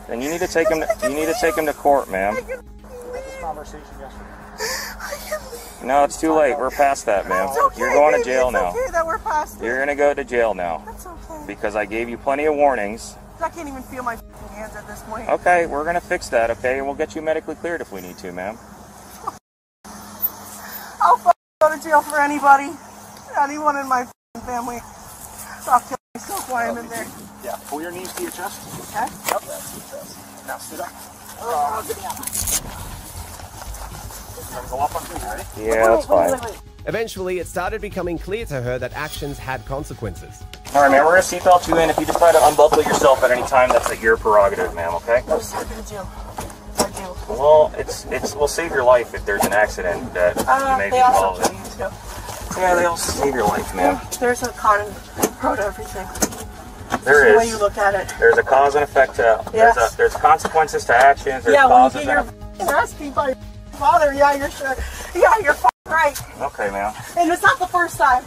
Then you need to take him. To, you need to take him to court, ma'am. Conversation yesterday. No, it's too late. We're past that, ma'am. Okay, You're going to jail it's now. okay that we're past. You're gonna go to jail now That's okay. because I gave you plenty of warnings. I can't even feel my fucking hands at this point. Okay, we're gonna fix that. Okay, and we'll get you medically cleared if we need to, ma'am. *laughs* I'll go to jail for anybody. Anyone in my family. I'll kill myself while I'm in there. Yeah, pull your knees to your chest. Okay? Yep, that's your chest. Now sit up. Oh, get me. Gonna go up on three, ready? Yeah, that's fine. Eventually, it started becoming clear to her that actions had consequences. All right, ma'am. We're gonna seatbelt you in. If you decide to unbuckle yourself at any time, that's at your prerogative, ma'am. Okay? I'm just taking to jail. I do. Well, it's it's will save your life if there's an accident that Uh, you may be they involved in. Yeah, they'll save your life, ma'am. There's a con and pro to everything. There is. It's the way you look at it. There's a cause and effect to. There's, a, there's consequences to actions. There's yeah, when you get your f***ing ass beat by your father, yeah, you're sure. Yeah, you're f***ing right. Okay, ma'am. And it's not the first time.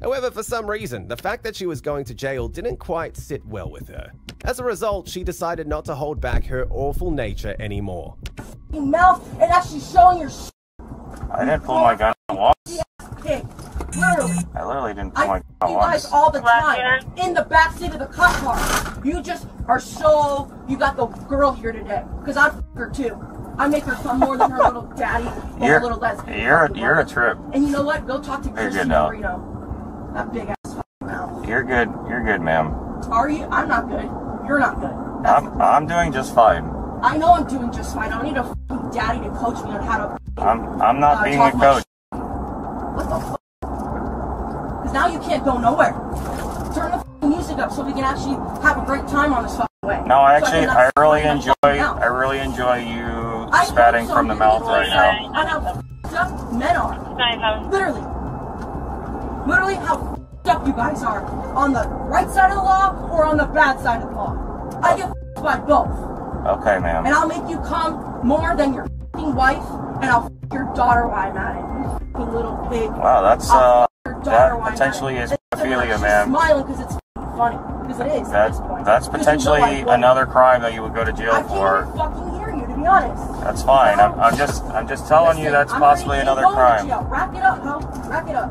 However, for some reason, the fact that she was going to jail didn't quite sit well with her. As a result, she decided not to hold back her awful nature anymore. Your mouth and actually showing your sh- I didn't pull my gun once. pig. Literally. I literally didn't pull my I gun you guys all the time in the backseat of the cop car. You just are so. You got the girl here today because I f- her too. I make her come more than her little daddy or You're her little lesbian. you're you're a trip. And you know what? Go talk to You're Christian good now. Marino. That big ass mouth. You're good. You're good, ma'am. Are you? I'm not good. You're not good. I'm I'm doing just fine. I know I'm doing just fine. I don't need a fucking daddy to coach me on how to. I'm I'm not Uh, being a coach. What the fuck? Because now you can't go nowhere. Turn the music up so we can actually have a great time on this fucking. No, I actually I really enjoy. I really enjoy you I spatting from the mouth right now. I On how f***ed up men are. Literally. Literally how f***ed up you guys are. On the right side of the law or on the bad side of the law. I get f***ed by both. Okay, ma'am. And I'll make you come more than your wife and I'll your daughter while I'm at it. You little pig. Wow, that's uh f*** your daughter that while I'm at potentially it. is And pedophilia, ma'am. smiling because it's f***ing funny. Because it is at That this point. you know potentially another crime that you would go to jail I can't for. fucking hear you, to be honest. That's fine. I'm, I'm just I'm just telling you that's I'm possibly another crime. Wrap it up, ho. Wrap it up.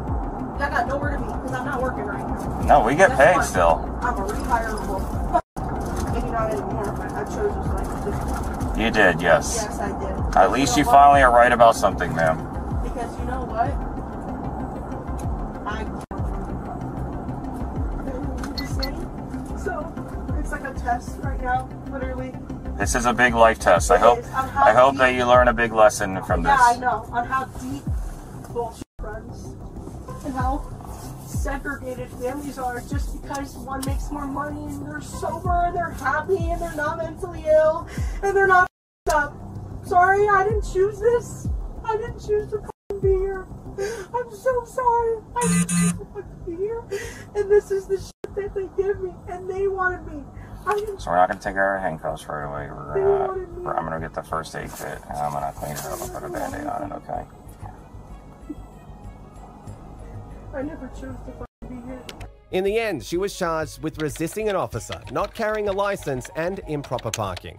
I got nowhere to be because I'm not working right now. No, we get That's paid fine. still. I'm a rehirable. Maybe not anymore, but I chose this life. You did, yes. Yes, I did. At least you finally are right about something, ma'am. It's like a test right now, literally. This is a big life test. I hope I hope that you learn a big lesson from this. Yeah, I know. On how deep bullshit runs. And how segregated families are just because one makes more money and they're sober and they're happy and they're not mentally ill and they're not f***ed up. Sorry, I didn't choose this. I didn't choose to be here. I'm so sorry. I didn't choose to be here. And this is the shit that they give me, and they wanted me. I didn't. So we're not gonna take our handcuffs right away. We're gonna, we're, I'm gonna get the first aid kit and I'm gonna clean it up and put a band-aid on it, okay? I never chose to be here. In the end, she was charged with resisting an officer, not carrying a license, and improper parking.